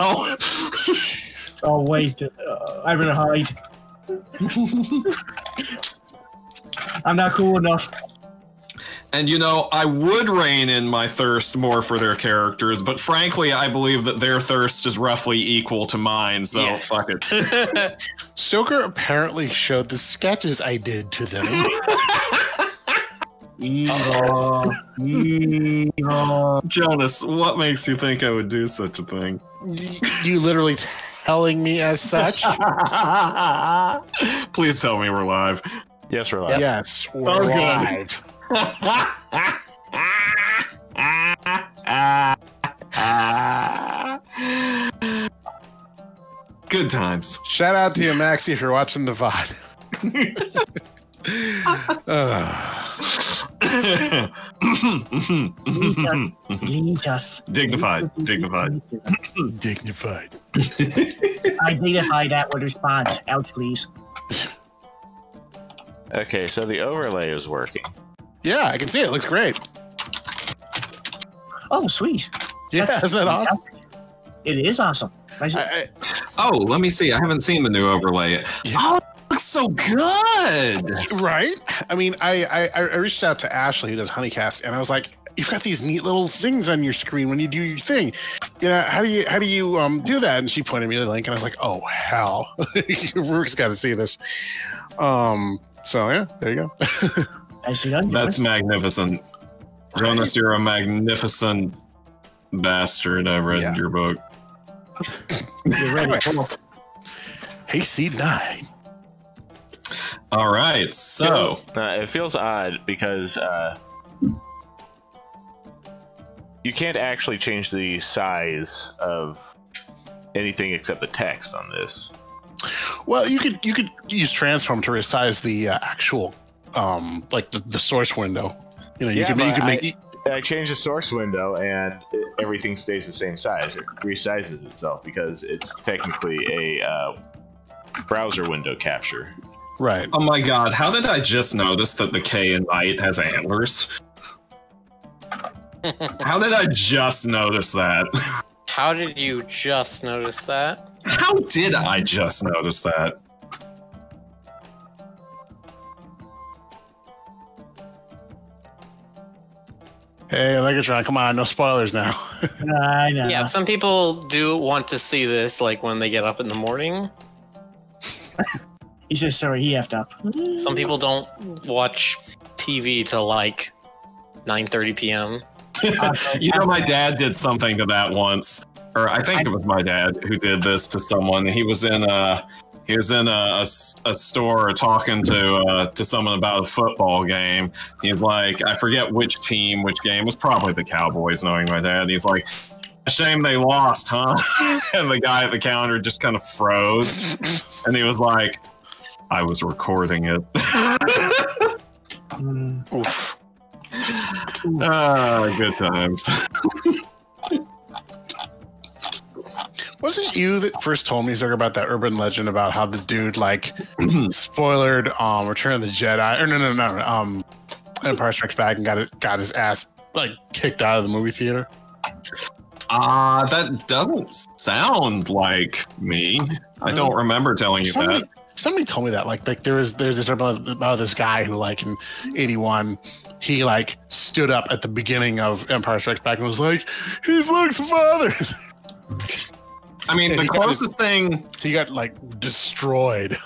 now. Oh wait, uh, I'm gonna hide. I'm not cool enough. And you know, I would rein in my thirst more for their characters, but frankly, I believe that their thirst is roughly equal to mine, so Yeah. fuck it. Stoker apparently showed the sketches I did to them. Evil. Evil. Jonas, what makes you think I would do such a thing? You literally telling me as such? Please tell me we're live. Yes, we're live. Yes, we're Oh, good. live. Good times. Shout out to you, Maxie, if you're watching the VOD. Lead us. dignified, dignified. dignified. Identify that with response. Ouch, please. Okay, so the overlay is working. Yeah, I can see it. it looks great. Oh, sweet. Yeah, That's isn't that awesome? It is awesome. I I, Oh, let me see. I haven't seen the new overlay yet. Yeah. Oh, it looks so good. Right? I mean, I, I I reached out to Ashley, who does Honeycast, and I was like, "You've got these neat little things on your screen when you do your thing. You know, how do you how do you um do that?" And she pointed me to the link, and I was like, "Oh hell, Rook's got to see this." Um. So yeah, there you go. I see done. That's magnificent. Jonas, you're a magnificent bastard. I read Yeah. your book. You're ready. Hey, C nine. All right. So, Uh, it feels odd because uh, you can't actually change the size of anything except the text on this. Well, you could you could use transform to resize the uh, actual um like the, the source window. You know, you Yeah, can you can make I change the source window and it, everything stays the same size. It resizes itself because it's technically a uh, browser window capture. Right. oh my god, how did I just notice that the K in Knight has antlers? how did I just notice that? How did you just notice that? How did I just notice that? Hey, Legatron, come on, no spoilers now. I know. Yeah, some people do want to see this like when they get up in the morning. He says sorry. He effed up. Some people don't watch TV till like 9:30 p.m. you know, my dad did something to that once, or I think it was my dad who did this to someone. He was in a he was in a a store talking to uh, to someone about a football game. He's like, I forget which team, which game it was probably the Cowboys. Knowing my dad, he's like. Shame they lost, huh? and the guy at the counter just kind of froze, and he was like, "I was recording it." Mm. Oof. ah, good times. Wasn't you that first told me Zucker about that urban legend about how the dude like spoiled um Return of the Jedi or no no no no, um Empire Strikes Back and got it got his ass like kicked out of the movie theater? Ah, that doesn't sound like me. I don't remember telling you Somebody, that. Somebody told me that like like there was there's this about, about this guy who like in 81 he like stood up at the beginning of Empire Strikes Back and was like he's Luke's father. I mean, Yeah, the he got closest thing, he got like destroyed.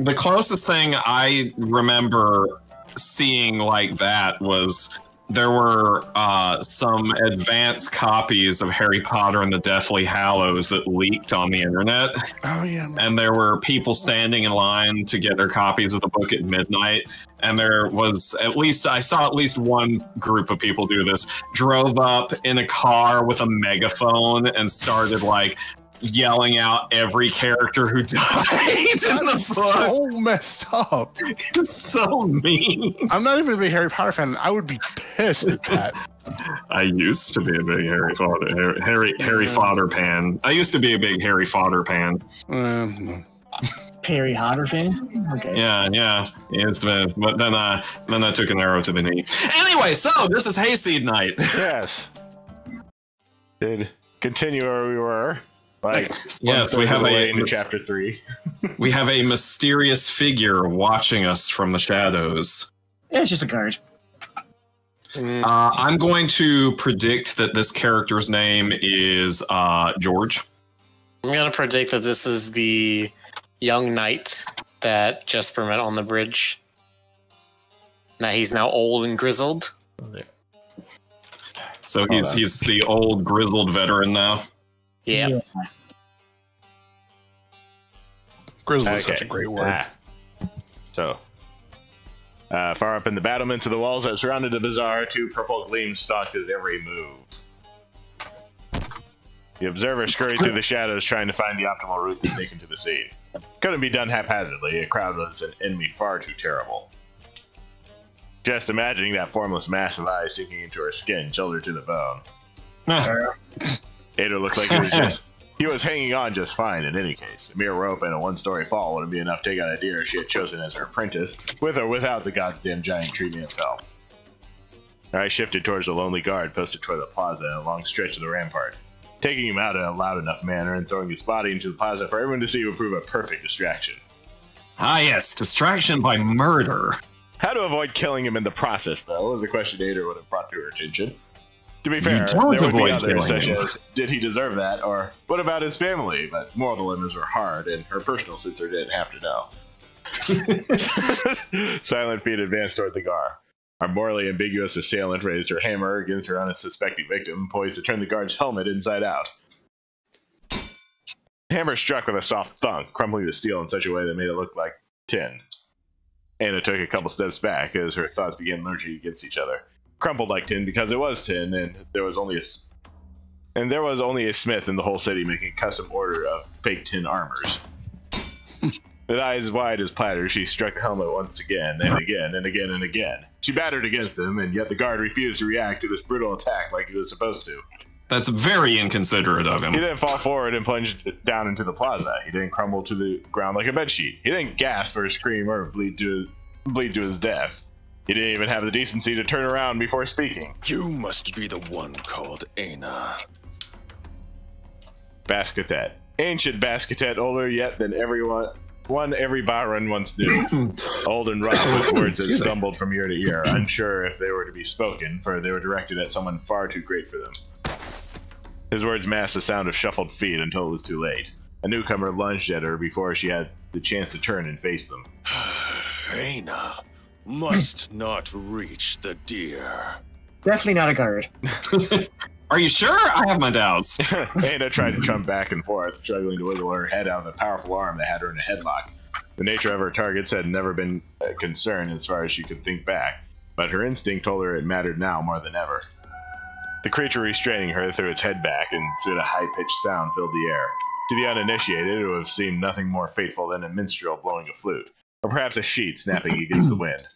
the closest thing I remember seeing like that was there were uh, some advanced copies of Harry Potter and the Deathly Hallows that leaked on the internet. Oh yeah. and there were people standing in line to get their copies of the book at midnight and there was at least i saw at least one group of people do this drove up in a car with a megaphone and started like yelling out every character who died in the book so messed up. it's so mean I'm not even a big Harry Potter fan. I would be pissed at that. i used to be a big harry potter harry harry, harry Potter pan i used to be a big harry Potter pan Um, Harry Potter fan. Okay. Yeah, yeah, it's been, but then I then I took an arrow to the knee. Anyway, so this is Hayseed Knight. Yes. Did continue where we were. Like Yes, we have a into chapter three. we have a mysterious figure watching us from the shadows. Yeah, it's just a guard. Mm, Uh, I'm going to predict that this character's name is uh, George. I'm gonna predict that this is the young knight that Jesper met on the bridge. Now he's now old and grizzled. So he's that. he's the old grizzled veteran now. Yeah. Grizzly is such a great word. Ah. So, uh, far up in the battlements of the walls that surrounded the bazaar, two purple gleams stalked his every move. The observer scurried through the shadows, trying to find the optimal route to take into the scene. Couldn't be done haphazardly. A crowd was an enemy far too terrible. Just imagining that formless mass of eyes sinking into her skin, chilled her to the bone. Ada looked like he was just he was hanging on just fine in any case. A mere rope and a one-story fall wouldn't be enough to take out a deer she had chosen as her apprentice, with or without the goddamn giant tree itself. Her eyes shifted towards the lonely guard posted toward the plaza and a long stretch of the rampart. Taking him out in a loud enough manner and throwing his body into the plaza for everyone to see would prove a perfect distraction. Ah, yes, distraction by murder. How to avoid killing him in the process, though, was a question Ada would have brought to her attention. To be You fair, there would be avoid others such as, did he deserve that, or what about his family? But moral dilemmas were hard, and her personal censor didn't have to know. Silent feet advanced toward the gar. Our morally ambiguous assailant raised her hammer against her unsuspecting victim, poised to turn the guard's helmet inside out. The hammer struck with a soft thunk, crumbling the steel in such a way that made it look like tin. Anna took a couple steps back as her thoughts began lurching against each other. Crumpled like tin because it was tin, and there was only a and there was only a smith in the whole city making a custom order of fake tin armors. With eyes wide as platters, she struck the helmet once again, and again, and again, and again. She battered against him, and yet the guard refused to react to this brutal attack like he was supposed to. That's very inconsiderate of him. He didn't fall forward and plunge down into the plaza. He didn't crumble to the ground like a bedsheet. He didn't gasp or scream or bleed to bleed to his death. He didn't even have the decency to turn around before speaking. You must be the one called Aina. Basketet. Ancient Basketet, older yet than everyone one every Baron once knew. Old and rough with words that stumbled from year to year, unsure if they were to be spoken, for they were directed at someone far too great for them. His words masked the sound of shuffled feet until it was too late. A newcomer lunged at her before she had the chance to turn and face them. Aina must not reach the deer. Definitely not a guard. Are you sure? I have my doubts. Ada tried to jump back and forth, struggling to wiggle her head out of the powerful arm that had her in a headlock. The nature of her targets had never been a concern as far as she could think back, but her instinct told her it mattered now more than ever. The creature restraining her threw its head back, and soon a high-pitched sound filled the air. To the uninitiated, it would have seemed nothing more fateful than a minstrel blowing a flute, or perhaps a sheet snapping against the wind.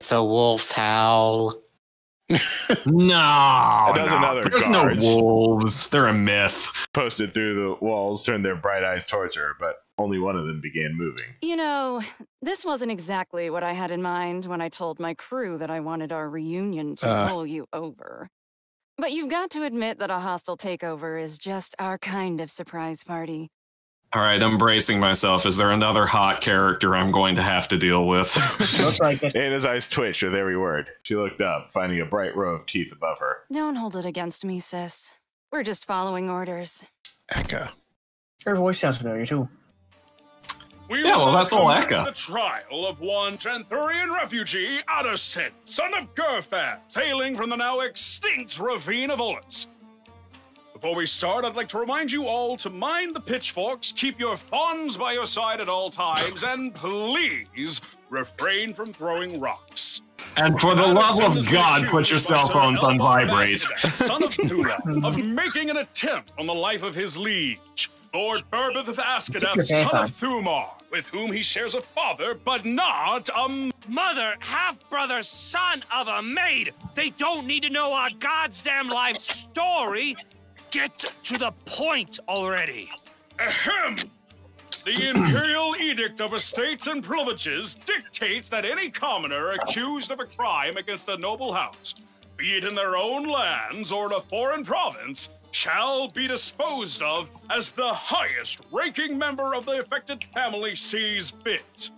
It's a wolf's howl. No, A dozen no. other there's no wolves. They're a myth. Posted through the walls, turned their bright eyes towards her, but only one of them began moving. You know, this wasn't exactly what I had in mind when I told my crew that I wanted our reunion to Uh. roll you over. But you've got to admit that a hostile takeover is just our kind of surprise party. All right, I'm bracing myself. Is there another hot character I'm going to have to deal with? Looks like it. Anna's eyes twitched with every word. She looked up, finding a bright row of teeth above her. Don't hold it against me, sis. We're just following orders. Eka. Her voice sounds familiar too. We Yeah, well, that's all commence Eka. the trial of one Tranthurian refugee, Adderset, son of Gerfan, sailing from the now extinct ravine of Olitz. Before we start, I'd like to remind you all to mind the pitchforks, keep your fawns by your side at all times, and please refrain from throwing rocks. and for the love of God, put your cell phones on Elbar vibrate. Son of Thula, of making an attempt on the life of his liege, Lord Burbeth of Keep your Askadath, pants son on. of Thumar, with whom he shares a father, but not a Mother, half brother, son of a maid. They don't need to know our goddamn life story. Get to the point already. Ahem! The Imperial Edict of Estates and Privileges dictates that any commoner accused of a crime against a noble house, be it in their own lands or in a foreign province, shall be disposed of as the highest ranking member of the affected family sees fit.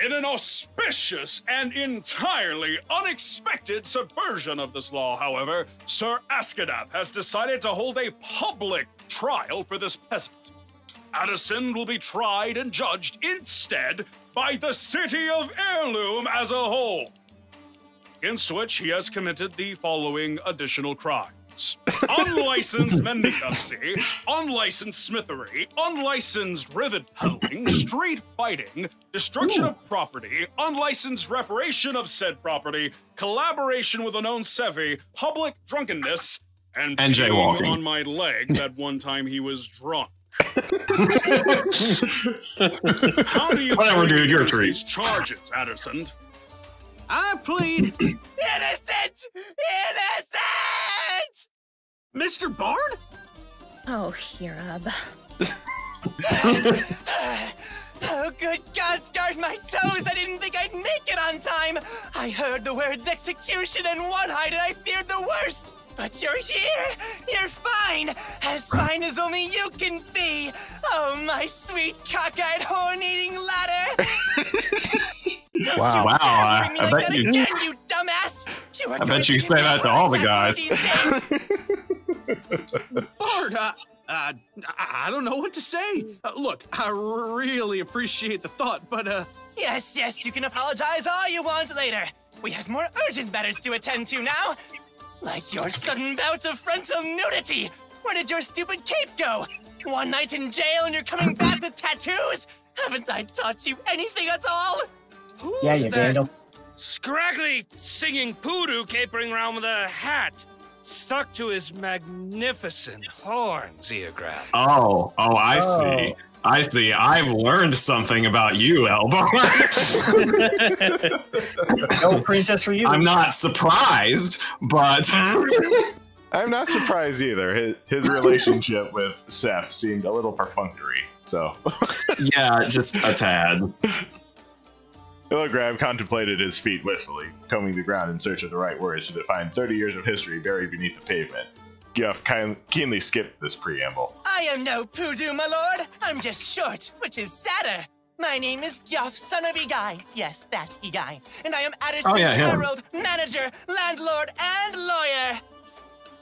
In an auspicious and entirely unexpected subversion of this law, however, Sir Askadath has decided to hold a public trial for this peasant. Addison will be tried and judged instead by the city of Heirloom as a whole, against which he has committed the following additional crimes. Unlicensed. Mendicancy, unlicensed smithery, unlicensed rivet pulling, street fighting, destruction of property, unlicensed reparation of said property, collaboration with a known Sevi, public drunkenness, and, And peeing jaywalking. on my leg that one time he was drunk. How do you Whatever, plead dude, your against treat. these charges, Addison? I plead Innocent! Innocent! Mr. Bard? Oh, Hirab. Oh, good gods, guard my toes! I didn't think I'd make it on time! I heard the words execution and one-eyed and I feared the worst! But you're here! You're fine! As fine as only you can be! Oh, my sweet cockeyed horn-eating ladder! Don't Wow. you Wow, dare I- me I like bet you- again, you dumbass! You I bet you say that to all the guys. one of these days. Bard, uh, uh, I I don't know what to say. Uh, look, I really appreciate the thought, but, uh, Yes, yes, you can apologize all you want later. We have more urgent matters to attend to now. Like your sudden bout of frontal nudity. Where did your stupid cape go? One night in jail and you're coming back with tattoos? Haven't I taught you anything at all? Yeah, you that Vandal. scraggly singing poodoo capering around with a hat stuck to his magnificent horns, Eograph? Oh, oh, I Oh. see. I see. I've learned something about you, Elbar. No princess for you. I'm not surprised, but I'm not surprised either. His, his relationship with Seth seemed a little perfunctory. So, yeah, just a tad. Illigrab contemplated his feet wistfully, combing the ground in search of the right words to define 30 years of history buried beneath the pavement. Guff kind, keenly skipped this preamble. I am no poodoo, my lord. I'm just short, which is sadder. My name is Gyoff, son of Egai. Yes, that Egai. And I am Addison's Oh, yeah, herald, manager, landlord, and lawyer.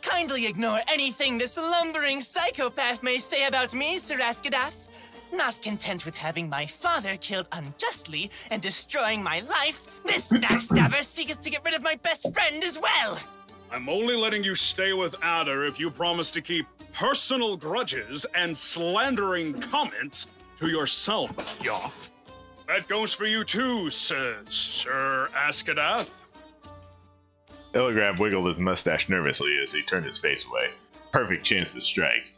Kindly ignore anything this lumbering psychopath may say about me, Sir Askadath. Not content with having my father killed unjustly and destroying my life, this backstabber seeketh to get rid of my best friend as well. I'm only letting you stay with Adder if you promise to keep personal grudges and slandering comments to yourself, Yoff. That goes for you too, Sir, Sir Askadath. Illigrab wiggled his mustache nervously as he turned his face away. Perfect chance to strike.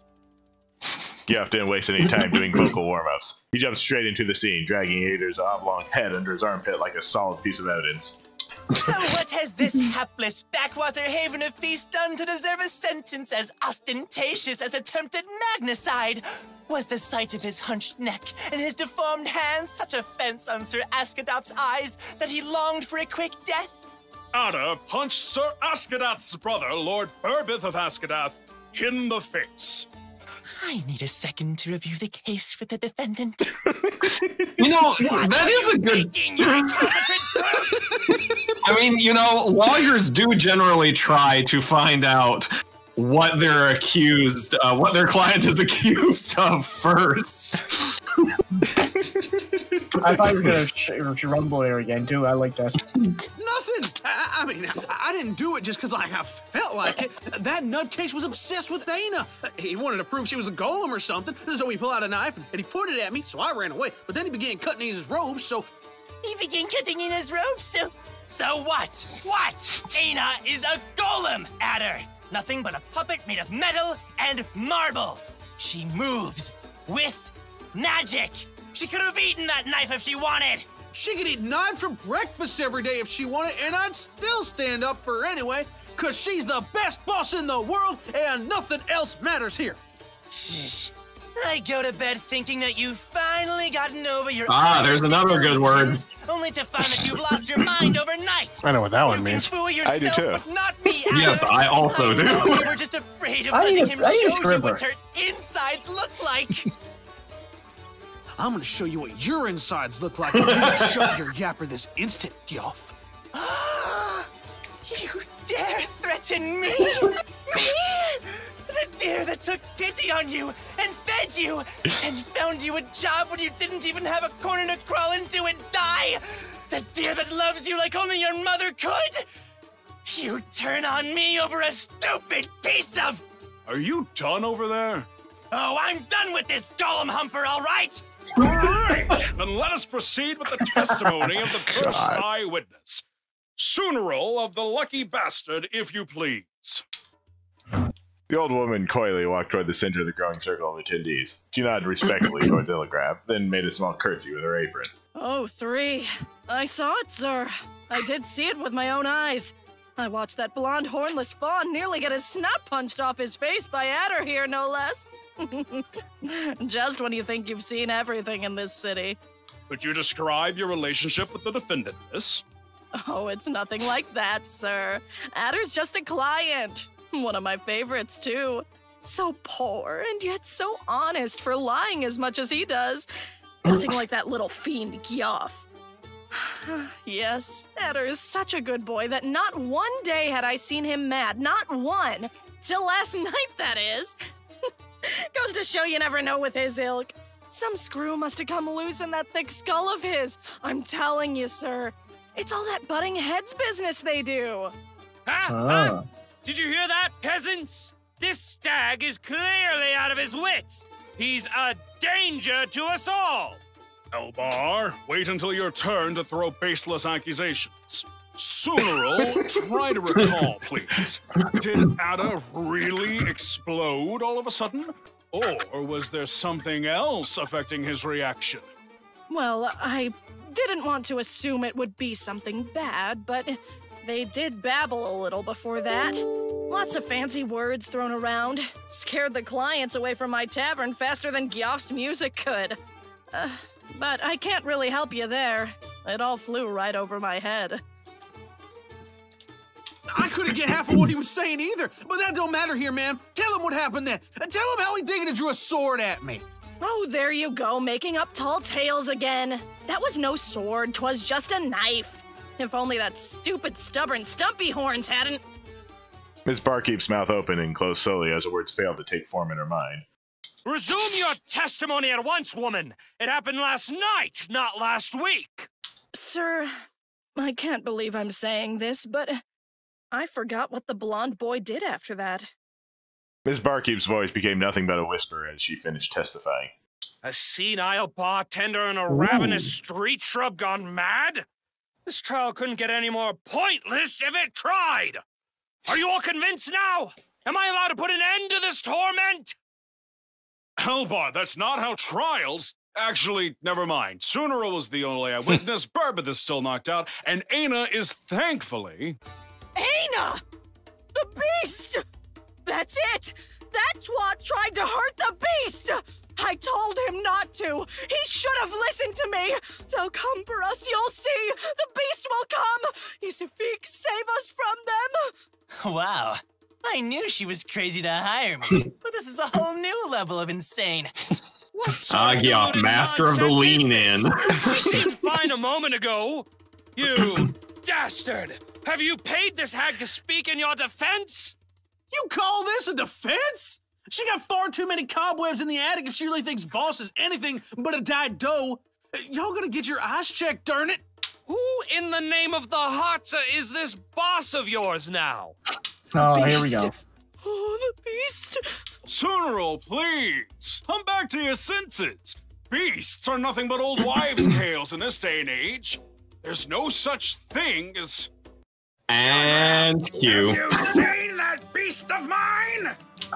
Guff didn't waste any time doing vocal warm-ups. He jumped straight into the scene, dragging Adder's oblong head under his armpit like a solid piece of evidence. So what has this hapless backwater haven of peace done to deserve a sentence as ostentatious as attempted magnicide? Was the sight of his hunched neck and his deformed hands such offense on Sir Askadop's eyes that he longed for a quick death? Adder punched Sir Askadath's brother, Lord Burbeth of Askadath, in the face. I need a second to review the case with the defendant. You know, that is a good. Making you recalcitrant brute! I mean, you know, lawyers do generally try to find out what they're accused, uh, what their client is accused of first. I thought you were gonna sh- sh- rumble there again too. I like that. Nothing. I, I mean, I, I didn't do it just because I have felt like it. That nutcase was obsessed with Dana. He wanted to prove she was a golem or something, so he pulled out a knife and he pointed it at me, so I ran away. But then he began cutting in his robes, so He began cutting in his robe, so. So what? What? Aina is a golem, Adder! Nothing but a puppet made of metal and marble. She moves with magic. She could have eaten that knife if she wanted. she could eat knives for breakfast every day if she wanted, and I'd still stand up for her anyway, because she's the best boss in the world and nothing else matters here. Shh. I go to bed thinking that you've finally gotten over your Ah, there's another good word. only to find that you've lost your mind overnight. I know what that one You means. can fool I do yourself, too. but not me. Yes, Adam. I also do. We were just afraid of I letting a- him I show you what her insides look like. I'm gonna show you what your insides look like if you don't shut your yapper this instant, Gyoff. you dare threaten me? me? The deer that took pity on you and fed you and found you a job when you didn't even have a corner to crawl into and die? The deer that loves you like only your mother could? You turn on me over a stupid piece of. Are you done over there? Oh, I'm done with this golem humper, all right? All right, then let us proceed with the testimony of the first eyewitness. Soonerall of the Lucky Bastard, if you please. The old woman coyly walked toward the center of the growing circle of attendees. She nodded respectfully towards Illigrab, then made a small curtsy with her apron. Oh, three. I saw it, sir. I did see it with my own eyes. I watched that blonde hornless fawn nearly get his snot punched off his face by Adder here, no less. Just when you think you've seen everything in this city. Could you describe your relationship with the defendant, miss? Oh, it's nothing like that, sir. Adder's just a client. One of my favorites, too. So poor and yet so honest for lying as much as he does. Nothing like that little fiend Gyoff. yes, Adder is such a good boy that not one day had I seen him mad. Not one. Till last night, that is. Goes to show you never know with his ilk. Some screw must have come loose in that thick skull of his. I'm telling you, sir. It's all that butting heads business they do. Ha! Ah. Ha! Did you hear that, peasants? This stag is clearly out of his wits. He's a danger to us all. Elbar, wait until your turn to throw baseless accusations. Soonerall, try to recall, please. Did Ada really explode all of a sudden? Or was there something else affecting his reaction? Well, I didn't want to assume it would be something bad, but they did babble a little before that. Lots of fancy words thrown around. Scared the clients away from my tavern faster than Gyoff's music could. Uh, but I can't really help you there. It all flew right over my head. I couldn't get half of what he was saying either, but that don't matter here, man. Tell him what happened then. And tell him how he digging and drew a sword at me. Oh, there you go, making up tall tales again. That was no sword, 'twas just a knife. If only that stupid, stubborn Stumpy Horns hadn't. Miss Barkeep's mouth opened and closed slowly as the words failed to take form in her mind. Resume your testimony at once, woman. It happened last night, not last week. Sir, I can't believe I'm saying this, but I forgot what the blonde boy did after that. Miss Barkeep's voice became nothing but a whisper as she finished testifying. A senile bartender and a ravenous street shrub gone mad? This trial couldn't get any more pointless if it tried. Are you all convinced now? Am I allowed to put an end to this torment? Elbar, that's not how trials. Actually, never mind. Soonerall was the only eyewitness, Burbeth is still knocked out, and Aina is thankfully. Aina! The beast! That's it! That's what tried to hurt the beast! I told him not to! He should have listened to me! They'll come for us, you'll see! The beast will come! Isifik, save us from them! Wow. I knew she was crazy to hire me, but this is a whole new level of insane. Ah, yeah, master of the lean in. She seemed fine a moment ago. You dastard! Have you paid this hag to speak in your defense? You call this a defense? She got far too many cobwebs in the attic if she really thinks boss is anything but a dyed dough. Y'all gonna get your eyes checked, darn it. Who in the name of the Hatsa is this boss of yours now? Oh, here we go. Oh, the beast! Soonerall, please! Come back to your senses! Beasts are nothing but old wives' tales in this day and age. There's no such thing as. And cue. Have you seen that beast of mine?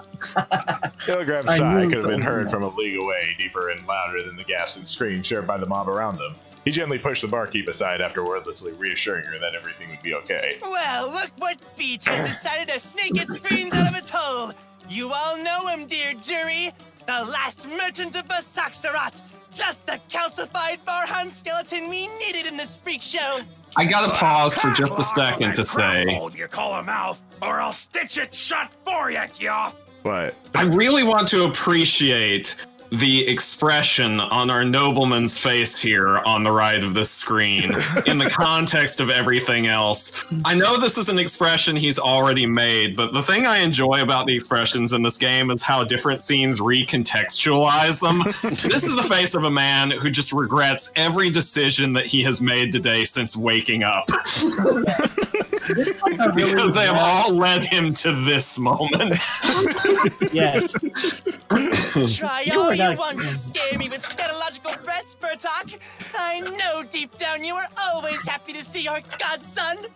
Illigrab's I sigh could have been something. heard from a league away, deeper and louder than the gasps and screams shared by the mob around them. He gently pushed the barkeep aside after wordlessly reassuring her that everything would be okay. Well, look what beat has decided to snake its brains out of its hole. You all know him, dear jury. The last merchant of Basaxarat. Just the calcified Barhan skeleton we needed in this freak show. I gotta uh, pause for just a second to say Hold you call him out, or I'll stitch it shut for you, y'all. What? I really want to appreciate the expression on our nobleman's face here on the right of this screen in the context of everything else. I know this is an expression he's already made, but the thing I enjoy about the expressions in this game is how different scenes recontextualize them. this is the face of a man who just regrets every decision that he has made today since waking up. because they have all led him to this moment. yes. Try You all are you not- want to scare me with scatological threats, Bertok. I know deep down you are always happy to see our godson.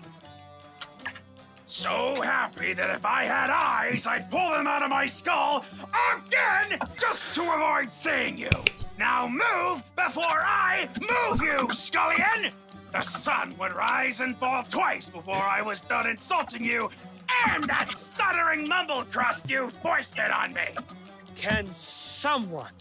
So happy that if I had eyes, I'd pull them out of my skull again just to avoid seeing you. Now move before I move you, Scullion! The sun would rise and fall twice before I was done insulting you, and that stuttering mumble crust you foisted on me. Can someone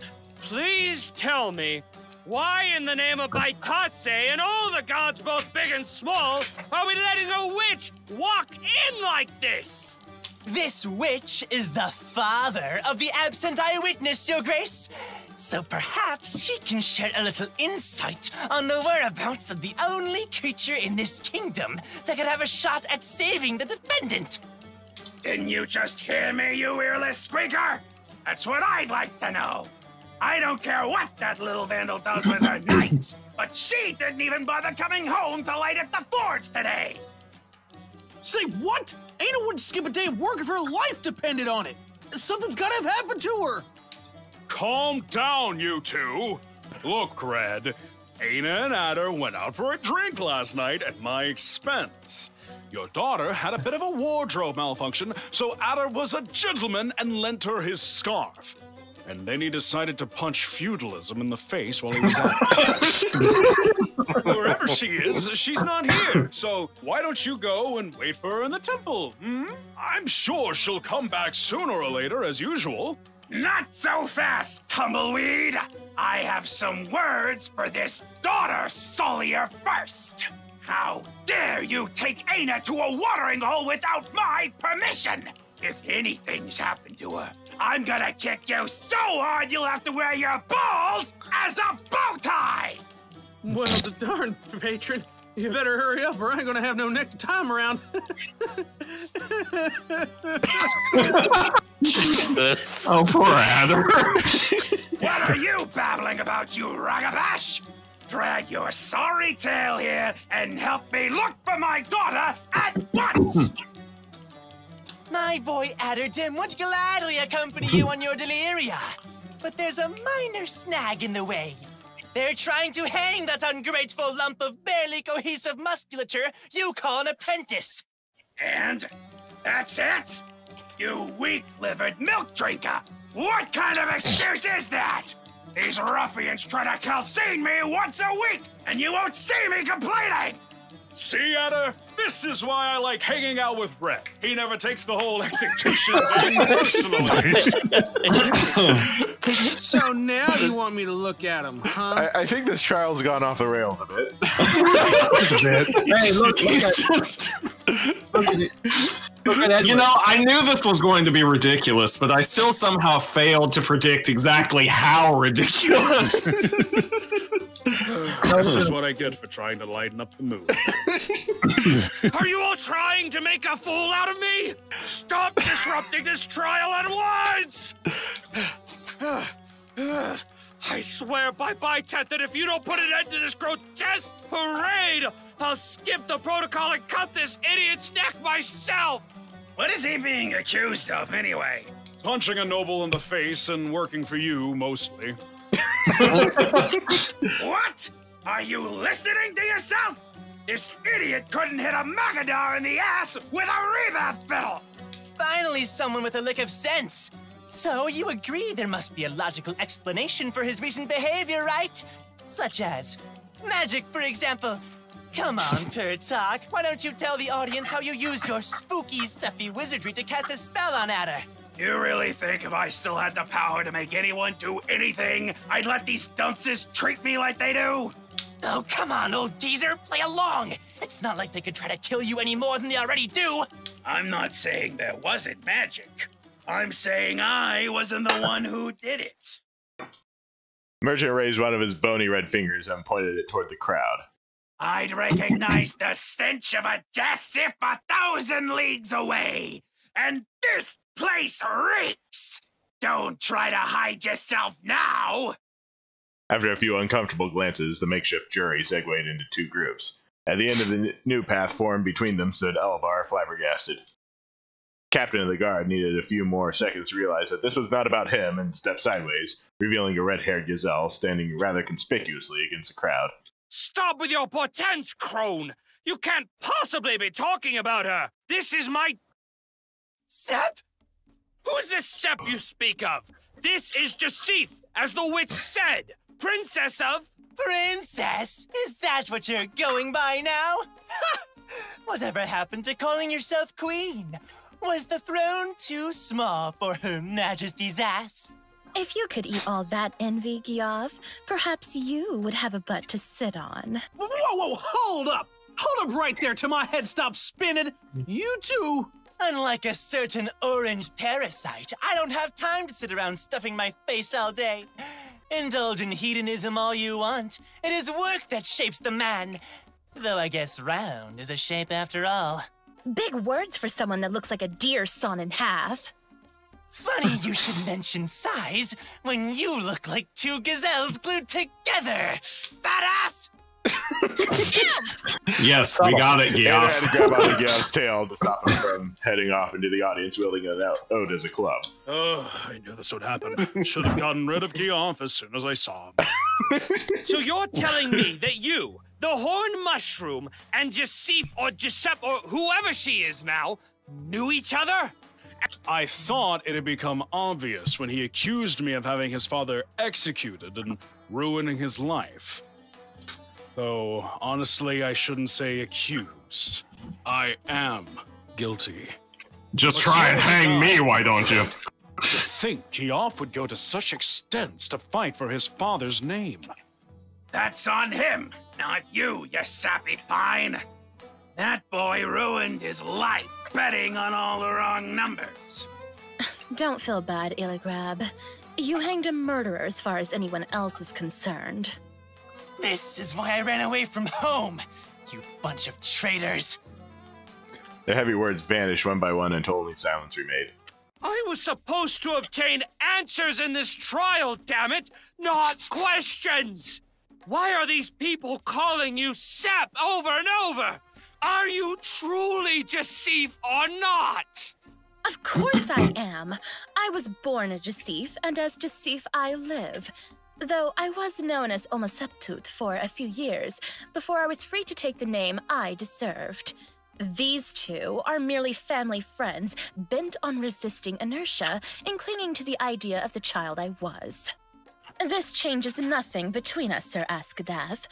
please tell me why, in the name of Baitatse and all the gods, both big and small, are we letting a witch walk in like this? This witch is the father of the absent eyewitness, Your Grace. So perhaps he can share a little insight on the whereabouts of the only creature in this kingdom that could have a shot at saving the defendant. Didn't you just hear me, you earless squeaker? That's what I'd like to know. I don't care what that little vandal does with her knights, but she didn't even bother coming home to light at the forge today. Say what? Ana wouldn't skip a day of work if her life depended on it. Something's gotta have happened to her. Calm down, you two. Look, Red, Ana and Adder went out for a drink last night at my expense. Your daughter had a bit of a wardrobe malfunction, so Adder was a gentleman and lent her his scarf. And then he decided to punch feudalism in the face while he was at it. Wherever she is, she's not here. So why don't you go and wait for her in the temple? Hmm? I'm sure she'll come back sooner or later, as usual. Not so fast, tumbleweed! I have some words for this daughter Solier first. How dare you take Ana to a watering hole without my permission? If anything's happened to her, I'm gonna kick you so hard you'll have to wear your balls as a bow tie! Well, the darn patron. You better hurry up, or I ain't gonna have no neck to time around. Oh, poor Adder. What are you babbling about, you ragabash? Drag your sorry tail here and help me look for my daughter at once! My boy Adderdim would gladly accompany you on your deliria. But there's a minor snag in the way. They're trying to hang that ungrateful lump of barely cohesive musculature you call an apprentice. And that's it? You weak livered milk drinker! What kind of excuse is that? These ruffians try to calcine me once a week, and you won't see me complaining! See, Adder? This is why I like hanging out with Red. He never takes the whole execution thing personally. so now you want me to look at him, huh? I, I think this trial's gone off the rails a bit. Hey, look, look at, just. look at it. Look at Edward. You know, I knew this was going to be ridiculous, but I still somehow failed to predict exactly how ridiculous. this is what I get for trying to lighten up the mood. Are you all trying to make a fool out of me? Stop disrupting this trial at once! I swear by Bitet that if you don't put an end to this grotesque parade, I'll skip the protocol and cut this idiot's neck myself! What is he being accused of, anyway? Punching a noble in the face and working for you, mostly. what? Are you listening to yourself? This idiot couldn't hit a Magadar in the ass with a reverb fiddle! Finally, someone with a lick of sense. So you agree there must be a logical explanation for his recent behavior, right? Such as magic, for example. Come on, Pertok. Why don't you tell the audience how you used your spooky, stuffy wizardry to cast a spell on Adder? You really think if I still had the power to make anyone do anything, I'd let these dunces treat me like they do? Oh, come on, old geezer, play along. It's not like they could try to kill you any more than they already do. I'm not saying there wasn't magic. I'm saying I wasn't the one who did it. Merchant raised one of his bony red fingers and pointed it toward the crowd. I'd recognize the stench of a death a thousand leagues away. And this place reeks. Don't try to hide yourself now. After a few uncomfortable glances, the makeshift jury segued into two groups. At the end of the new path formed between them stood Elvar, flabbergasted. Captain of the guard needed a few more seconds to realize that this was not about him and stepped sideways, revealing a red haired gazelle standing rather conspicuously against the crowd. Stop with your pretense, crone! You can't possibly be talking about her! This is my. Sep? Who's this Sep you speak of? This is Jasif, as the witch said, princess of. Princess? Is that what you're going by now? Whatever happened to calling yourself queen? Was the throne too small for Her Majesty's ass? If you could eat all that envy, Giov, perhaps you would have a butt to sit on. Whoa, whoa, hold up! Hold up right there till my head stops spinning. You too. Unlike a certain orange parasite, I don't have time to sit around stuffing my face all day. Indulge in hedonism all you want. It is work that shapes the man. Though I guess round is a shape after all. Big words for someone that looks like a deer sawn in half. Funny you should mention size when you look like two gazelles glued together. Badass! Yes, we got it, Anna had to Geoff. grab onto Geoff's tail to stop him from heading off into the audience wielding an out- oh, ode as a club. Oh, I knew this would happen. Should have gotten rid of Geoff as soon as I saw him. So you're telling me that you, the horn mushroom, and Jasif or Giuseppe or whoever she is now, knew each other? I thought it had become obvious when he accused me of having his father executed and ruining his life. Though, honestly, I shouldn't say accused. I am guilty. Just try and hang me, why don't you? To think Geoff would go to such extents to fight for his father's name. That's on him, not you, you sappy pine. That boy ruined his life betting on all the wrong numbers. Don't feel bad, Illigrab. You hanged a murderer as far as anyone else is concerned. This is why I ran away from home, you bunch of traitors. The heavy words vanished one by one until only silence remained. I was supposed to obtain answers in this trial, damn it, not questions! Why are these people calling you Sap over and over? Are you truly Jasif or not? Of course I am. I was born a Jasif, and as Jasif I live. Though I was known as Omoseptut for a few years before I was free to take the name I deserved. These two are merely family friends bent on resisting inertia and clinging to the idea of the child I was. This changes nothing between us, Sir Askadath.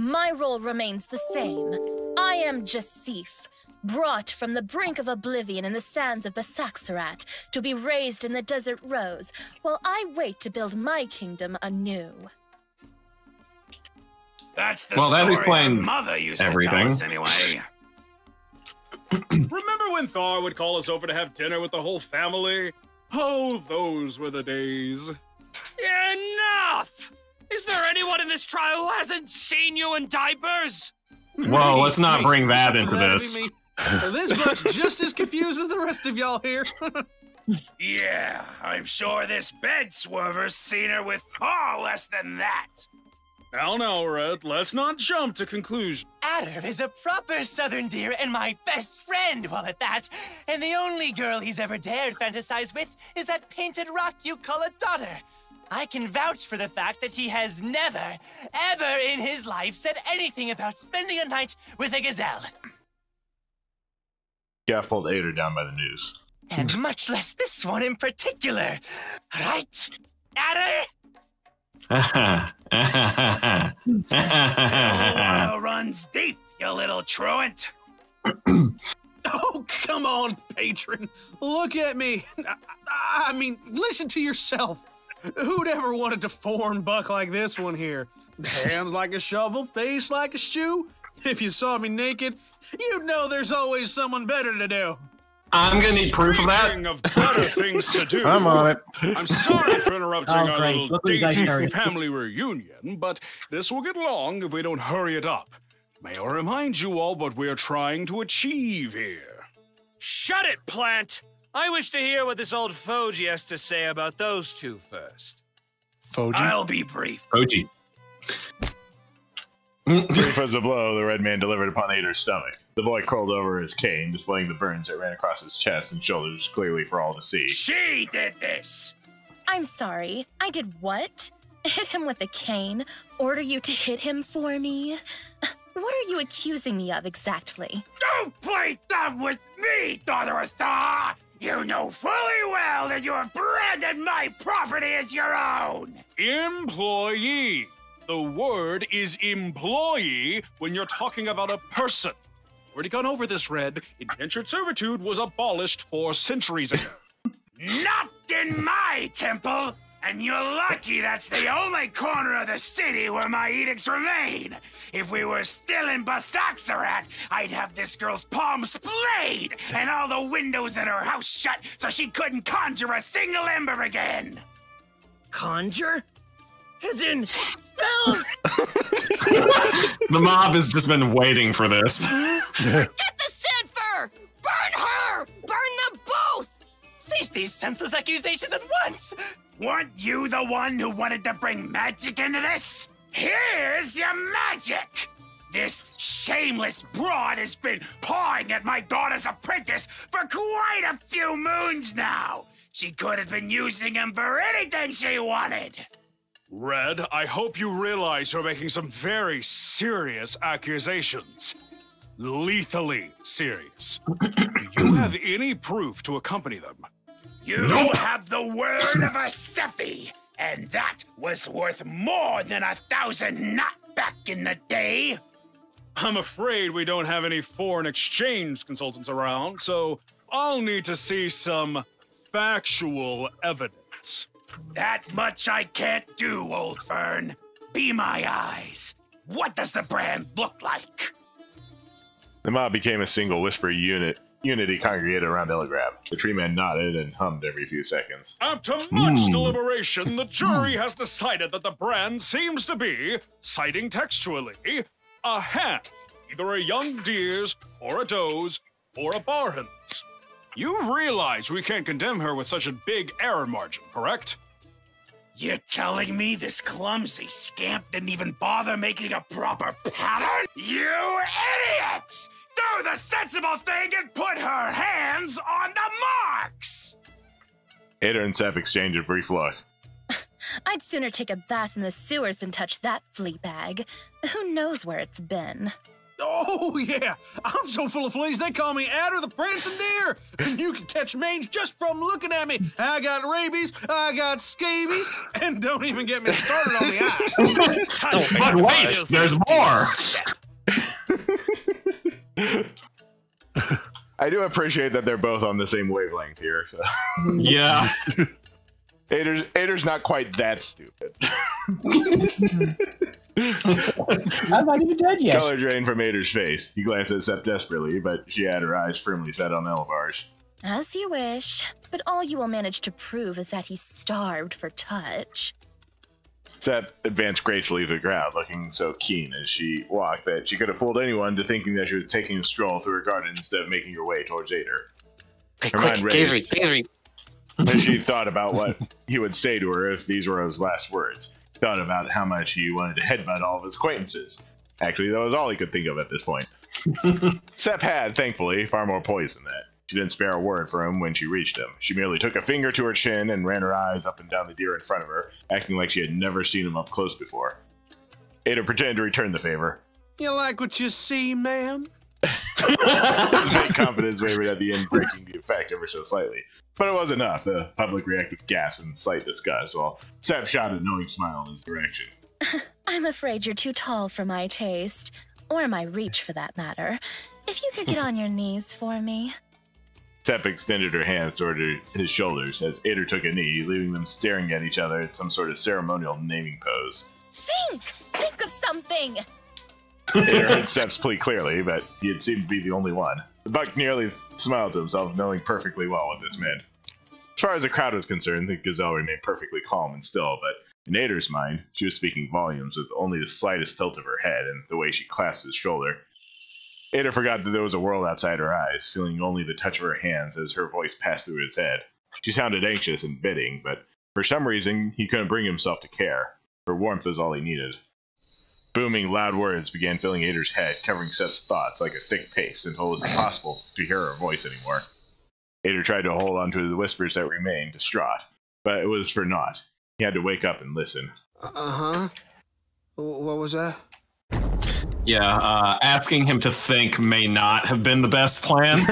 My role remains the same. I am Jasif, brought from the brink of oblivion in the sands of Basaksarat to be raised in the desert rose, while I wait to build my kingdom anew. That's the Well, that story explains our mother used to everything. tell us anyway. Remember when Thar would call us over to have dinner with the whole family? Oh, those were the days. Enough! Is there anyone in this trial who hasn't seen you in diapers? Whoa, let's not bring that into this. This much just as confused as the rest of y'all here. Yeah, I'm sure this bed swerver's seen her with far less than that. Now, now, Red, let's not jump to conclusions. Adder is a proper southern deer and my best friend while at that. And the only girl he's ever dared fantasize with is that painted rock you call a daughter. I can vouch for the fact that he has never, ever in his life said anything about spending a night with a gazelle. Geoff pulled Adder down by the noose. And much less this one in particular. Right? Adder? Water runs deep, you little truant. Oh, come on, patron. Look at me. I, I mean, listen to yourself. Who'd ever want a deformed buck like this one here? Hands like a shovel, face like a shoe. If you saw me naked, you'd know there's always someone better to do. I'm gonna need proof of that. Of better things to do. I'm on it. I'm sorry for interrupting Oh, our great. little Look what you guys dainty family reunion, but this will get long if we don't hurry it up. May I remind you all what we're trying to achieve here? Shut it, plant! I wish to hear what this old Fogy has to say about those two first. Foji. I'll be brief. Oji. Brief as a blow, the red man delivered upon Adder's stomach. The boy crawled over his cane, displaying the burns that ran across his chest and shoulders clearly for all to see. She did this. I'm sorry. I did what? Hit him with a cane? Order you to hit him for me? What are you accusing me of exactly? Don't play dumb with me, daughter of Thar! You know fully well that you have branded my property as your own! Employee. The word is employee when you're talking about a person. Already gone over this, Red. Indentured servitude was abolished four centuries ago. Not in my temple! And you're lucky that's the only corner of the city where my edicts remain. If we were still in Basaxarat, I'd have this girl's palms splayed and all the windows in her house shut so she couldn't conjure a single ember again. Conjure? As in spells? The mob has just been waiting for this. Get the Sanfer! Burn her! Burn them both! Cease these senseless accusations at once! Weren't you the one who wanted to bring magic into this? Here's your magic! This shameless broad has been pawing at my daughter's apprentice for quite a few moons now. She could have been using him for anything she wanted. Red, I hope you realize you're making some very serious accusations. Lethally serious. Do you have any proof to accompany them? You have the word of a Sephi, and that was worth more than a thousand not back in the day. I'm afraid we don't have any foreign exchange consultants around, so I'll need to see some factual evidence. That much I can't do, old Fern. Be my eyes. What does the brand look like? The mob became a single whisper unit. Unity congregated around Elagrab. The tree man nodded and hummed every few seconds. After much Hmm. deliberation, the jury has decided that the brand seems to be, citing textually, a hen, either a young deer's, or a doe's, or a barhen's. You realize we can't condemn her with such a big error margin, correct? You're telling me this clumsy scamp didn't even bother making a proper pattern? You idiots! Do the sensible thing and put her hands on the marks! Adder and Sep exchanged a brief look. I'd sooner take a bath in the sewers than touch that flea bag. Who knows where it's been? Oh, yeah. I'm so full of fleas, they call me Adder the Prancing Deer. And you can catch mange just from looking at me. I got rabies, I got scabies, and don't even get me started on the eye. But wait, there's more. I do appreciate that they're both on the same wavelength here. so. Yeah. Adder's, Adder's not quite that stupid. I'm not even dead yet. Color drained from Adder's face. He glances up desperately, but she had her eyes firmly set on Elvar's. As you wish. But all you will manage to prove is that he's starved for touch. Sep advanced gracefully to the ground, looking so keen as she walked that she could have fooled anyone to thinking that she was taking a stroll through her garden instead of making her way towards Adder. Hey, Her quick, mind gaze raced. read, as she thought about what he would say to her if these were his last words. Thought about how much he wanted to headbutt all of his acquaintances. Actually, that was all he could think of at this point. Sep had, thankfully, far more poise than that. She didn't spare a word for him when she reached him. She merely took a finger to her chin and ran her eyes up and down the deer in front of her, acting like she had never seen him up close before. Adder pretended to return the favor. You like what you see, ma'am? Fake confidence wavered at the end, breaking the effect ever so slightly. But it was enough. The public reacted with gas and slight disgust, while Sep shot a knowing smile in his direction. I'm afraid you're too tall for my taste, or my reach for that matter. If you could get on your knees for me. Sep extended her hands toward his shoulders as Adder took a knee, leaving them staring at each other in some sort of ceremonial naming pose. Think! Think of something! Adder heard Sep's plea clearly, but he had seemed to be the only one. The buck nearly smiled to himself, knowing perfectly well what this meant. As far as the crowd was concerned, the gazelle remained perfectly calm and still, but in Adder's mind, she was speaking volumes with only the slightest tilt of her head and the way she clasped his shoulder. Adder forgot that there was a world outside her eyes, feeling only the touch of her hands as her voice passed through his head. She sounded anxious and bidding, but for some reason he couldn't bring himself to care. Her warmth was all he needed. Booming, loud words began filling Adder's head, covering Sep's thoughts like a thick paste until it was impossible to hear her voice anymore. Adder tried to hold on to the whispers that remained, distraught, but it was for naught. He had to wake up and listen. Uh huh. What was that? Yeah, uh, asking him to think may not have been the best plan.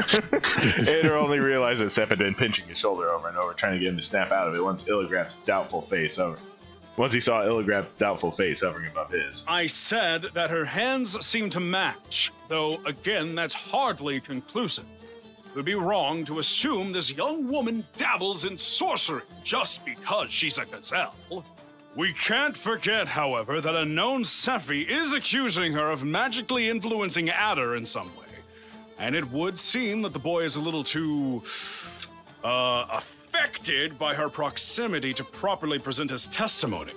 Adder only realized that Sep had been pinching his shoulder over and over, trying to get him to snap out of it once Illigrap's doubtful face over. Once he saw Illigrap's doubtful face hovering above his. I said that her hands seem to match, though again, that's hardly conclusive. It would be wrong to assume this young woman dabbles in sorcery just because she's a gazelle. We can't forget, however, that a known Sephi is accusing her of magically influencing Adder in some way. And it would seem that the boy is a little too. uh, affected by her proximity to properly present his testimony.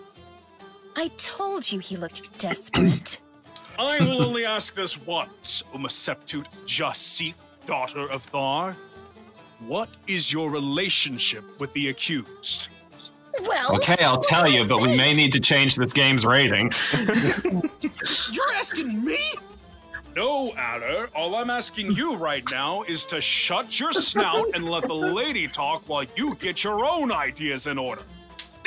I told you he looked desperate. I will only ask this once, Umaseptut Jasif, daughter of Thar. What is your relationship with the accused? Well, okay, I'll tell you, but we may need to change this game's rating. You're asking me? No, Adder. All I'm asking you right now is to shut your snout and let the lady talk while you get your own ideas in order.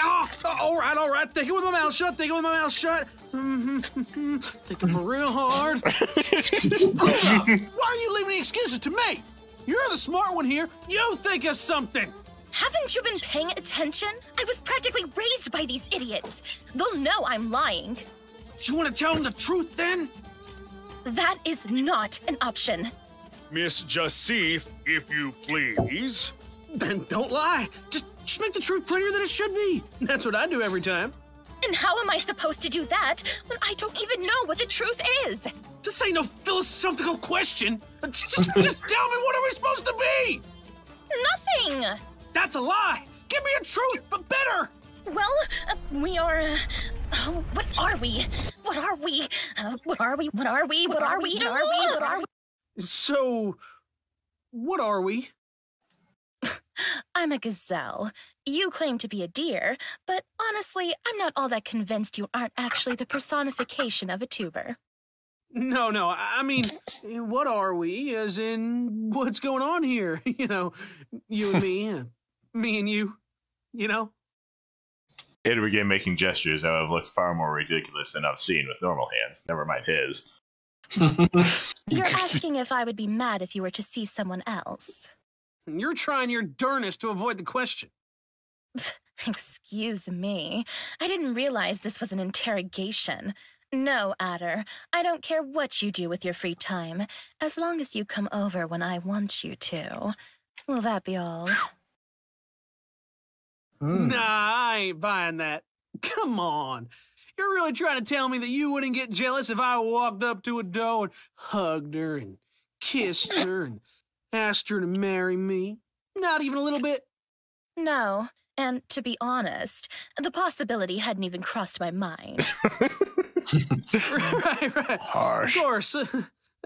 Oh, all right, all right. Thinking with my mouth shut. Thinking with my mouth shut. Mm-hmm. Thinking for real hard. Hold up. Why are you leaving the excuses to me? You're the smart one here. You think of something. Haven't you been paying attention? I was practically raised by these idiots. They'll know I'm lying. You want to tell them the truth then? That is not an option. Miss Jasif, if you please. Then don't lie. Just, just make the truth prettier than it should be. That's what I do every time. And how am I supposed to do that when I don't even know what the truth is? This ain't no philosophical question. Just, just tell me what are we supposed to be? Nothing. That's a lie. Give me a truth, but better. Well, uh, we are. Uh, oh, what are we? What are we? Uh, what are we? What are we? What, are we? What are we? What are we? So, what are we? I'm a gazelle. You claim to be a deer, but honestly, I'm not all that convinced you aren't actually the personification of a tuber. No, no, I mean, what are we? As in, what's going on here? You know, you and me, and me and you, you know? Ed began making gestures that would have looked far more ridiculous than I've seen with normal hands, never mind his. You're asking if I would be mad if you were to see someone else. You're trying your darnest to avoid the question. Excuse me. I didn't realize this was an interrogation. No, Adder. I don't care what you do with your free time, as long as you come over when I want you to. Will that be all? Mm. Nah, I ain't buying that. Come on. You're really trying to tell me that you wouldn't get jealous if I walked up to a doe and hugged her and kissed her and asked her to marry me? Not even a little bit? No. And to be honest, the possibility hadn't even crossed my mind. right, right. Harsh. Of course.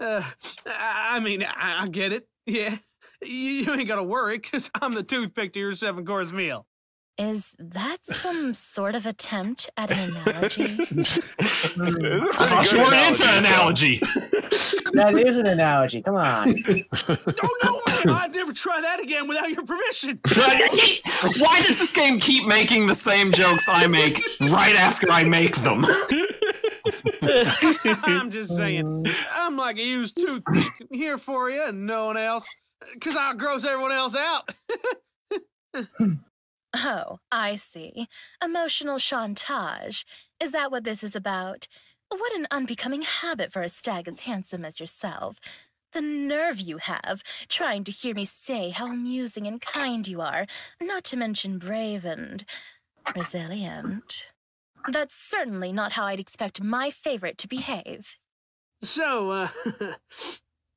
Uh, I mean, I, I get it. Yeah. You, you ain't got to worry, because I'm the toothpick to your seven course meal. Is that some sort of attempt at an analogy? I thought you were into analogy. that is an analogy. Come on. oh no, man! I'd never try that again without your permission. Why does this game keep making the same jokes I make right after I make them? I'm just saying. I'm like a used tooth here for you and no one else, because I'll gross everyone else out. Oh, I see. Emotional chantage. Is that what this is about? What an unbecoming habit for a stag as handsome as yourself. The nerve you have, trying to hear me say how amusing and kind you are, not to mention brave and resilient. That's certainly not how I'd expect my favorite to behave. So, uh,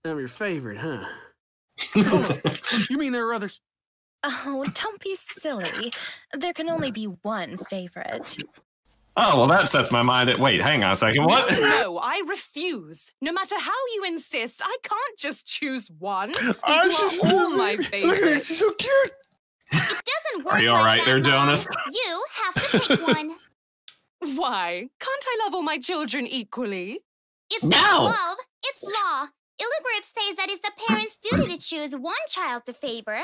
I'm your favorite, huh? Oh, you mean there are others? Oh, don't be silly. There can only be one favorite. Oh well, that sets my mind at. Wait, hang on a second. What? No, I refuse. No matter how you insist, I can't just choose one. I You just- are all my favorites. Look at her, favorites. she's so cute. It doesn't work Are you all like that, there, Mom. Jonas? You have to pick one. Why? Can't I love all my children equally? It's No. not love, it's law. Illigrip says that it's the parents' duty to choose one child to favor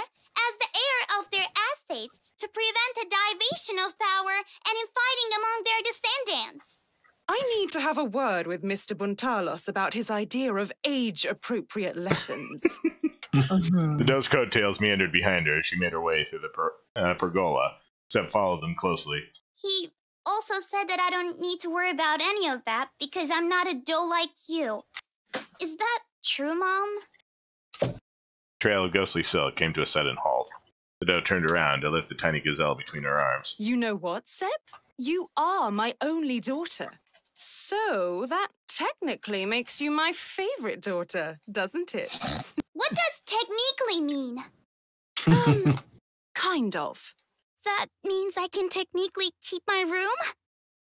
as the heir of their estates to prevent a division of power and infighting among their descendants. I need to have a word with Mr. Buntalos about his idea of age-appropriate lessons. The doe's coattails meandered behind her as she made her way through the per- uh, pergola. Sep followed them closely. He also said that I don't need to worry about any of that because I'm not a doe like you. Is that true, Mom? Trail of ghostly silk came to a sudden halt. The doe turned around to lift the tiny gazelle between her arms. you know what, Sep? You are my only daughter. So that technically makes you my favorite daughter, doesn't it? What does technically mean? Um, kind of. That means I can technically keep my room?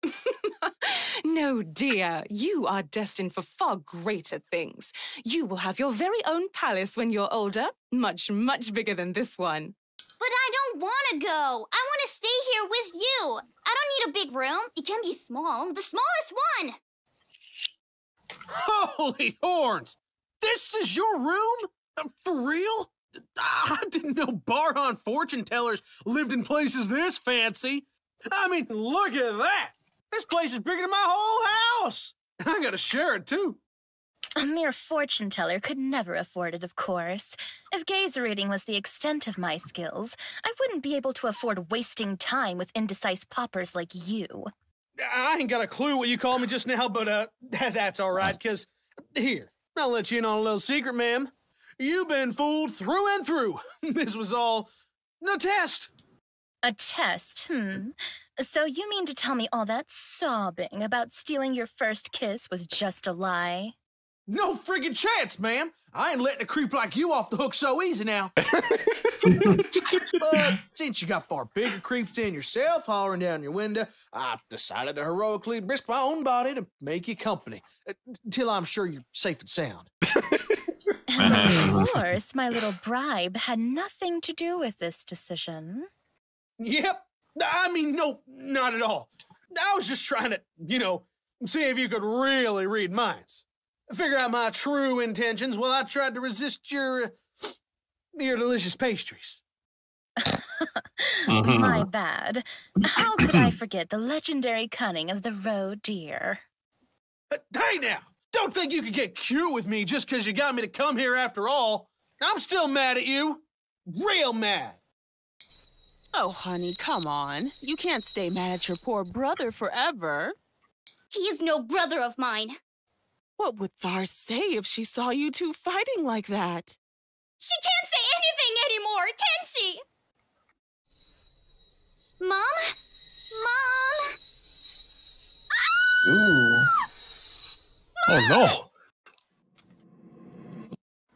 No, dear, you are destined for far greater things. You will have your very own palace when you're older, much, much bigger than this one. But I don't want to go. I want to stay here with you. I don't need a big room. It can be small, the smallest one. Holy horns! This is your room? Uh, For real? Ah, I didn't know Barhan fortune tellers lived in places this fancy. I mean, look at that! This place is bigger than my whole house! I gotta share it too. A mere fortune teller could never afford it, of course. If gaze reading was the extent of my skills, I wouldn't be able to afford wasting time with indecisive paupers like you. I ain't got a clue what you called me just now, but uh, that's all right, because here, I'll let you in on a little secret, ma'am. You've been fooled through and through. this was all a test. A test, hmm. So you mean to tell me all that sobbing about stealing your first kiss was just a lie? No friggin' chance, ma'am. I ain't letting a creep like you off the hook so easy now. but since you got far bigger creeps than yourself hollering down your window, I decided to heroically risk my own body to make you company. uh, Till I'm sure you're safe and sound. And of course, my little bribe had nothing to do with this decision. Yep. I mean, nope, not at all. I was just trying to, you know, see if you could really read minds. Figure out my true intentions while I tried to resist your, uh, your delicious pastries. My bad. How could I forget the legendary cunning of the roe deer? Hey now, don't think you could get cute with me just because you got me to come here after all. I'm still mad at you. Real mad. Oh, honey, come on. You can't stay mad at your poor brother forever. He is no brother of mine. What would Thar say if she saw you two fighting like that? She can't say anything anymore, can she? Mom? Mom? Ooh. Oh no.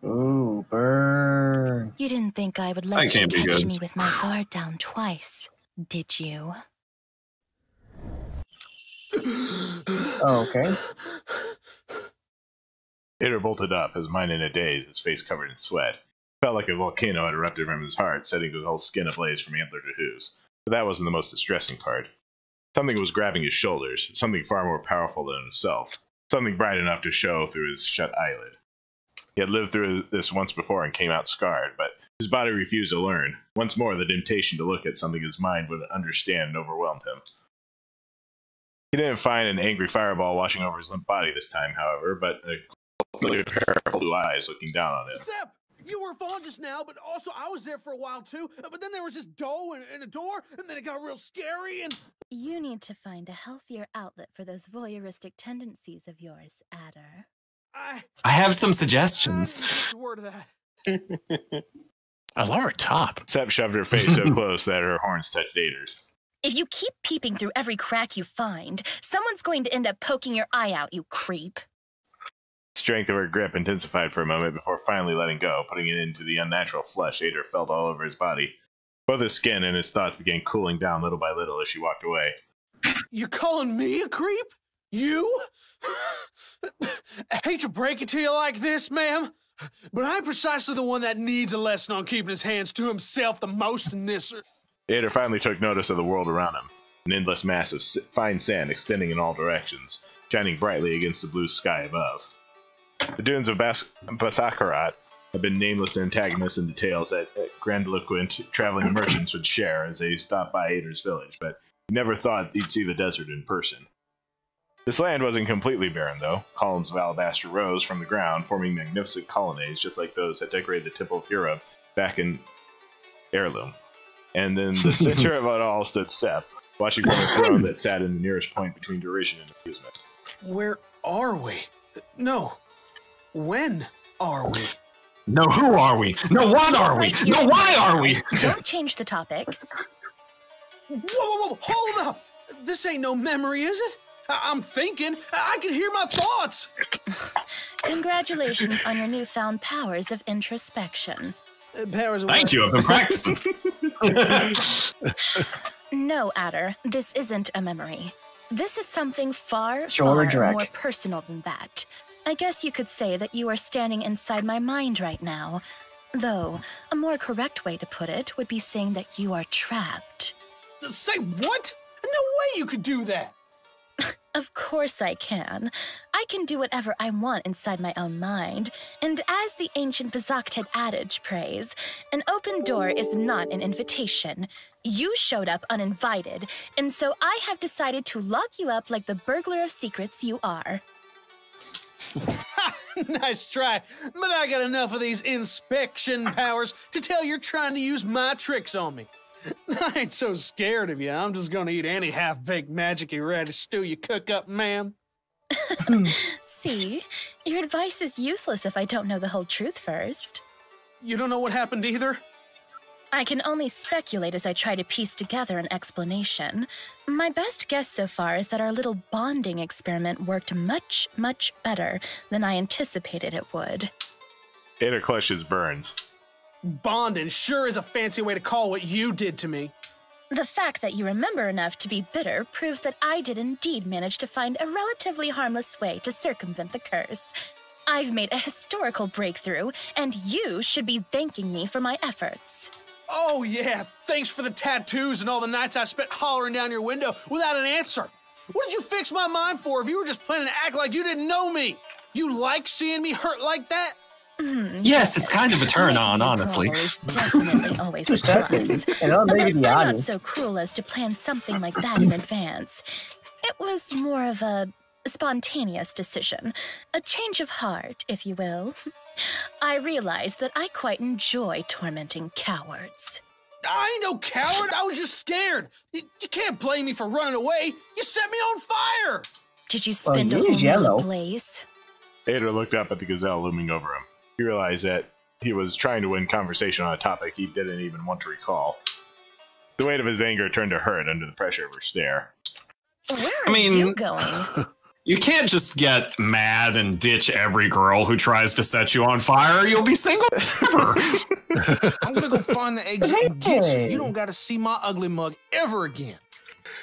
Ooh, burn. You didn't think I would That let you catch me with my guard down twice, did you? Oh, okay. Hader bolted up, his mind in a daze, his face covered in sweat. Felt like a volcano had erupted from his heart, setting his whole skin ablaze from antler to hooves. But that wasn't the most distressing part. Something was grabbing his shoulders, something far more powerful than himself, something bright enough to show through his shut eyelid. He had lived through this once before and came out scarred, but his body refused to learn. Once more, the temptation to look at something his mind would understand overwhelmed him. He didn't find an angry fireball washing over his limp body this time, however, but a clear pair of blue eyes looking down on him. Sep, you were fun just now, but also I was there for a while too. But then there was this doe and, and a door, and then it got real scary and. You need to find a healthier outlet for those voyeuristic tendencies of yours, Adder. I have some suggestions. Word of that. I love her top. Sep shoved her face so close that her horns touched Adder's. If you keep peeping through every crack you find, someone's going to end up poking your eye out, you creep. Strength of her grip intensified for a moment before finally letting go, putting it into the unnatural flesh Adder felt all over his body. Both his skin and his thoughts began cooling down little by little as she walked away. You calling me a creep? You? I hate to break it to you like this, ma'am, but I'm precisely the one that needs a lesson on keeping his hands to himself the most in this. Adder finally took notice of the world around him, an endless mass of fine sand extending in all directions, shining brightly against the blue sky above. The dunes of Bas- Basakarat have been nameless antagonists in the tales that grandiloquent traveling merchants would share as they stopped by Adder's village, but never thought he'd see the desert in person. This land wasn't completely barren, though. Columns of alabaster rose from the ground, forming magnificent colonnades just like those that decorated the Temple of Hera back in Heirloom. And then the center of it all stood Sep, watching from a throne that sat in the nearest point between derision and amusement. Where are we? No. When are we? No, who are we? No, what are we? No, why are we? Don't change the topic. Whoa, whoa, whoa, hold up! This ain't no memory, is it? I- I'm thinking. I-, I can hear my thoughts. Congratulations on your newfound powers of introspection. Uh, powers of Thank you. I've been practicing. No, Adder, this isn't a memory. This is something far, George far Wreck. more personal than that. I guess you could say that you are standing inside my mind right now. Though, a more correct way to put it would be saying that you are trapped. Say what? No way you could do that. Of course I can. I can do whatever I want inside my own mind. And as the ancient Bazakted adage prays, an open door is not an invitation. You showed up uninvited, and so I have decided to lock you up like the burglar of secrets you are. nice try, but I got enough of these inspection powers to tell you're trying to use my tricks on me. I ain't so scared of you. I'm just gonna eat any half-baked magicy radish stew you cook up, ma'am. See, your advice is useless if I don't know the whole truth first. You don't know what happened either? I can only speculate as I try to piece together an explanation. My best guess so far is that our little bonding experiment worked much, much better than I anticipated it would. Adder clutched burns. Bonding sure is a fancy way to call what you did to me. The fact that you remember enough to be bitter proves that I did indeed manage to find a relatively harmless way to circumvent the curse. I've made a historical breakthrough, and you should be thanking me for my efforts. Oh, yeah, thanks for the tattoos and all the nights I spent hollering down your window without an answer. What did you fix my mind for if you were just planning to act like you didn't know me? You like seeing me hurt like that? Mm-hmm. Yes, it's kind of a turn on, honestly. Definitely always a Deceptive. plus. And I'll But maybe I'm not so cruel as to plan something like that in advance. It was more of a spontaneous decision, a change of heart, if you will. I realized that I quite enjoy tormenting cowards. I ain't no coward. I was just scared. You, you can't blame me for running away. You set me on fire. Did you Well, spend a whole yellow. blaze? Adder looked up at the gazelle looming over him. He realized that he was trying to win conversation on a topic he didn't even want to recall. The weight of his anger turned to hurt under the pressure of her stare. Where I are mean- you going? You can't just get mad and ditch every girl who tries to set you on fire. You'll be single forever. I'm gonna go find the exit and get you. You don't gotta see my ugly mug ever again.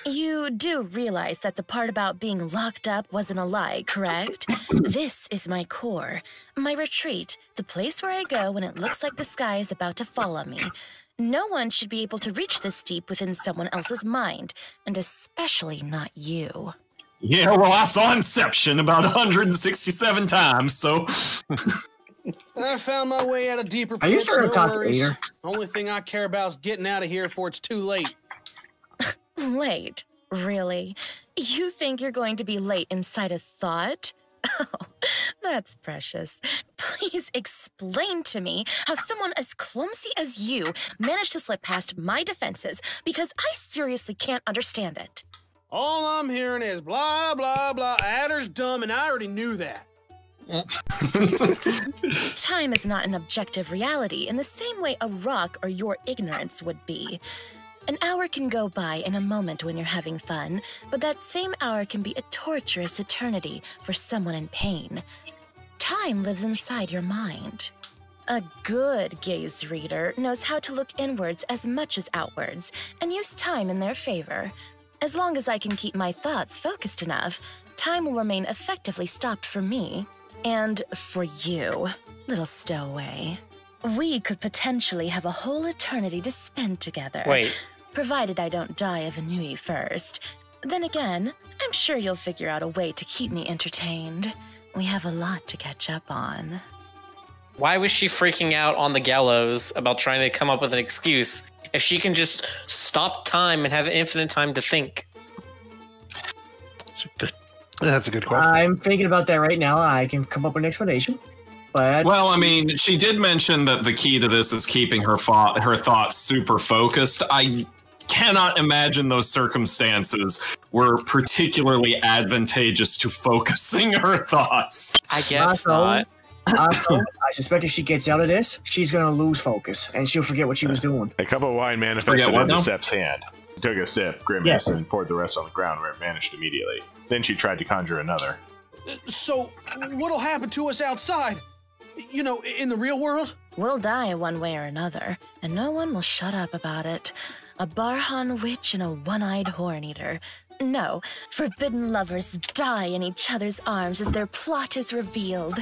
You do realize that the part about being locked up wasn't a lie, correct? this is my core, my retreat, the place where I go when it looks like the sky is about to fall on me. No one should be able to reach this deep within someone else's mind, and especially not you. yeah, well, I saw Inception about 167 times, so. I found my way out of deeper Are you pits. starting no to talk to Only thing I care about is getting out of here before it's too late. Late? Really? You think you're going to be late inside a thought? Oh, that's precious. Please explain to me how someone as clumsy as you managed to slip past my defenses because I seriously can't understand it. All I'm hearing is blah blah blah. Adder's dumb, and I already knew that. Time is not an objective reality in the same way a rock or your ignorance would be. An hour can go by in a moment when you're having fun, but that same hour can be a torturous eternity for someone in pain. Time lives inside your mind. A good gaze reader knows how to look inwards as much as outwards and use time in their favor. As long as I can keep my thoughts focused enough, time will remain effectively stopped for me and for you, little stowaway. We could potentially have a whole eternity to spend together. Wait. Provided I don't die of ennui first. Then again, I'm sure you'll figure out a way to keep me entertained. We have a lot to catch up on. Why was she freaking out on the gallows about trying to come up with an excuse if she can just stop time and have infinite time to think? That's a good question. I'm thinking about that right now. I can come up with an explanation. But Well, I mean, she did mention that the key to this is keeping her thought her thoughts super focused. I cannot imagine those circumstances were particularly advantageous to focusing her thoughts. I also, also, I suspect if she gets out of this, she's gonna lose focus and she'll forget what she was doing. A cup of wine manifested what into now? Sep's hand. He took a sip, grimaced, Yeah. and poured the rest on the ground where it vanished immediately. Then she tried to conjure another. So, what'll happen to us outside? You know, in the real world? We'll die one way or another, and no one will shut up about it. A Barhan witch and a one eyed horn eater. No, forbidden lovers die in each other's arms as their plot is revealed.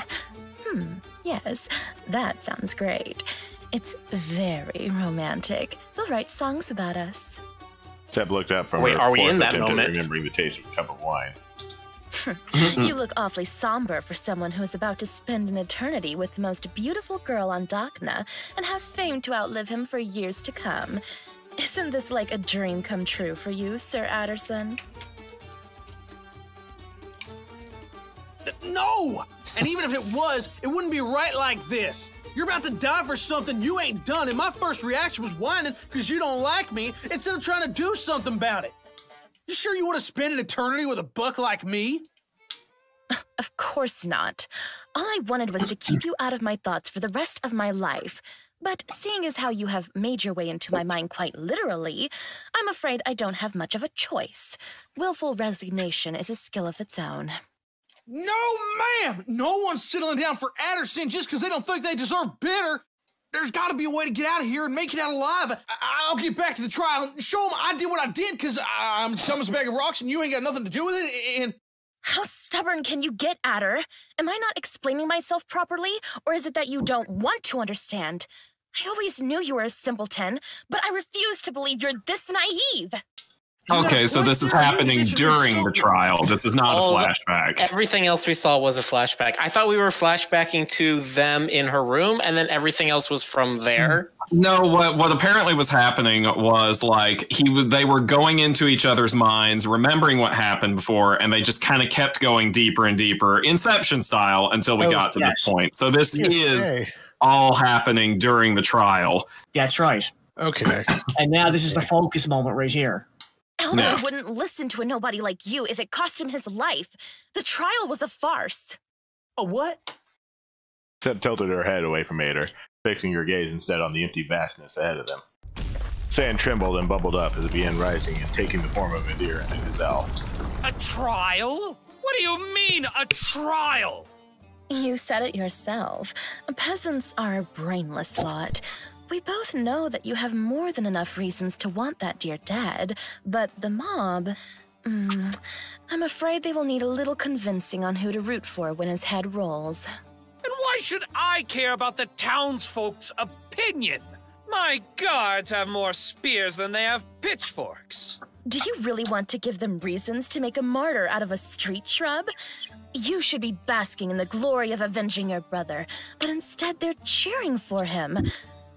Hmm, yes, that sounds great. It's very romantic. They'll write songs about us. Sep looked up from Wait, her are we in that moment? remembering the taste of a cup of wine. you look awfully somber for someone who is about to spend an eternity with the most beautiful girl on Dakna and have fame to outlive him for years to come. Isn't this like a dream come true for you, Sir Adderson? No! And even if it was, it wouldn't be right like this. You're about to die for something you ain't done, and my first reaction was whining because you don't like me instead of trying to do something about it. You sure you want to spend an eternity with a buck like me? Of course not. All I wanted was to keep you out of my thoughts for the rest of my life. But seeing as how you have made your way into my mind quite literally, I'm afraid I don't have much of a choice. Willful resignation is a skill of its own. No, ma'am! No one's settling down for Adderson just because they don't think they deserve better. There's got to be a way to get out of here and make it out alive. I- I'll get back to the trial and show them I did what I did because I'm dumb as a bag of rocks and you ain't got nothing to do with it. And How stubborn can you get, Adder? Am I not explaining myself properly, or is it that you don't want to understand? I always knew you were a simpleton, but I refuse to believe you're this naive. Okay, so this is happening during the trial. This is not a All the- flashback. Everything else we saw was a flashback. I thought we were flashbacking to them in her room, and then everything else was from there. No, what what apparently was happening was like he was they were going into each other's minds, remembering what happened before, and they just kind of kept going deeper and deeper, Inception style, until we Oh, got to yes. this point. So this Yes, is say. All happening during the trial. That's right. Okay. And now this is the focus moment right here. Elmo Yeah. wouldn't listen to a nobody like you if it cost him his life. The trial was a farce. A what? Sep tilted her head away from Adder, fixing her gaze instead on the empty vastness ahead of them. Sand trembled and bubbled up as it began rising and taking the form of a deer and a gazelle. A trial? What do you mean, a trial? You said it yourself. Peasants are a brainless lot. We both know that you have more than enough reasons to want that deer dead, but the mob. Mm, I'm afraid they will need a little convincing on who to root for when his head rolls. And why should I care about the townsfolk's opinion? My guards have more spears than they have pitchforks. Do you really want to give them reasons to make a martyr out of a street shrub? You should be basking in the glory of avenging your brother, but instead they're cheering for him.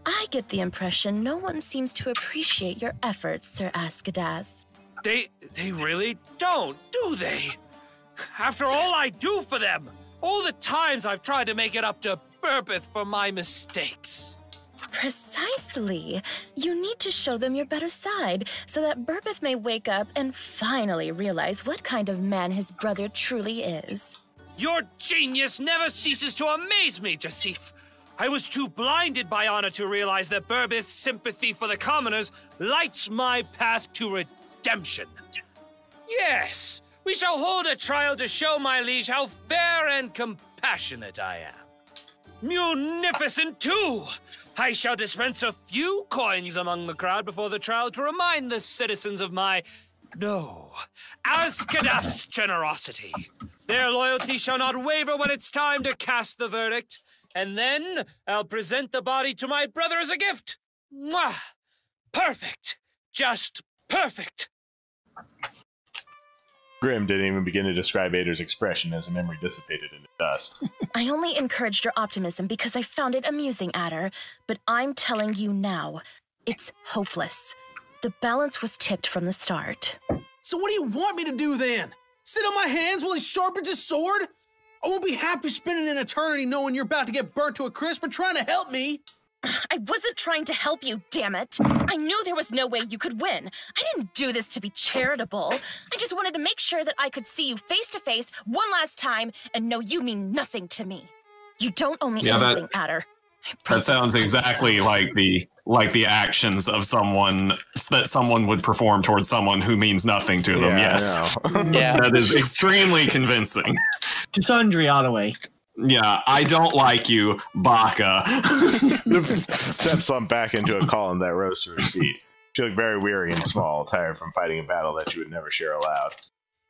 I get the impression no one seems to appreciate your efforts, Sir Askadath. They they really don't, do they? After all I do for them, all the times I've tried to make it up to Burbeth for my mistakes. Precisely. You need to show them your better side so that Burbeth may wake up and finally realize what kind of man his brother truly is. Your genius never ceases to amaze me, Jasif. I was too blinded by honor to realize that Burbeth's sympathy for the commoners lights my path to redemption. Yes, we shall hold a trial to show my liege how fair and compassionate I am. Munificent, too! I shall dispense a few coins among the crowd before the trial to remind the citizens of my, no, Askadath's generosity. Their loyalty shall not waver when it's time to cast the verdict. And then I'll present the body to my brother as a gift. Mwah! Perfect! Just perfect! Grim didn't even begin to describe Adder's expression as the memory dissipated into dust. I only encouraged your optimism because I found it amusing, Adder. But I'm telling you now, it's hopeless. The balance was tipped from the start. So what do you want me to do then? Sit on my hands while he sharpens his sword? I won't be happy spending an eternity knowing you're about to get burnt to a crisp for trying to help me. I wasn't trying to help you, damn it. I knew there was no way you could win. I didn't do this to be charitable. I just wanted to make sure that I could see you face to face one last time and know you mean nothing to me. You don't owe me Yeah, that- anything, Adder. That sounds exactly like the like the actions of someone that someone would perform towards someone who means nothing to them. Yeah, yes, know. Yeah. that is extremely convincing. To sundry Ottaway. Yeah, I don't like you, Baka. Steps on back into a column that rose to her seat. She looked very weary and small, tired from fighting a battle that she would never share aloud.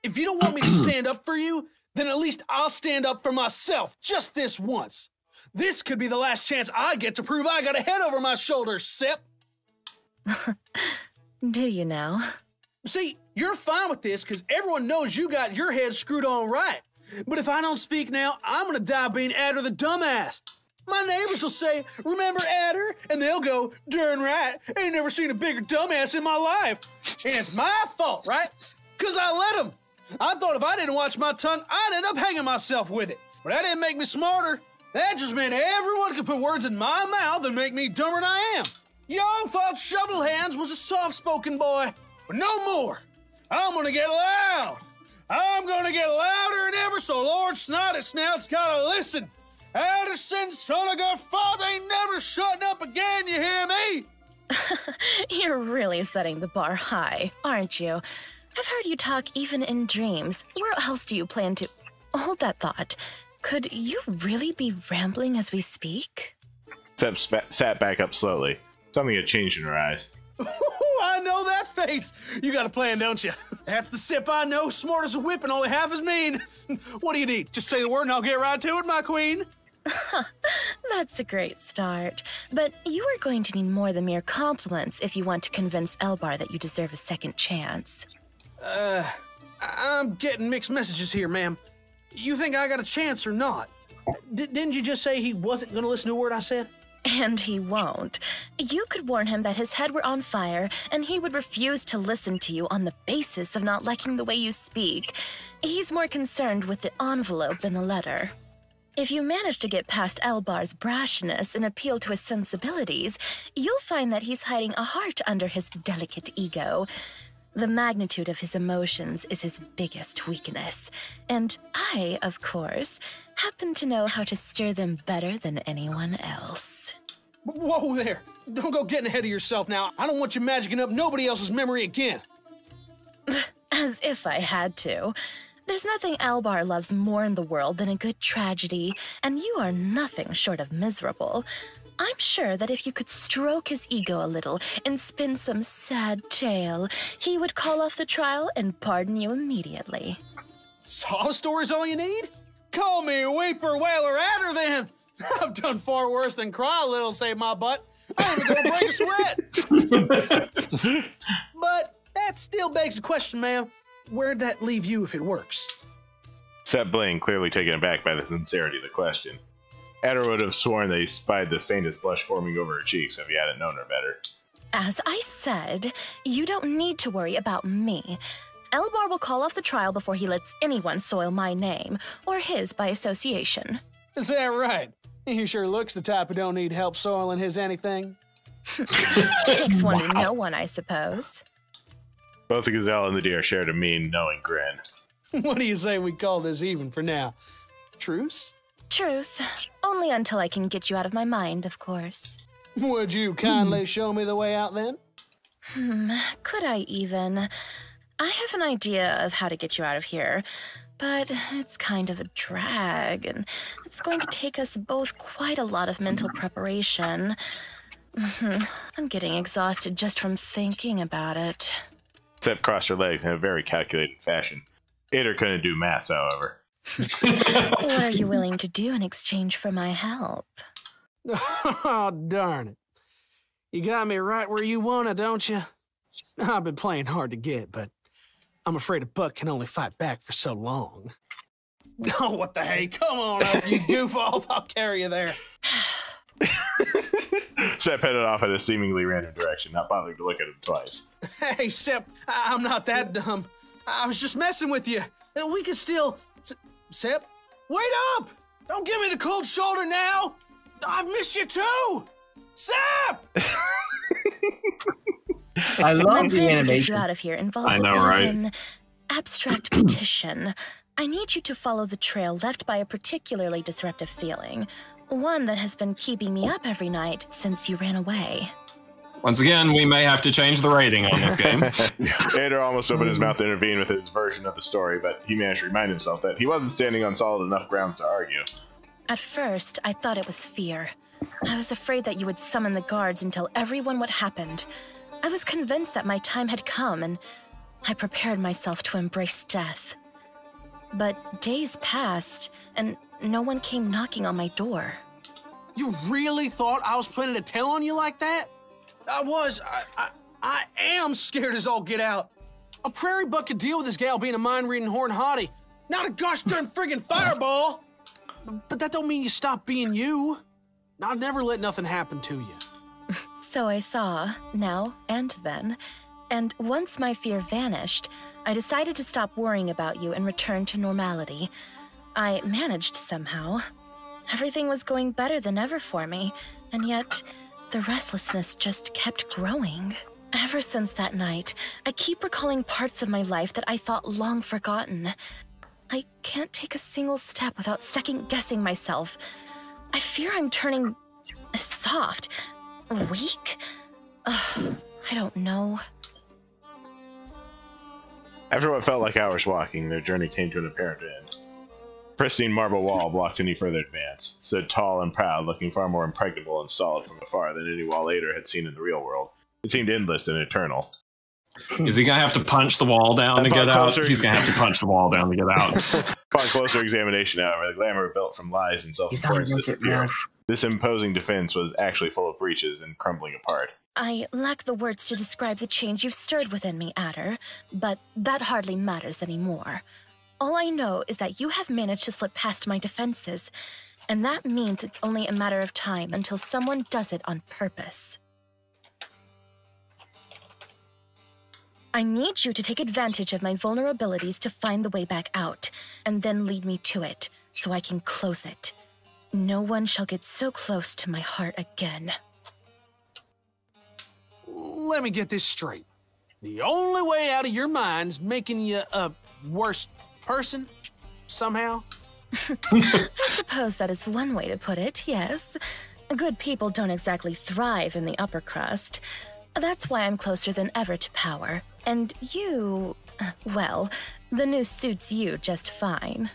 If you don't want me to stand up for you, then at least I'll stand up for myself just this once. This could be the last chance I get to prove I got a head over my shoulders, Sip. Do you now? See, you're fine with this because everyone knows you got your head screwed on right. But if I don't speak now, I'm gonna die being Adder the dumbass. My neighbors will say, Remember Adder? And they'll go, Darn right, ain't never seen a bigger dumbass in my life. And it's my fault, right? Because I let them. I thought if I didn't watch my tongue, I'd end up hanging myself with it. But that didn't make me smarter. That just meant everyone could put words in my mouth and make me dumber than I am. Y'all thought Shovel Hands was a soft spoken boy, but no more. I'm gonna get loud. I'm gonna get louder than ever, so Lord Snotty Snout's gotta listen. Addison, son of God, father ain't never shutting up again, you hear me? You're really setting the bar high, aren't you? I've heard you talk even in dreams. Where else do you plan to. Hold that thought. Could you really be rambling as we speak? Step spa- sat back up slowly. Something had changed in her eyes. Ooh, I know that face. You got a plan, don't you? That's the sip I know, smart as a whip and only half as mean. what do you need? Just say the word and I'll get right to it, my queen. That's a great start. But you are going to need more than mere compliments if you want to convince Elbar that you deserve a second chance. Uh, I'm getting mixed messages here, ma'am. You think I got a chance or not? D- didn't you just say he wasn't going to listen to a word I said? And he won't. You could warn him that his head were on fire, and he would refuse to listen to you on the basis of not liking the way you speak. He's more concerned with the envelope than the letter. If you manage to get past Elbar's brashness and appeal to his sensibilities, you'll find that he's hiding a heart under his delicate ego. The magnitude of his emotions is his biggest weakness. And I, of course, happen to know how to stir them better than anyone else. Whoa there! Don't go getting ahead of yourself now. I don't want you magicking up nobody else's memory again. As if I had to. There's nothing Albar loves more in the world than a good tragedy, and you are nothing short of miserable. I'm sure that if you could stroke his ego a little and spin some sad tale, he would call off the trial and pardon you immediately. Sob story's all you need? Call me Weeper Whaler Adder then. I've done far worse than cry a little, save my butt. I ain't even gonna break a sweat. but that still begs the question, ma'am. Where'd that leave you if it works? Seth Blaine, clearly taken aback by the sincerity of the question. Adder would have sworn that he spied the faintest blush forming over her cheeks if he hadn't known her better. As I said, you don't need to worry about me. Elbar will call off the trial before he lets anyone soil my name, or his by association. Is that right? He sure looks the type who don't need help soiling his anything. Takes one to know one, I suppose. Both the gazelle and the deer shared a mean, knowing grin. what do you say we call this even for now? Truce? Truce. Only until I can get you out of my mind, of course. Would you kindly show me the way out then? Hmm, could I even? I have an idea of how to get you out of here, but it's kind of a drag, and it's going to take us both quite a lot of mental preparation. Mhm. I'm getting exhausted just from thinking about it. Sep crossed her legs in a very calculated fashion. Adder couldn't do maths, however. What are you willing to do in exchange for my help? oh, darn it. You got me right where you want it, don't you? I've been playing hard to get, but I'm afraid a buck can only fight back for so long. Oh, what the hey? Come on up, you goof off. I'll carry you there. Sep headed off in a seemingly random direction, not bothering to look at him twice. Hey, Sep, I- I'm not that dumb. I was just messing with you. We can still. S- Sep, wait up! Don't give me the cold shoulder now! I've missed you too! Sep! I love the plan to get you out of here involves I know, a right? an abstract petition. I need you to follow the trail left by a particularly disruptive feeling, one that has been keeping me up every night since you ran away. Once again, we may have to change the rating on this game. Adder almost opened his mouth to intervene with his version of the story, but he managed to remind himself that he wasn't standing on solid enough grounds to argue. At first, I thought it was fear. I was afraid that you would summon the guards and tell everyone what happened. I was convinced that my time had come, and I prepared myself to embrace death. But days passed, and no one came knocking on my door. You really thought I was planning to tell on you like that? I was. I, I, I am scared as all get out. A prairie buck could deal with this gal being a mind reading horn hottie, not a gosh darn friggin' fireball. But that don't mean you stop being you. I'll never let nothing happen to you. So I saw, now and then. And once my fear vanished, I decided to stop worrying about you and return to normality. I managed somehow. Everything was going better than ever for me, and yet the restlessness just kept growing. Ever since that night, I keep recalling parts of my life that I thought long forgotten. I can't take a single step without second guessing myself. I fear I'm turning soft, weak. Ugh, I don't know. After what felt like hours walking, their journey came to an apparent end. Pristine marble wall blocked any further advance, stood tall and proud, looking far more impregnable and solid from afar than any wall Adder had seen in the real world. It seemed endless and eternal. Is he gonna have to punch the wall down to Upon get out? He's gonna have to punch the wall down to get out. Upon closer examination, however, the glamour built from lies and self-importance He's not gonna disappeared. This imposing defense was actually full of breaches and crumbling apart. I lack the words to describe the change you've stirred within me, Adder, but that hardly matters anymore. All I know is that you have managed to slip past my defenses, and that means it's only a matter of time until someone does it on purpose. I need you to take advantage of my vulnerabilities to find the way back out, and then lead me to it so I can close it. No one shall get so close to my heart again. Let me get this straight. The only way out of your mind's making you a worse person, somehow? I suppose that is one way to put it, yes. Good people don't exactly thrive in the upper crust. That's why I'm closer than ever to power. And you, uh, well, the news suits you just fine.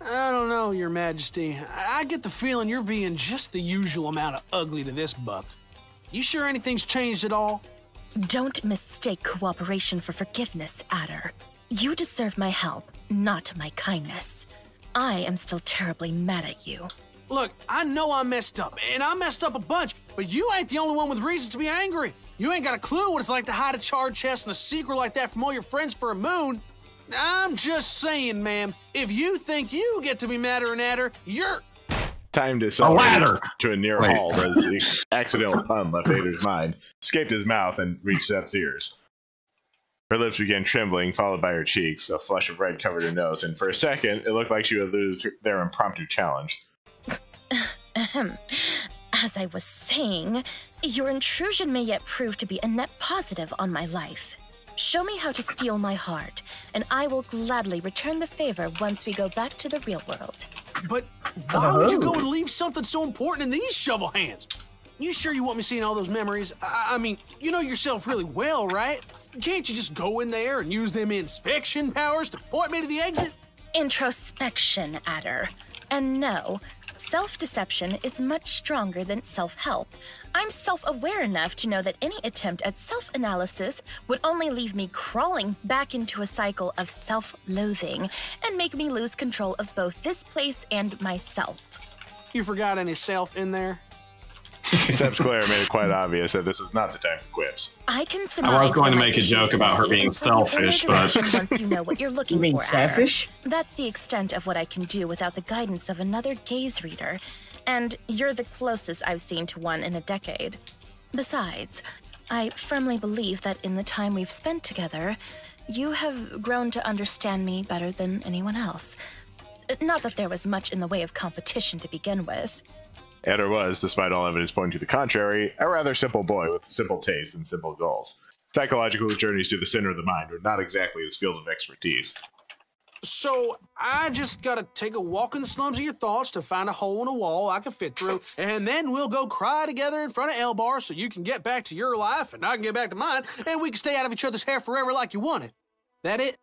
I don't know, Your Majesty. I I get the feeling you're being just the usual amount of ugly to this buck. You sure anything's changed at all? Don't mistake cooperation for forgiveness, Adder. You deserve my help, not my kindness. I am still terribly mad at you. Look, I know I messed up, and I messed up a bunch, but you ain't the only one with reason to be angry. You ain't got a clue what it's like to hide a charred chest and a secret like that from all your friends for a moon. I'm just saying, ma'am, if you think you get to be madder and adder, you're. Time to A ladder! to a near Wait. halt as the accidental pun left Adder's mind, escaped his mouth, and reached Sep's ears. Her lips began trembling, followed by her cheeks. A flush of red covered her nose, and for a second, it looked like she would lose their impromptu challenge. Ahem. As I was saying, your intrusion may yet prove to be a net positive on my life. Show me how to steal my heart, and I will gladly return the favor once we go back to the real world. But why would you go and leave something so important in these shovel hands? You sure you want me seeing all those memories? I, I mean, you know yourself really well, right? Can't you just go in there and use them inspection powers to point me to the exit? Introspection, Adder. And no, self deception is much stronger than self help. I'm self aware enough to know that any attempt at self analysis would only leave me crawling back into a cycle of self loathing and make me lose control of both this place and myself. You forgot any self in there? Except Claire made it quite obvious that this is not the time for quips. I can I surmise was going to make a joke about her being and point you in a selfish, but direction once you know what you're looking mean for. Adder. selfish? That's the extent of what I can do without the guidance of another gaze reader, and you're the closest I've seen to one in a decade. Besides, I firmly believe that in the time we've spent together, you have grown to understand me better than anyone else. Not that there was much in the way of competition to begin with. Adder was, despite all evidence pointing to the contrary, a rather simple boy with simple tastes and simple goals. Psychological journeys to the center of the mind were not exactly his field of expertise. So I just gotta take a walk in the slums of your thoughts to find a hole in a wall I can fit through, and then we'll go cry together in front of Elbar so you can get back to your life and I can get back to mine, and we can stay out of each other's hair forever like you wanted. That it?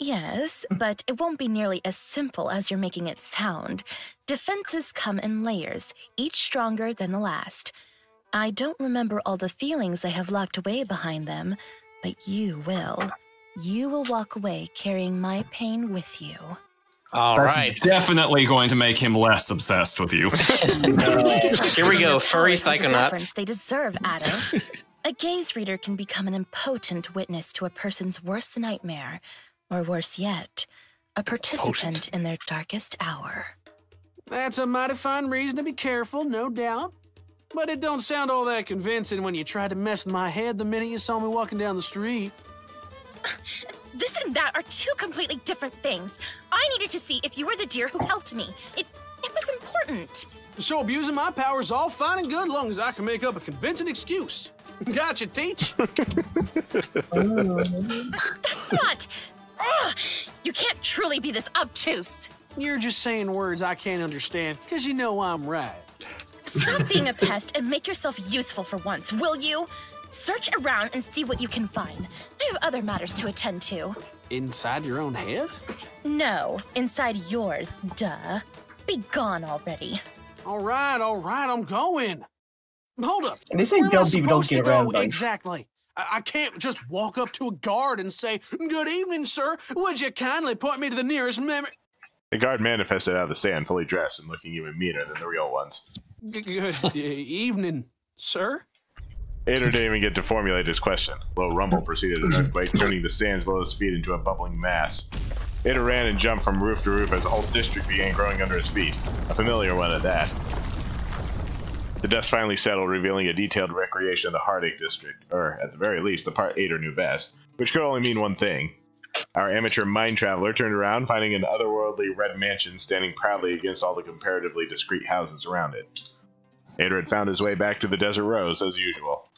Yes, but it won't be nearly as simple as you're making it sound. Defenses come in layers, each stronger than the last. I don't remember all the feelings I have locked away behind them, but you will. You will walk away carrying my pain with you. All that's right. definitely going to make him less obsessed with you. Here we go, furry The deference psychonauts. they deserve, Adder. a gaze reader can become an impotent witness to a person's worst nightmare, or worse yet, a participant in their darkest hour. That's a mighty fine reason to be careful, no doubt. But it don't sound all that convincing when you tried to mess with my head the minute you saw me walking down the street. This and that are two completely different things. I needed to see if you were the deer who helped me. It, it was important. So abusing my power is all fine and good long as I can make up a convincing excuse. Gotcha, Teach. That's not. Ugh, you can't truly be this obtuse. You're just saying words I can't understand, because you know I'm right. Stop being a pest and make yourself useful for once, will you? Search around and see what you can find. I have other matters to attend to. Inside your own head? No, inside yours, duh. Be gone already. All right, all right, I'm going. Hold up. And this ain't Where am I dumb people don't get go around, buddy. Exactly. I, can't just walk up to a guard and say, Good evening, sir. Would you kindly point me to the nearest memory? The guard manifested out of the sand, fully dressed and looking even meaner than the real ones. Good evening, sir. Adder didn't even get to formulate his question. A Low rumble preceded an earthquake, turning the sands below his feet into a bubbling mass. Adder ran and jumped from roof to roof as a whole district began growing under his feet, a familiar one at that. The dust finally settled, revealing a detailed recreation of the Heartache district, or at the very least, the part Adder knew best, which could only mean one thing. Our amateur mind traveler turned around, finding an otherworldly red mansion standing proudly against all the comparatively discreet houses around it. Adder had found his way back to the Desert Rose as usual.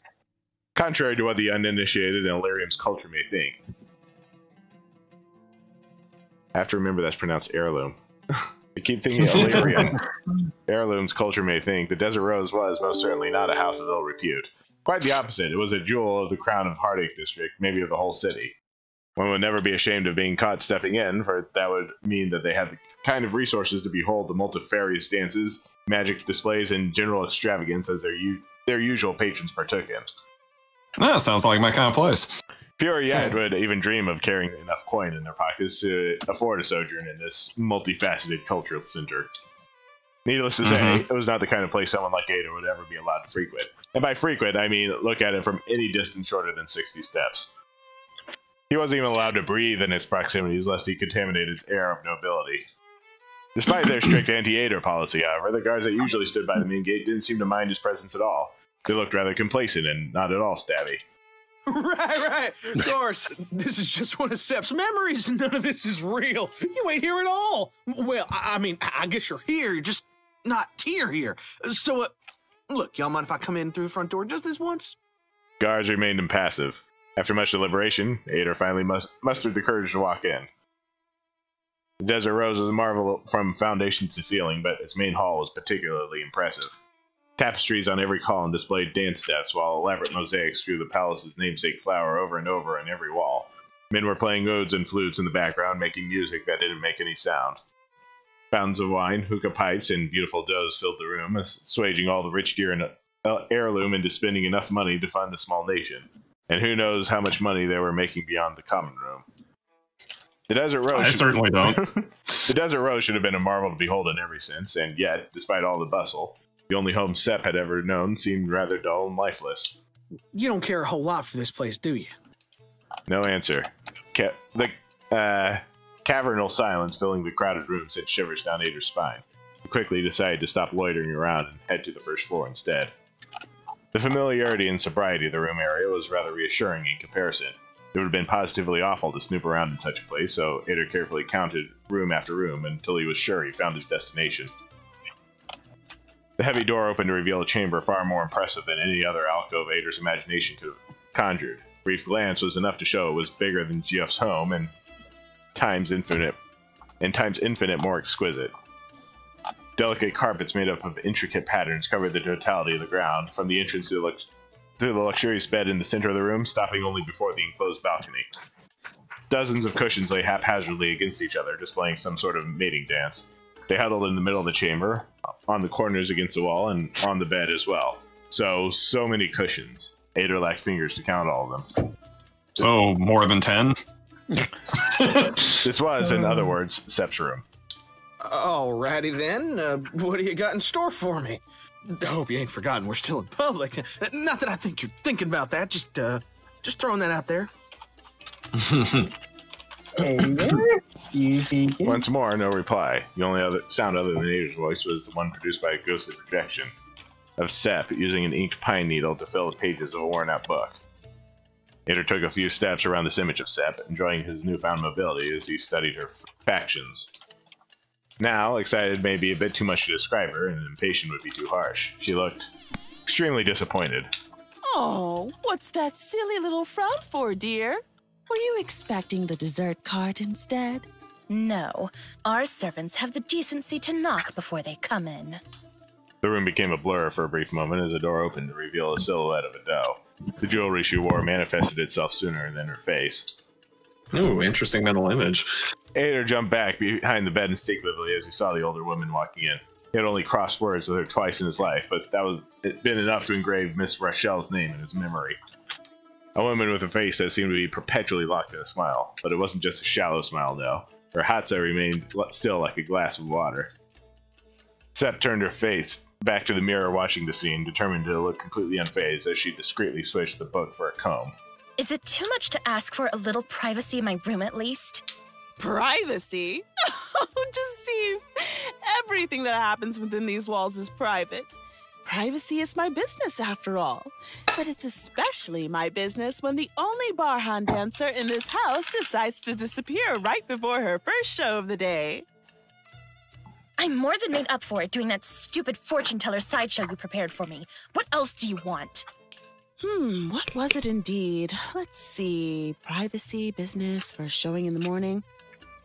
Contrary to what the uninitiated in Illyrium's culture may think. I have to remember that's pronounced heirloom. I keep thinking Illyrium. Heirloom's culture may think the Desert Rose was most certainly not a house of ill repute. Quite the opposite. It was a jewel of the crown of Heartache District, maybe of the whole city. One would never be ashamed of being caught stepping in, for that would mean that they had the kind of resources to behold the multifarious dances, magic displays, and general extravagance as their, u- their usual patrons partook in. That sounds like my kind of place. Fewer yet would even dream of carrying enough coin in their pockets to afford a sojourn in this multifaceted cultural center. Needless to say, Mhm. it was not the kind of place someone like Adder would ever be allowed to frequent. And by frequent, I mean look at it from any distance shorter than 60 steps. He wasn't even allowed to breathe in its proximities lest he contaminate its air of nobility. Despite their strict anti-Adder policy, however, the guards that usually stood by the main gate didn't seem to mind his presence at all. They looked rather complacent and not at all stabby. right, right. Of course. this is just one of Sep's memories. None of this is real. You ain't here at all. Well, I, I mean, I guess you're here. You're just not here here. So, uh, look, y'all mind if I come in through the front door just this once? Guards remained impassive. After much deliberation, Adder finally mus- mustered the courage to walk in. The Desert Rose was a marvel from foundation to ceiling, but its main hall was particularly impressive. Tapestries on every column displayed dance steps, while elaborate mosaics drew the palace's namesake flower over and over on every wall. Men were playing odes and flutes in the background, making music that didn't make any sound. Fountains of wine, hookah pipes, and beautiful does filled the room, assuaging all the rich deer and uh, heirloom into spending enough money to fund a small nation. And who knows how much money they were making beyond the common room. The Desert Rose. I certainly don't. the Desert Rose should have been a marvel to behold in every sense, and yet, despite all the bustle, the only home Sep had ever known seemed rather dull and lifeless. You don't care a whole lot for this place, do you? No answer. Ca- the uh, cavernal silence filling the crowded room sent shivers down Adder's spine. He quickly decided to stop loitering around and head to the first floor instead. The familiarity and sobriety of the room area was rather reassuring in comparison. It would have been positively awful to snoop around in such a place, so Adder carefully counted room after room until he was sure he found his destination. The heavy door opened to reveal a chamber far more impressive than any other alcove Adder's imagination could have conjured. Brief glance was enough to show it was bigger than Geoff's home and times infinite and times infinite more exquisite. Delicate carpets made up of intricate patterns covered the totality of the ground, from the entrance to the, to the luxurious bed in the center of the room, stopping only before the enclosed balcony. Dozens of cushions lay haphazardly against each other, displaying some sort of mating dance. They huddled in the middle of the chamber, on the corners against the wall, and on the bed as well. So, so many cushions. Adder lacked fingers to count all of them. So, more than 10? this was, in other words, Sep's room. Alrighty then. Uh, what do you got in store for me? I hope you ain't forgotten we're still in public. Not that I think you're thinking about that. Just, uh, just throwing that out there. Once more, no reply. The only other sound other than Adder's voice was the one produced by a ghostly projection of Sep using an inked pine needle to fill the pages of a worn out book. Adder took a few steps around this image of Sep, enjoying his newfound mobility as he studied her factions. Now, excited may be a bit too much to describe her, and impatient would be too harsh. She looked extremely disappointed. Oh, what's that silly little frown for, dear? Were you expecting the dessert cart instead? No, our servants have the decency to knock before they come in. The room became a blur for a brief moment as a door opened to reveal a silhouette of a doe. The jewelry she wore manifested itself sooner than her face. Ooh, interesting mental image. Adder jumped back behind the bed instinctively as he saw the older woman walking in. He had only crossed words with her twice in his life, but that was it been enough to engrave Miss Rochelle's name in his memory. A woman with a face that seemed to be perpetually locked in a smile, but it wasn't just a shallow smile, no. Her hatsa remained still like a glass of water. Sep turned her face back to the mirror watching the scene, determined to look completely unfazed as she discreetly switched the book for a comb. Is it too much to ask for a little privacy in my room at least? Privacy? Oh, Deceive! Everything that happens within these walls is private. Privacy is my business, after all. But it's especially my business when the only Barhan dancer in this house decides to disappear right before her first show of the day. I'm more than made up for it doing that stupid fortune teller sideshow you prepared for me. What else do you want? Hmm, what was it indeed? Let's see. Privacy, business, first showing in the morning.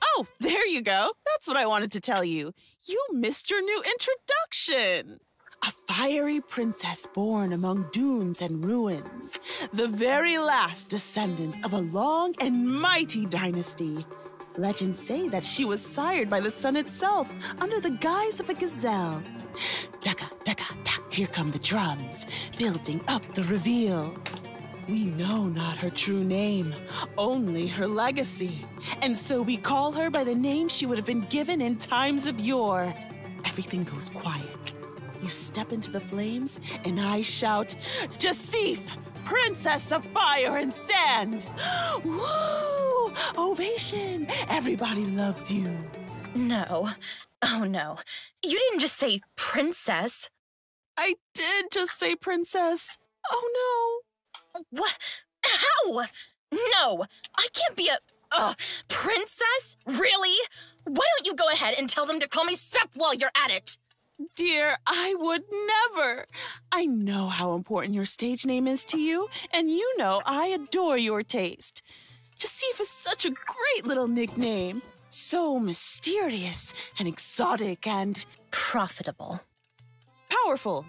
Oh, there you go. That's what I wanted to tell you. You missed your new introduction. A fiery princess born among dunes and ruins. The very last descendant of a long and mighty dynasty. Legends say that she was sired by the sun itself under the guise of a gazelle. Daka, daka, tak, here come the drums, building up the reveal. We know not her true name, only her legacy. And so we call her by the name she would have been given in times of yore. Everything goes quiet. You step into the flames, and I shout, Jasif, Princess of Fire and Sand! Woo! Ovation! Everybody loves you. No. Oh no. You didn't just say princess. I did just say princess. Oh no. What? How? No. I can't be a. Uh, princess? Really? Why don't you go ahead and tell them to call me Sep while you're at it? Dear, I would never. I know how important your stage name is to you, and you know I adore your taste. Jasif is such a great little nickname. So mysterious and exotic and profitable. Powerful.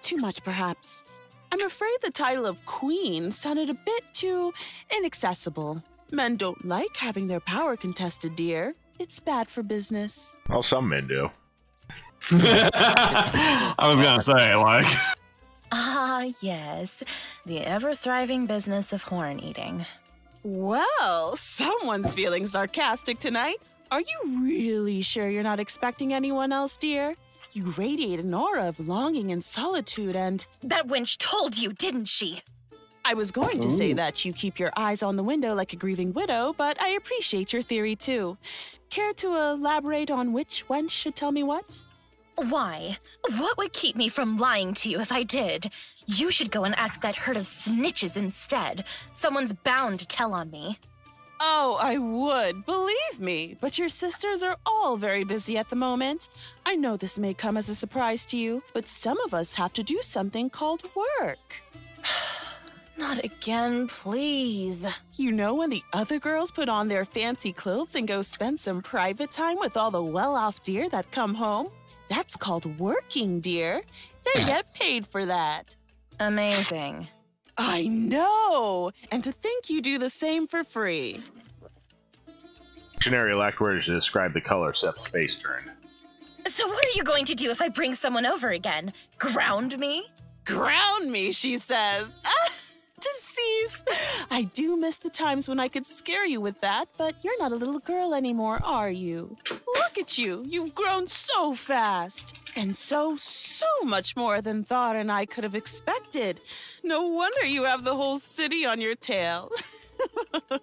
Too much, perhaps. I'm afraid the title of queen sounded a bit too inaccessible. Men don't like having their power contested, dear. It's bad for business. Well, some men do. I was gonna say, like, Ah, yes. The ever thriving business of horn eating. Well, someone's feeling sarcastic tonight. Are you really sure you're not expecting anyone else, dear? You radiate an aura of longing and solitude, and. That wench told you, didn't she? I was going to say that you keep your eyes on the window like a grieving widow, but I appreciate your theory too. Care to elaborate on which wench should tell me what? Why? What would keep me from lying to you if I did? You should go and ask that herd of snitches instead. Someone's bound to tell on me. Oh, I would, believe me. But your sisters are all very busy at the moment. I know this may come as a surprise to you, but some of us have to do something called work. Not again, please. You know when the other girls put on their fancy clothes and go spend some private time with all the well off deer that come home? That's called working, dear. They get paid for that. Amazing. I know. And to think you do the same for free. Dictionary lacked words to describe the color Sep's face turned. So, what are you going to do if I bring someone over again? Ground me? Ground me, she says. Deceive. I do miss the times when I could scare you with that, but you're not a little girl anymore, are you? Look at you. You've grown so fast. And so, so much more than Thought and I could have expected. No wonder you have the whole city on your tail.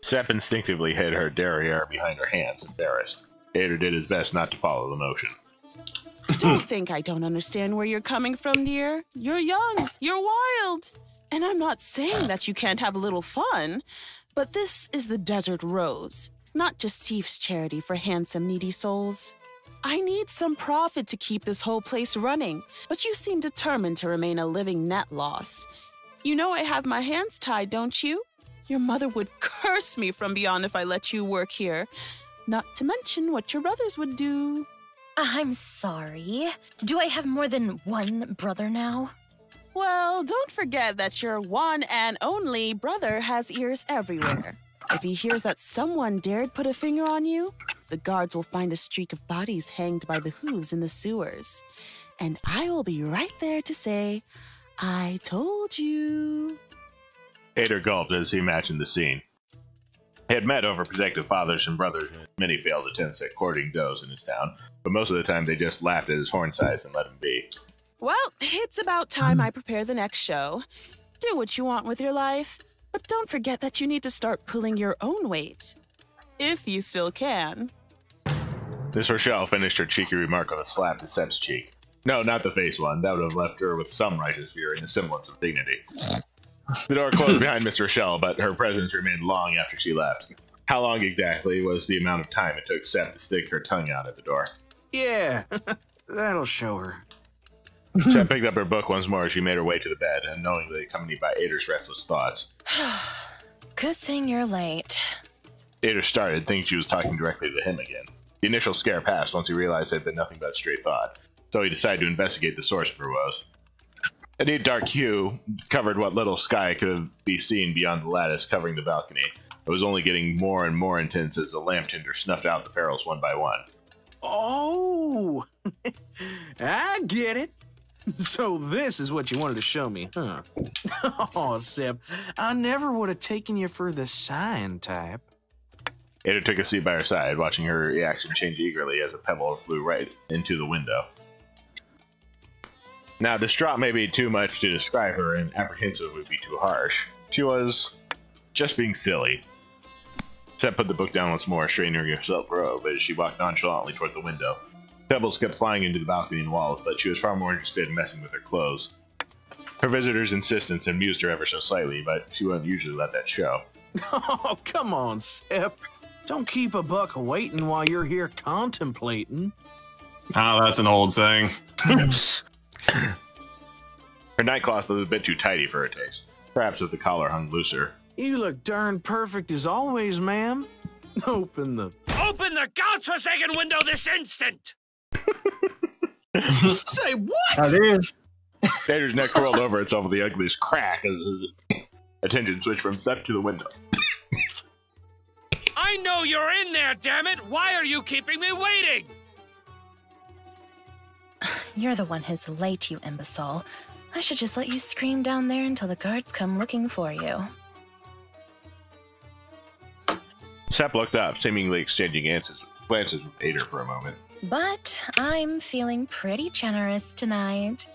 Sep instinctively hid her derriere behind her hands, embarrassed. Adder did his best not to follow the motion. don't think I don't understand where you're coming from, dear. You're young, you're wild. And I'm not saying that you can't have a little fun, but this is the Desert Rose, not just Seif's charity for handsome, needy souls. I need some profit to keep this whole place running, but you seem determined to remain a living net loss. You know I have my hands tied, don't you? Your mother would curse me from beyond if I let you work here. Not to mention what your brothers would do. I'm sorry. Do I have more than one brother now? Well, don't forget that your one and only brother has ears everywhere. If he hears that someone dared put a finger on you, the guards will find a streak of bodies hanged by the hooves in the sewers. And I will be right there to say, I told you. Adder gulped as he imagined the scene. He had met overprotective fathers and brothers in many failed attempts at courting does in his town, but most of the time they just laughed at his horn size and let him be. Well, it's about time I prepare the next show. Do what you want with your life, but don't forget that you need to start pulling your own weight. If you still can. Miss Rochelle finished her cheeky remark with a slap to Sep's cheek. No, not the face one. That would have left her with some righteous fear and a semblance of dignity. The door closed behind Miss Rochelle, but her presence remained long after she left. How long exactly was the amount of time it took Sep to stick her tongue out at the door? Yeah, that'll show her. Sep picked up her book once more as she made her way to the bed, unknowingly accompanied by Adder's restless thoughts. Good thing you're late. Adder started, thinking she was talking directly to him again. The initial scare passed once he realized it had been nothing but a stray thought, so he decided to investigate the source of her woes. A deep dark hue covered what little sky could be seen beyond the lattice covering the balcony. It was only getting more and more intense as the lamp tinder snuffed out the ferals one by one. Oh, I get it. So this is what you wanted to show me, huh? Oh, Sep, I never would have taken you for the sign type. Adder took a seat by her side, watching her reaction change eagerly as a pebble flew right into the window. Now, distraught may be too much to describe her, and apprehensive would be too harsh. She was just being silly. Sep put the book down once more, straightening herself but as she walked nonchalantly toward the window. Pebbles kept flying into the balcony and walls, but she was far more interested in messing with her clothes. Her visitor's insistence amused her ever so slightly, but she wouldn't usually let that show. Oh, come on, Sep. Don't keep a buck waiting while you're here contemplating. Ah, that's an old saying. Her nightcloth was a bit too tidy for her taste. Perhaps if the collar hung looser. You look darn perfect as always, ma'am. Open the. Open the godforsaken window this instant! Say what? That is. Andrew's neck curled over itself with the ugliest crack as his attention switched from step to the window. I know you're in there, damn it! Why are you keeping me waiting? You're the one who's late, you imbecile. I should just let you scream down there until the guards come looking for you. Sep looked up, seemingly exchanging glances, glances with Adder for a moment. But I'm feeling pretty generous tonight.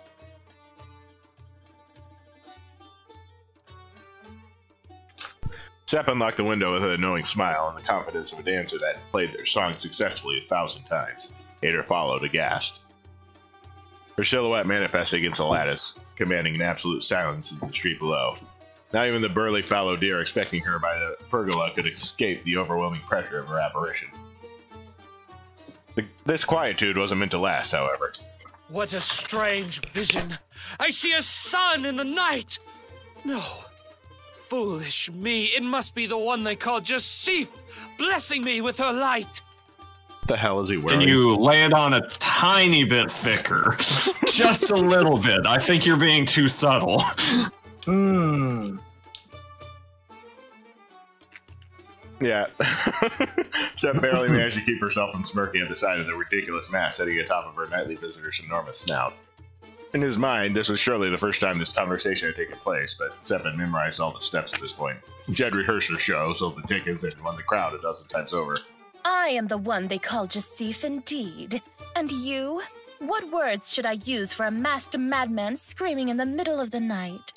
Sep unlocked the window with a knowing smile and the confidence of a dancer that had played their song successfully a thousand times. Adder followed, aghast. Her silhouette manifested against the lattice, commanding an absolute silence in the street below. Not even the burly fallow deer expecting her by the pergola could escape the overwhelming pressure of her apparition. The, this quietude wasn't meant to last, however. What a strange vision! I see a sun in the night! No. Foolish me, it must be the one they call Jasif, blessing me with her light! the hell is he wearing? Can you lay it on a tiny bit thicker? Just a little bit. I think you're being too subtle. Hmm. Yeah. Sep barely managed to keep herself from smirking at the sight of the ridiculous mask sitting atop of her nightly visitor's enormous snout. In his mind, this was surely the first time this conversation had taken place, but Sep had memorized all the steps at this point. Jed rehearsed her show, sold the tickets, and won the crowd a dozen times over. I am the one they call Jasif indeed. And you? What words should I use for a masked madman screaming in the middle of the night?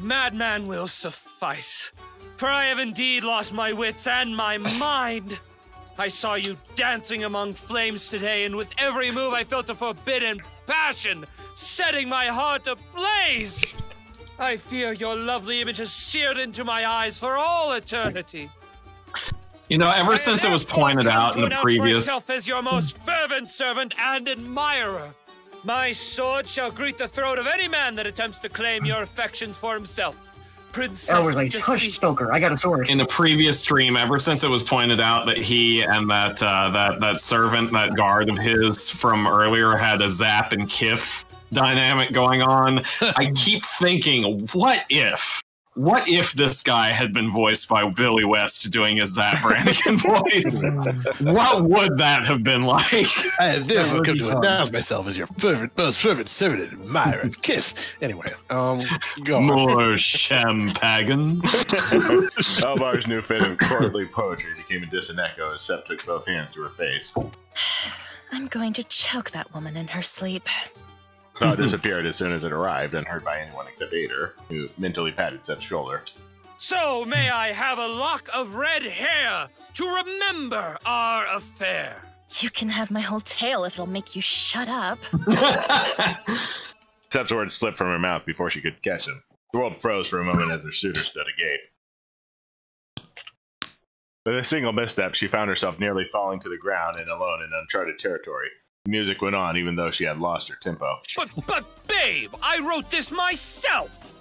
Madman will suffice, for I have indeed lost my wits and my mind. I saw you dancing among flames today, and with every move I felt a forbidden passion setting my heart ablaze. I fear your lovely image has seared into my eyes for all eternity. You know, ever since it was pointed out in the announce previous myself as your most fervent servant and admirer. My sword shall greet the throat of any man that attempts to claim your affections for himself. Princess I was like, hush, Stoker. I got a sword. in the previous stream, ever since it was pointed out that he and that uh, that that servant, that guard of his from earlier, had a Zapp and Kif dynamic going on, I keep thinking, what if? What if this guy had been voiced by Billy West doing a Zapp Brannigan voice? what would that have been like? I have therefore come to announce myself as your fervent, most fervent servant and admirer, Kif. Anyway, um, go on. More champagne. Elvar's new fit of courtly poetry became a distant echo as Sep took both hands to her face. I'm going to choke that woman in her sleep. Thought disappeared as soon as it arrived, unheard by anyone except Adder, who mentally patted Sep's shoulder. So may I have a lock of red hair to remember our affair. You can have my whole tail if it'll make you shut up. Sep's words slipped from her mouth before she could catch them. The world froze for a moment as her suitor stood agape. With a single misstep, she found herself nearly falling to the ground and alone in uncharted territory. Music went on, even though she had lost her tempo. But, but, babe, I wrote this myself.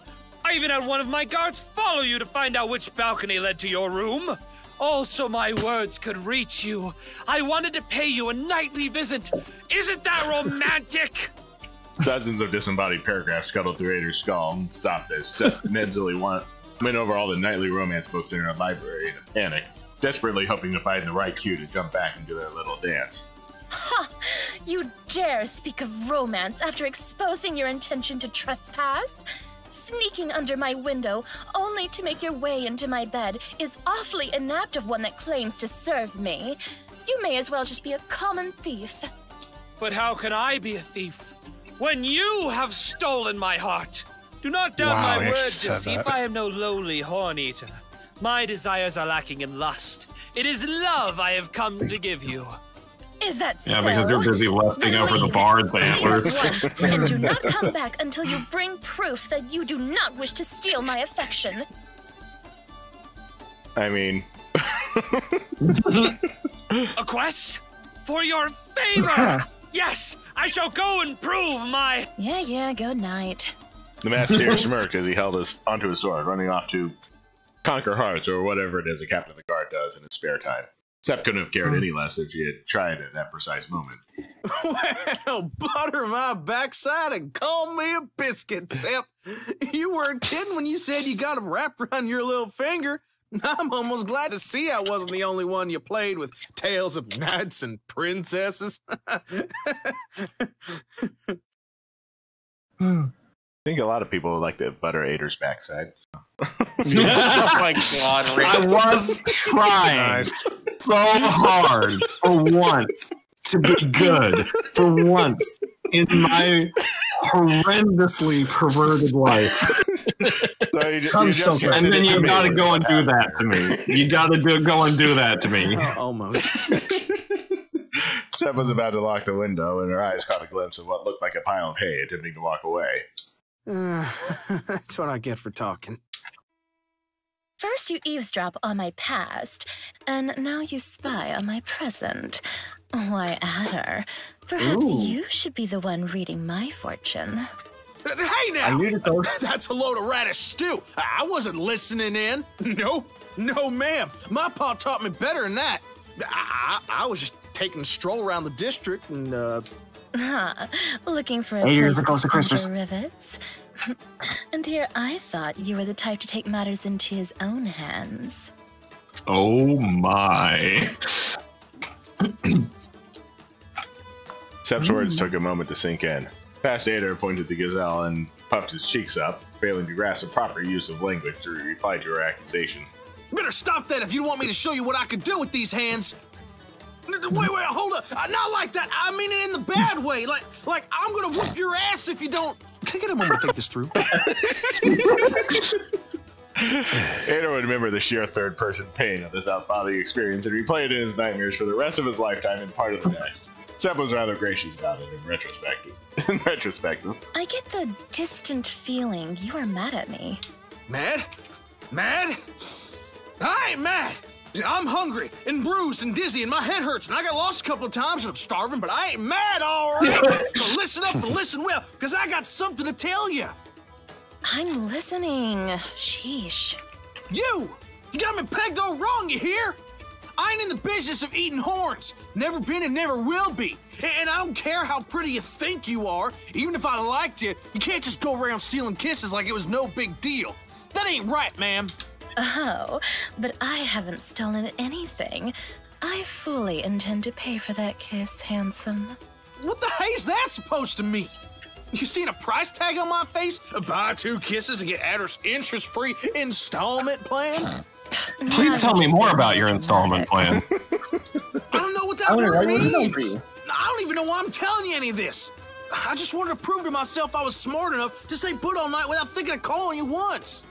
I even had one of my guards follow you to find out which balcony led to your room. Also, my words could reach you. I wanted to pay you a nightly visit. Isn't that romantic? Dozens of disembodied paragraphs scuttled through Adder's skull and stopped as Sep mentally went, went over all the nightly romance books in her library in a panic, desperately hoping to find the right cue to jump back and do their little dance. Ha! You dare speak of romance after exposing your intention to trespass? Sneaking under my window only to make your way into my bed is awfully inapt of one that claims to serve me. You may as well just be a common thief. But how can I be a thief when you have stolen my heart? Do not doubt Wow, my word, actually words, said I am no lowly horn eater. My desires are lacking in lust. It is love I have come to give you. Is that Yeah, so? because you're busy lusting over the bard's Leave antlers. at and do not come back until you bring proof that you do not wish to steal my affection. I mean, A quest for your favor. yes, I shall go and prove my. Yeah, yeah, good night. the master deer smirked as he held his onto his sword, running off to conquer hearts or whatever it is a captain of the guard does in his spare time. Sep couldn't have cared hmm. any less if she had tried at that precise moment. Well, butter my backside and call me a biscuit, Sep. You weren't kidding when you said you got him wrapped around your little finger. I'm almost glad to see I wasn't the only one you played with tales of knights and princesses. Hmm. I think a lot of people would like to butter Adder's backside. oh my god, I was trying so hard for once to be good for once in my horrendously perverted life. So you, you just sorry. and then you me gotta go and do that to me. You gotta do, go and do that to me. almost. Sep was about to lock the window, and her eyes caught a glimpse of what looked like a pile of hay, attempting to walk away. Uh, that's what I get for talking. First, you eavesdrop on my past, and now you spy on my present. Why, Adder, perhaps Ooh. you should be the one reading my fortune. Hey now! That's a load of radish stew. I wasn't listening in. Nope. No, ma'am. My pa taught me better than that. I, I, I was just taking a stroll around the district and, uh, Huh, looking for a Eight years place to spin Christmas. rivets. And here I thought you were the type to take matters into his own hands. Oh my. Sep's words took a moment to sink in. Past Adder pointed the Gazelle and puffed his cheeks up, failing to grasp the proper use of language to reply to her accusation. better stop that if you want me to show you what I can do with these hands. N- n- Wait, wait, hold up. Uh, not like that. I mean it in the bad way. Like, like I'm gonna whoop your ass if you don't. Can I get a moment to think this through? Adder would remember the sheer third person pain of this out body experience and replay it in his nightmares for the rest of his lifetime and part of the next. Sep was rather gracious about it in retrospective. in retrospective. I get the distant feeling you are mad at me. Mad? Mad? I ain't mad. I'm hungry and bruised and dizzy and my head hurts and I got lost a couple of times and I'm starving, but I ain't mad, all right? so listen up and listen well, because I got something to tell you. I'm listening. Sheesh. You! You got me pegged all wrong, you hear? I ain't in the business of eating horns. Never been and never will be. And I don't care how pretty you think you are. Even if I liked you, you can't just go around stealing kisses like it was no big deal. That ain't right, ma'am. Oh, but I haven't stolen anything. I fully intend to pay for that kiss, handsome. What the hell's that supposed to mean? You seen a price tag on my face? Buy two kisses to get Adder's interest-free installment plan? Please tell me more about your installment plan. I don't know what that word why you would know means. I don't even know why I'm telling you any of this. I just wanted to prove to myself I was smart enough to stay put all night without thinking of calling you once.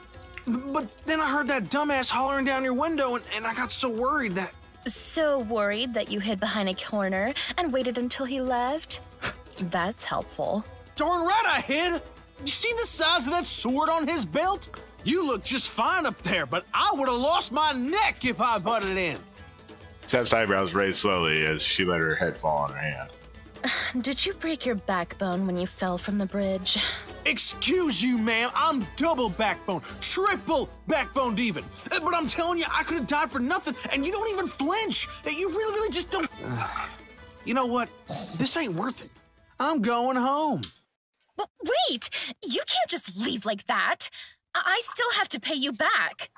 But then I heard that dumbass hollering down your window, and, and I got so worried that. So worried that you hid behind a corner and waited until he left? That's helpful. Darn right I hid! You see the size of that sword on his belt? You look just fine up there, but I would have lost my neck if I butted in. Sep's eyebrows raised slowly as she let her head fall on her hand. Did you break your backbone when you fell from the bridge? Excuse you, ma'am. I'm double backbone, triple backboned even. Uh, But I'm telling you, I could have died for nothing, and you don't even flinch. Uh, You really, really just don't. You know what? This ain't worth it. I'm going home. But wait! You can't just leave like that. I, I still have to pay you back.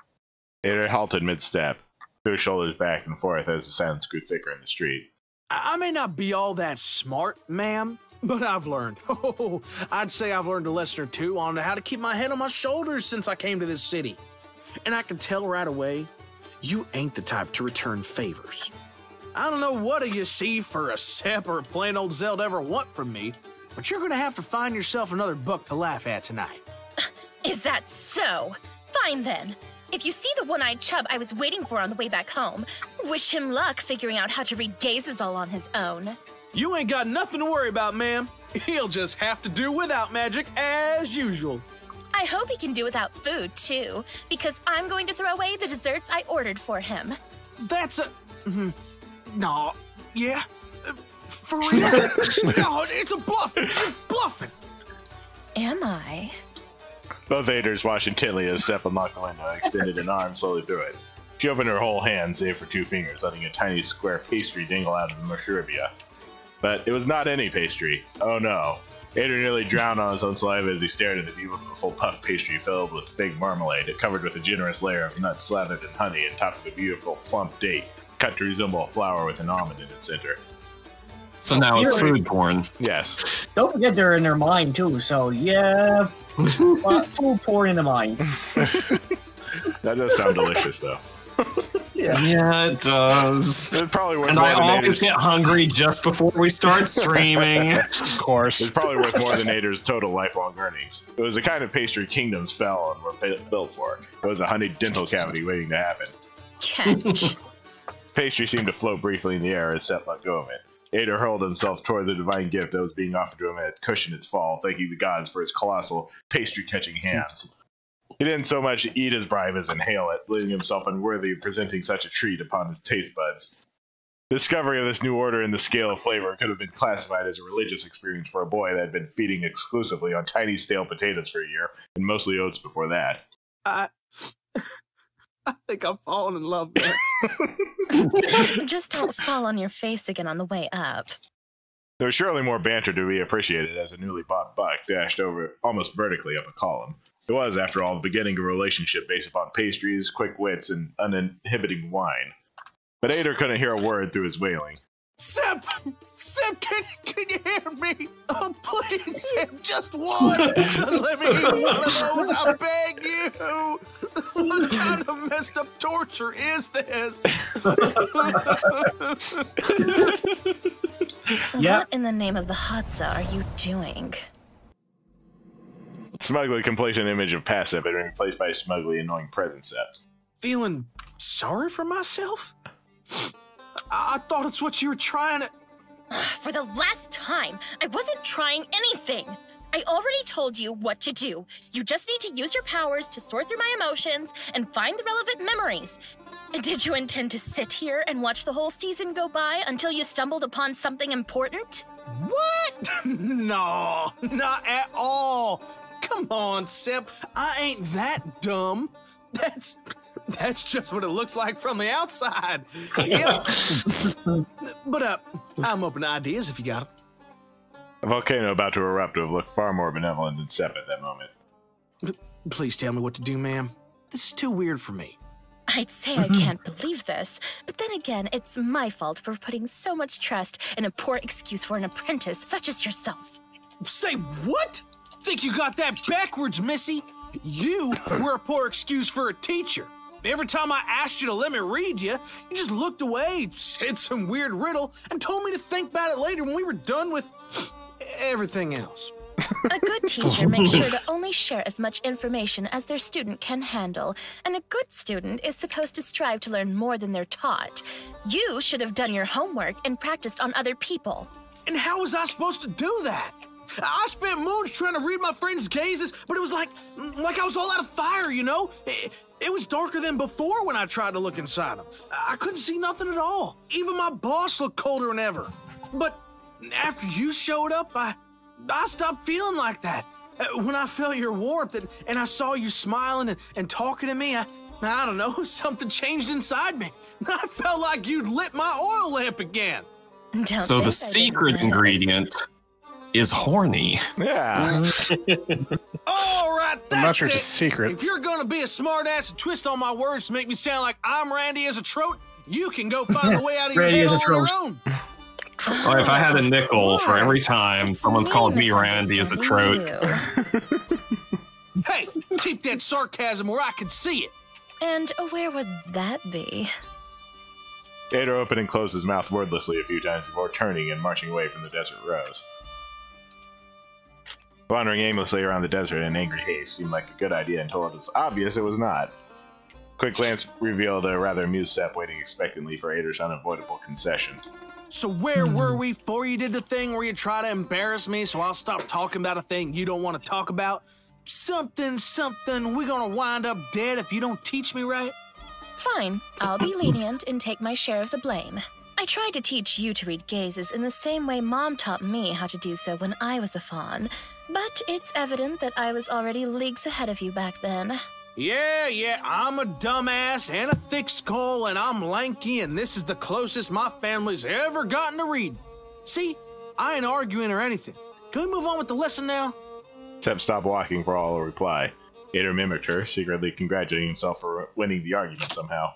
Adder halted mid-step, threw shoulders back and forth as the sounds grew thicker in the street. I may not be all that smart, ma'am, but I've learned. Oh, I'd say I've learned a lesson or two on how to keep my head on my shoulders since I came to this city. And I can tell right away, you ain't the type to return favors. I don't know what you see for a sep or a plain old Zelda ever want from me, but you're gonna have to find yourself another buck to laugh at tonight. Is that so? Fine then. If you see the one eyed chub I was waiting for on the way back home, wish him luck figuring out how to read gazes all on his own. You ain't got nothing to worry about, ma'am. He'll just have to do without magic as usual. I hope he can do without food, too, because I'm going to throw away the desserts I ordered for him. That's a. mhm. No. Yeah? For real? no, it's a bluff. You're bluffing. Am I? Both Adders watched intently as Sep unlocked the window extended an arm slowly through it. She opened her whole hand, save for two fingers, letting a tiny square pastry dangle out of the mashrabiya. But it was not any pastry. Oh no. Adder nearly drowned on his own saliva as he stared at the beautiful puff pastry filled with fig marmalade, covered with a generous layer of nuts slathered in honey, and topped with a beautiful plump date, cut to resemble a flower with an almond in its center. So now it's food porn. Yes. Don't forget they're in their mind too. So yeah, uh, food porn in the mind. That does sound delicious, though. Yeah. it does. It's probably worth And more I than always Adder's- get hungry just before we start streaming. of course. It's probably worth more than Adder's total lifelong earnings. It was the kind of pastry kingdoms fell and were built for. It was a honeyed dental cavity waiting to happen. Catch. Pastry seemed to float briefly in the air as Sep let go of it. Adder hurled himself toward the divine gift that was being offered to him and cushioned its fall, thanking the gods for his colossal pastry-catching hands. He didn't so much eat his bribe as inhale it, believing himself unworthy of presenting such a treat upon his taste buds. Discovery of this new order in the scale of flavor could have been classified as a religious experience for a boy that had been feeding exclusively on tiny stale potatoes for a year, and mostly oats before that. I, I think I've fallen in love, man. Just don't fall on your face again on the way up. There was surely more banter to be appreciated as a newly bought buck dashed over almost vertically up a column. It was, after all, the beginning of a relationship based upon pastries, quick wits, and uninhibiting wine. But Adder couldn't hear a word through his wailing. Sep! Sep, can, can you hear me? Oh, please, Sep, just one! Just let me hear one of those, I beg you! What kind of messed up torture is this? What in the name of the Hadza are you doing? Smugly complacent image of passive had been replaced by a smugly annoying present set. Feeling sorry for myself? I, I thought it's what you were trying to. For the last time, I wasn't trying anything. I already told you what to do. You just need to use your powers to sort through my emotions and find the relevant memories. Did you intend to sit here and watch the whole season go by until you stumbled upon something important? What? no, not at all. Come on, Sep. I ain't that dumb. That's that's just what it looks like from the outside. Yep. but uh, I'm open to ideas if you got them. A volcano about to erupt would look far more benevolent than Sep at that moment. Please tell me what to do, ma'am. This is too weird for me. I'd say I can't believe this, but then again, it's my fault for putting so much trust in a poor excuse for an apprentice such as yourself. Say what? Think you got that backwards, Missy? You were a poor excuse for a teacher. Every time I asked you to let me read you, you just looked away, said some weird riddle, and told me to think about it later when we were done with everything else. A good teacher makes sure to only share as much information as their student can handle, and a good student is supposed to strive to learn more than they're taught. You should have done your homework and practiced on other people. And how was I supposed to do that? I spent moons trying to read my friends' gazes, but it was like like I was all out of fire, you know? It, it was darker than before when I tried to look inside them. I couldn't see nothing at all. Even my boss looked colder than ever. But after you showed up, I I stopped feeling like that. Uh, When I felt your warmth and, and I saw you smiling and, and talking to me, I, I don't know, something changed inside me. I felt like you'd lit my oil lamp again. so the secret ingredient is horny. Yeah. All right, that's I'm not sure it. it's a secret. If you're gonna be a smartass and twist on my words to make me sound like I'm Randy as a trout, you can go find a way out of your Randy head on your own. Well, if I had a nickel for every time someone's called me Randy as a trout, Hey, keep that sarcasm where I can see it. And where would that be? Adder opened and closed his mouth wordlessly a few times before turning and marching away from the desert rose. Wandering aimlessly around the desert in angry haste seemed like a good idea until it was obvious it was not. Quick glance revealed a rather amused Sep waiting expectantly for Adder's unavoidable concession. So where were we before you did the thing where you try to embarrass me so I'll stop talking about a thing you don't want to talk about? Something, something, we're gonna wind up dead if you don't teach me right? Fine, I'll be lenient and take my share of the blame. I tried to teach you to read gazes in the same way Mom taught me how to do so when I was a fawn, but it's evident that I was already leagues ahead of you back then. Yeah, yeah, I'm a dumbass and a thick skull, and I'm lanky, and this is the closest my family's ever gotten to read. See, I ain't arguing or anything. Can we move on with the lesson now? Sep stopped walking for all a reply. Adder mimicked her, secretly congratulating himself for winning the argument somehow.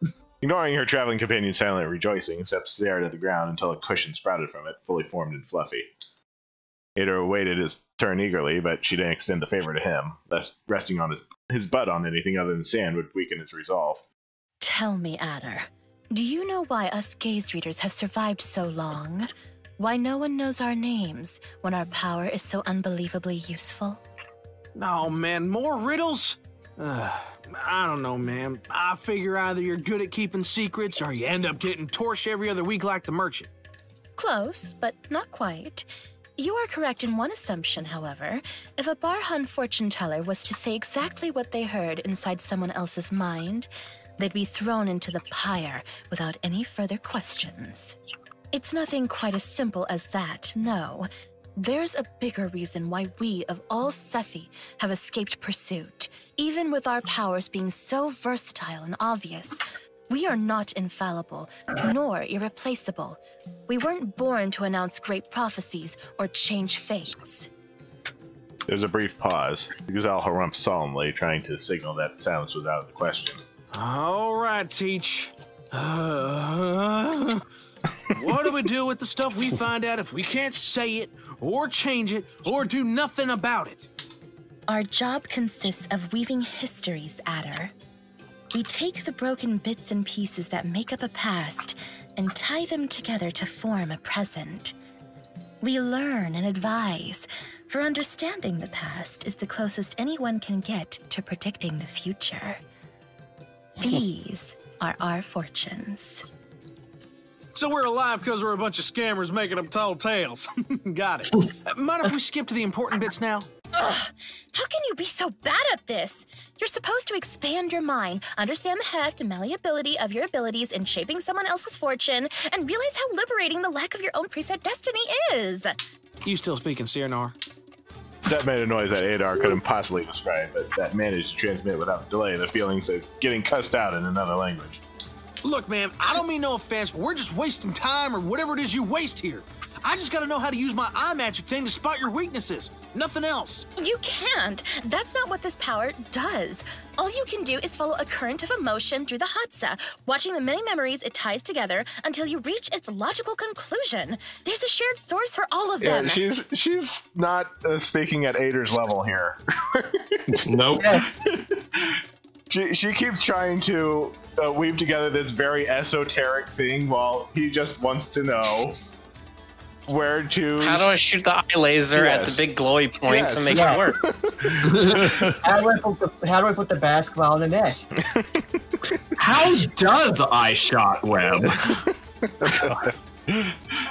Ignoring her traveling companion silently rejoicing, Sep stared at the ground until a cushion sprouted from it, fully formed and fluffy. Adder awaited his turn eagerly, but she didn't extend the favor to him, lest resting on his, his butt on anything other than sand would weaken his resolve. Tell me, Adder, do you know why us gaze readers have survived so long? Why no one knows our names when our power is so unbelievably useful? No, man, more riddles? Ugh, I don't know, man. I figure either you're good at keeping secrets or you end up getting torched every other week like the merchant. Close, but not quite. You are correct in one assumption, however. If a Barhun fortune teller was to say exactly what they heard inside someone else's mind, they'd be thrown into the pyre without any further questions. It's nothing quite as simple as that, no. There's a bigger reason why we, of all Sephi, have escaped pursuit. Even with our powers being so versatile and obvious, we are not infallible, nor irreplaceable. We weren't born to announce great prophecies or change fates. There was a brief pause. Gazelle harumphed solemnly, trying to signal that silence was out of the question. All right, Teach. Uh, what do we do with the stuff we find out if we can't say it, or change it, or do nothing about it? Our job consists of weaving histories, Adder. We take the broken bits and pieces that make up a past and tie them together to form a present. We learn and advise, for understanding the past is the closest anyone can get to predicting the future. These are our fortunes. So we're alive because we're a bunch of scammers making up tall tales. Got it. Uh, Mind if we skip to the important bits now? Ugh, how can you be so bad at this? You're supposed to expand your mind, understand the heft and malleability of your abilities in shaping someone else's fortune, and realize how liberating the lack of your own preset destiny is. You still speaking, Cyrnar? Sep made a noise that Adder couldn't possibly describe, but that managed to transmit without delay the feelings of getting cussed out in another language. Look, man, I don't mean no offense, but we're just wasting time or whatever it is you waste here. I just gotta know how to use my eye magic thing to spot your weaknesses. Nothing else. You can't. That's not what this power does. All you can do is follow a current of emotion through the Hatsa, watching the many memories it ties together until you reach its logical conclusion. There's a shared source for all of them. Yeah, she's she's not uh, speaking at Adder's level here. nope. She, she keeps trying to uh, weave together this very esoteric thing while he just wants to know where to. How do I shoot the eye laser at the big glowy point to make Yeah. it work? how, do I put the, how do I put the basketball in the net? How does I shot web?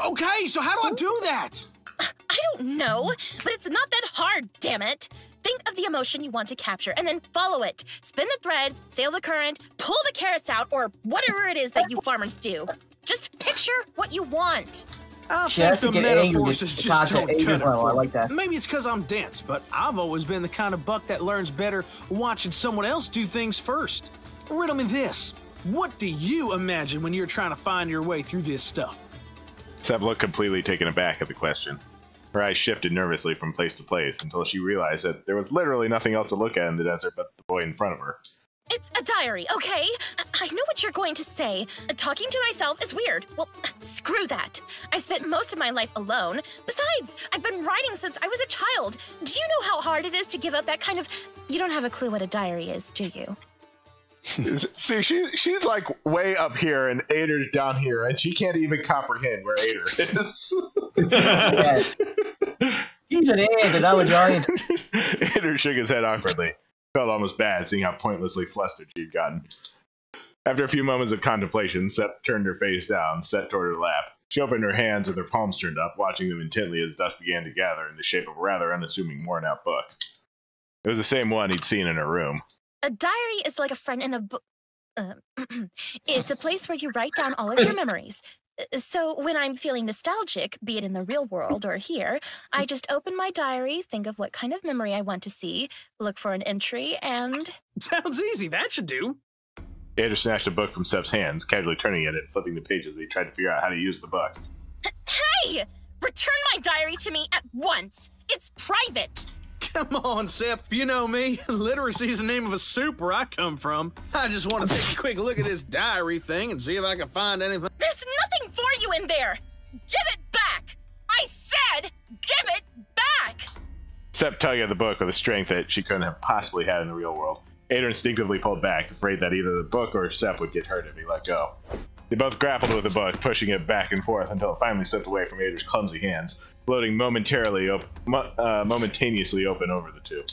Okay, so how do I do that? I don't know, but it's not that hard, damn it. Think of the emotion you want to capture and then follow it. Spin the threads, sail the current, pull the carrots out, or whatever it is that you farmers do. Just picture what you want. I She think has to the get angry metaphors to is just contact don't cut it. I for like that. Maybe it's because I'm dense, but I've always been the kind of buck that learns better watching someone else do things first. Riddle me this. What do you imagine when you're trying to find your way through this stuff? Sep looked completely taken aback at the question. Her eyes shifted nervously from place to place until she realized that there was literally nothing else to look at in the desert but the boy in front of her. It's a diary, okay? I- I know what you're going to say. Talking to myself is weird. Well, screw that. I've spent most of my life alone. Besides, I've been writing since I was a child. Do you know how hard it is to give up that kind of. You don't have a clue what a diary is, do you? See, she she's like way up here and Adder's down here, and she can't even comprehend where Adder is. Yes. He's an ant and I'm a giant. Adder shook his head awkwardly. Felt almost bad seeing how pointlessly flustered she'd gotten. After a few moments of contemplation, Sep turned her face down, set toward her lap. She opened her hands with her palms turned up, watching them intently as dust began to gather in the shape of a rather unassuming worn out book. It was the same one he'd seen in her room. A diary is like a friend in a book. Uh, it's a place where you write down all of your memories. Uh, so when I'm feeling nostalgic, be it in the real world or here, I just open my diary, think of what kind of memory I want to see, look for an entry, and. Sounds easy. That should do. Adder snatched a book from Sep's hands, casually turning it and flipping the pages as he tried to figure out how to use the book. Hey! Return my diary to me at once! It's private! Come on, Sep. You know me. Literacy is the name of a soup where I come from. I just want to take a quick look at this diary thing and see if I can find anything. There's nothing for you in there! Give it back! I said, give it back! Sep tugged at the book with a strength that she couldn't have possibly had in the real world. Adder instinctively pulled back, afraid that either the book or Sep would get hurt if he let go. They both grappled with the book, pushing it back and forth until it finally slipped away from Adder's clumsy hands, floating momentarily op- mo- uh, momentaneously open over the two.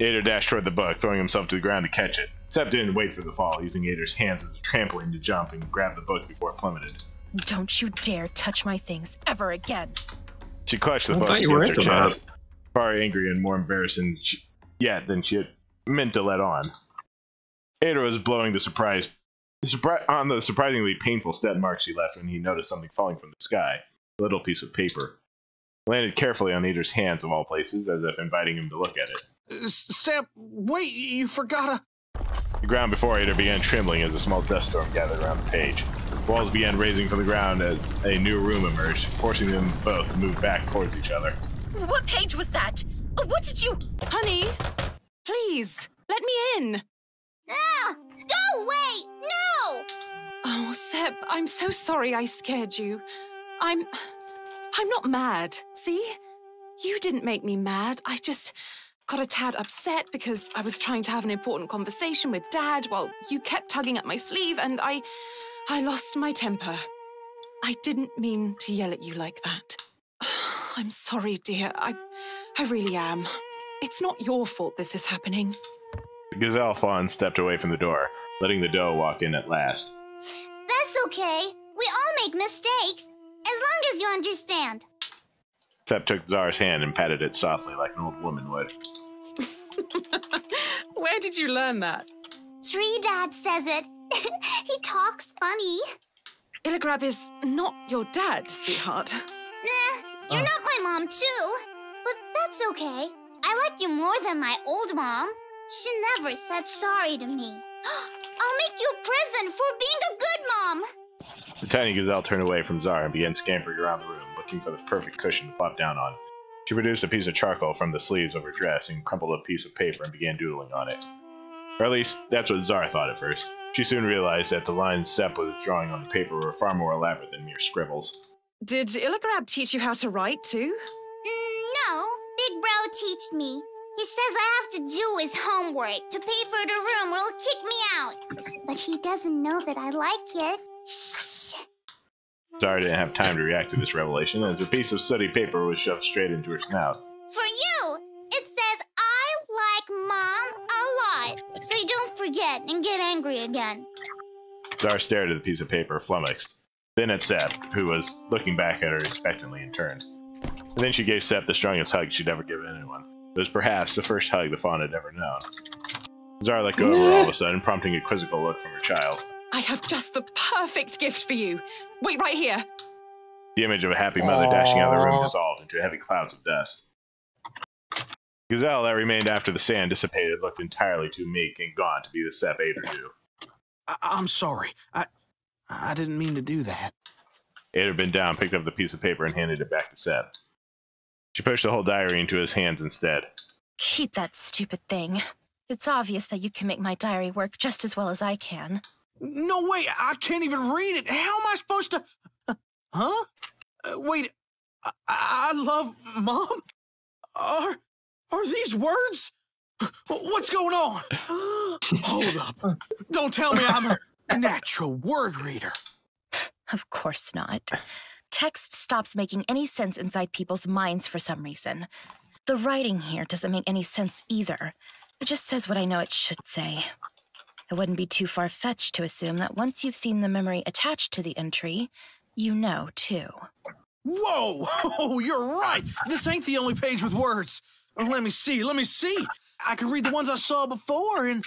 Adder dashed toward the book, throwing himself to the ground to catch it. Sep didn't wait for the fall, using Adder's hands as a trampoline to jump and grab the book before it plummeted. Don't you dare touch my things ever again. She clutched the I book thought you were against her into that. chest, far angry and more embarrassed than she, yet than she had meant to let on. Adder was blowing the surprise surpri- on the surprisingly painful step marks she left when he noticed something falling from the sky, a little piece of paper. Landed carefully on Adder's hands of all places, as if inviting him to look at it. Uh, Sep, wait, you forgot a. The ground before Adder began trembling as a small dust storm gathered around the page. Walls began raising from the ground as a new room emerged, forcing them both to move back towards each other. What page was that? What did you. Honey, please, let me in. Ah! Go away! No! Oh, Sep, I'm so sorry I scared you. I'm. I'm not mad, see? You didn't make me mad. I just got a tad upset because I was trying to have an important conversation with Dad while you kept tugging at my sleeve and I. I lost my temper. I didn't mean to yell at you like that. I'm sorry, dear. I. I really am. It's not your fault this is happening. Gazelle Fawn stepped away from the door, letting the doe walk in at last. That's okay. We all make mistakes. As long as you understand. Sep took Zara's hand and patted it softly like an old woman would. Where did you learn that? Tree Dad says it. he talks funny. Illigrab is not your dad, sweetheart. Nah, you're ah. not my mom, too. But that's okay. I like you more than my old mom. She never said sorry to me. I'll make you a present for being a good mom. The tiny gazelle turned away from Zara and began scampering around the room, looking for the perfect cushion to plop down on. She produced a piece of charcoal from the sleeves of her dress and crumpled a piece of paper and began doodling on it. Or at least, that's what Zara thought at first. She soon realized that the lines Sep was drawing on the paper were far more elaborate than mere scribbles. Did Illigrab teach you how to write too? Mm, no, Big Bro teached me. He says I have to do his homework to pay for the room or he'll kick me out. But he doesn't know that I like it. Shh. Zara didn't have time to react to this revelation as a piece of sooty paper was shoved straight into her snout. For you, it says I like mom a lot. So you don't forget and get angry again. Zara stared at the piece of paper, flummoxed. Then at Sep, who was looking back at her expectantly in turn. And then she gave Sep the strongest hug she'd ever given anyone. It was perhaps the first hug the fawn had ever known. Zara let go of her all of a sudden, prompting a quizzical look from her child. I have just the perfect gift for you. Wait right here. The image of a happy mother dashing out of the room dissolved into heavy clouds of dust. Gazelle that remained after the sand dissipated looked entirely too meek and gaunt to be the Sep Adder do. I- I'm sorry. I I didn't mean to do that. Adder bent down, picked up the piece of paper, and handed it back to Sep. She pushed the whole diary into his hands instead. Keep that stupid thing. It's obvious that you can make my diary work just as well as I can. No way! I can't even read it. How am I supposed to? Huh? Uh, wait. I, I love mom. Are are these words? What's going on? Hold up! Don't tell me I'm a natural word reader. Of course not. Text stops making any sense inside people's minds for some reason. The writing here doesn't make any sense either. It just says what I know it should say. It wouldn't be too far fetched to assume that once you've seen the memory attached to the entry, you know too. Whoa! Oh, you're right. This ain't the only page with words. Oh, let me see. Let me see. I can read the ones I saw before, and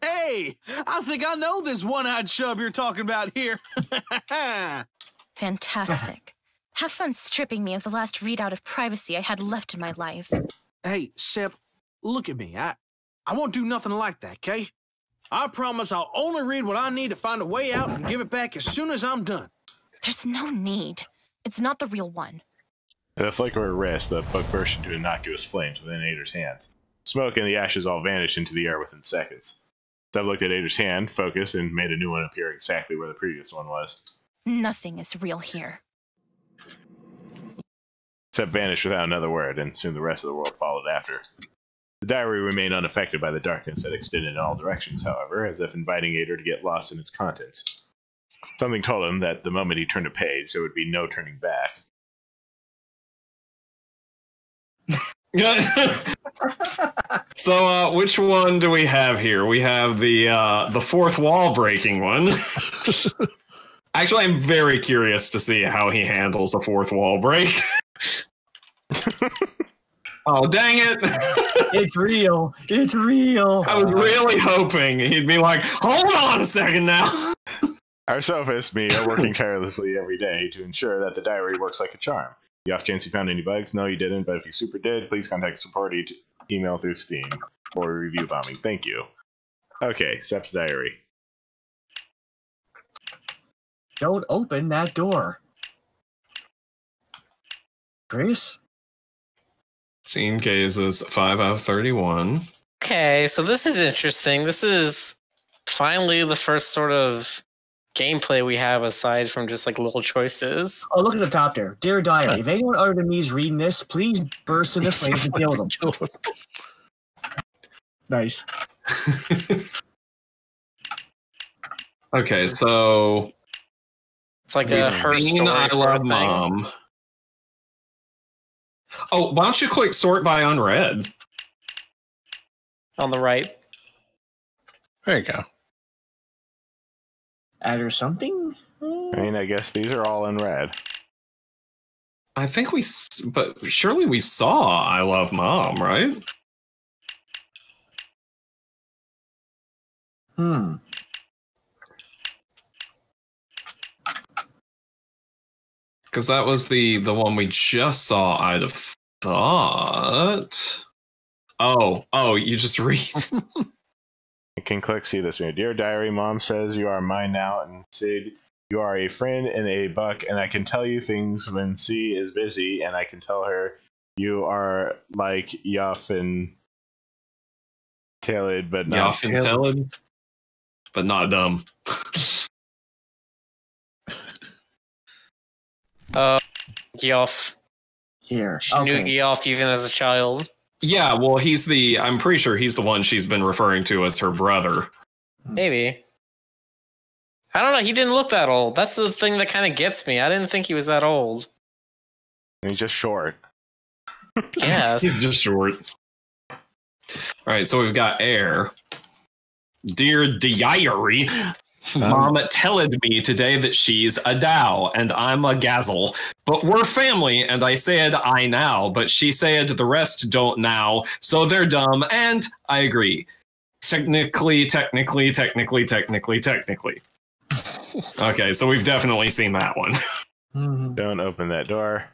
Hey, I think I know this one-eyed chub you're talking about here. Fantastic. Have fun stripping me of the last readout of privacy I had left in my life. hey, Sep, look at me. I, I won't do nothing like that, okay? I promise I'll only read what I need to find a way out and give it back as soon as I'm done. There's no need. It's not the real one. In a flicker of wrist, the book burst into innocuous flames within Adder's hands. Smoke and the ashes all vanished into the air within seconds. Sep looked at Adder's hand, focused, and made a new one appear exactly where the previous one was. Nothing is real here. Sep vanished without another word, and soon the rest of the world followed after. The diary remained unaffected by the darkness that extended in all directions, however, as if inviting Adder to get lost in its contents. Something told him that the moment he turned a page, there would be no turning back. so, uh, which one do we have here? We have the uh, the fourth wall breaking one. Actually, I'm very curious to see how he handles a fourth wall break. oh, dang it! it's real. It's real. I was really hoping he'd be like, "Hold on a second now." Our sophists, me, are working tirelessly every day to ensure that the diary works like a charm. You off chance you found any bugs? No, you didn't, but if you super did, please contact support e- email through Steam or review bombing. Thank you. Okay, Sep's diary. Don't open that door. Chris? Scene gazes five out of thirty-one. Okay, so this is interesting. This is finally the first sort of gameplay we have aside from just like little choices. Oh, look at the top there. Dear Diary, if anyone other than me is reading this, please burst into flames and kill them. nice. Okay, so it's like a her story I sort of love thing. Mom. Oh, why don't you click sort by unread? on the right. There you go. Add or something? I mean, I guess these are all in red. I think we, but surely we saw I love mom, right? Hmm. Because that was the the one we just saw. I'd have thought. Oh, oh, you just read. You can click see this video. Dear Diary, Mom says you are mine now, and Sid, you are a friend and a buck, and I can tell you things when C is busy, and I can tell her you are like Yuff and Tailored, but not Yoff and Tellid, but not dumb. Uh, Geoff. Here. She knew Geoff even as a child. Yeah, well, he's the. I'm pretty sure he's the one she's been referring to as her brother. Maybe. I don't know. He didn't look that old. That's the thing that kind of gets me. I didn't think he was that old. He's just short. Yes. He's just short. All right, so we've got air. Dear diary, Mom telled me today that she's a Dow and I'm a Gazzle. But we're family, and I said I now, but she said the rest don't now, so they're dumb, and I agree. Technically, technically, technically, technically, technically. Okay, so we've definitely seen that one. Mm-hmm. Don't open that door.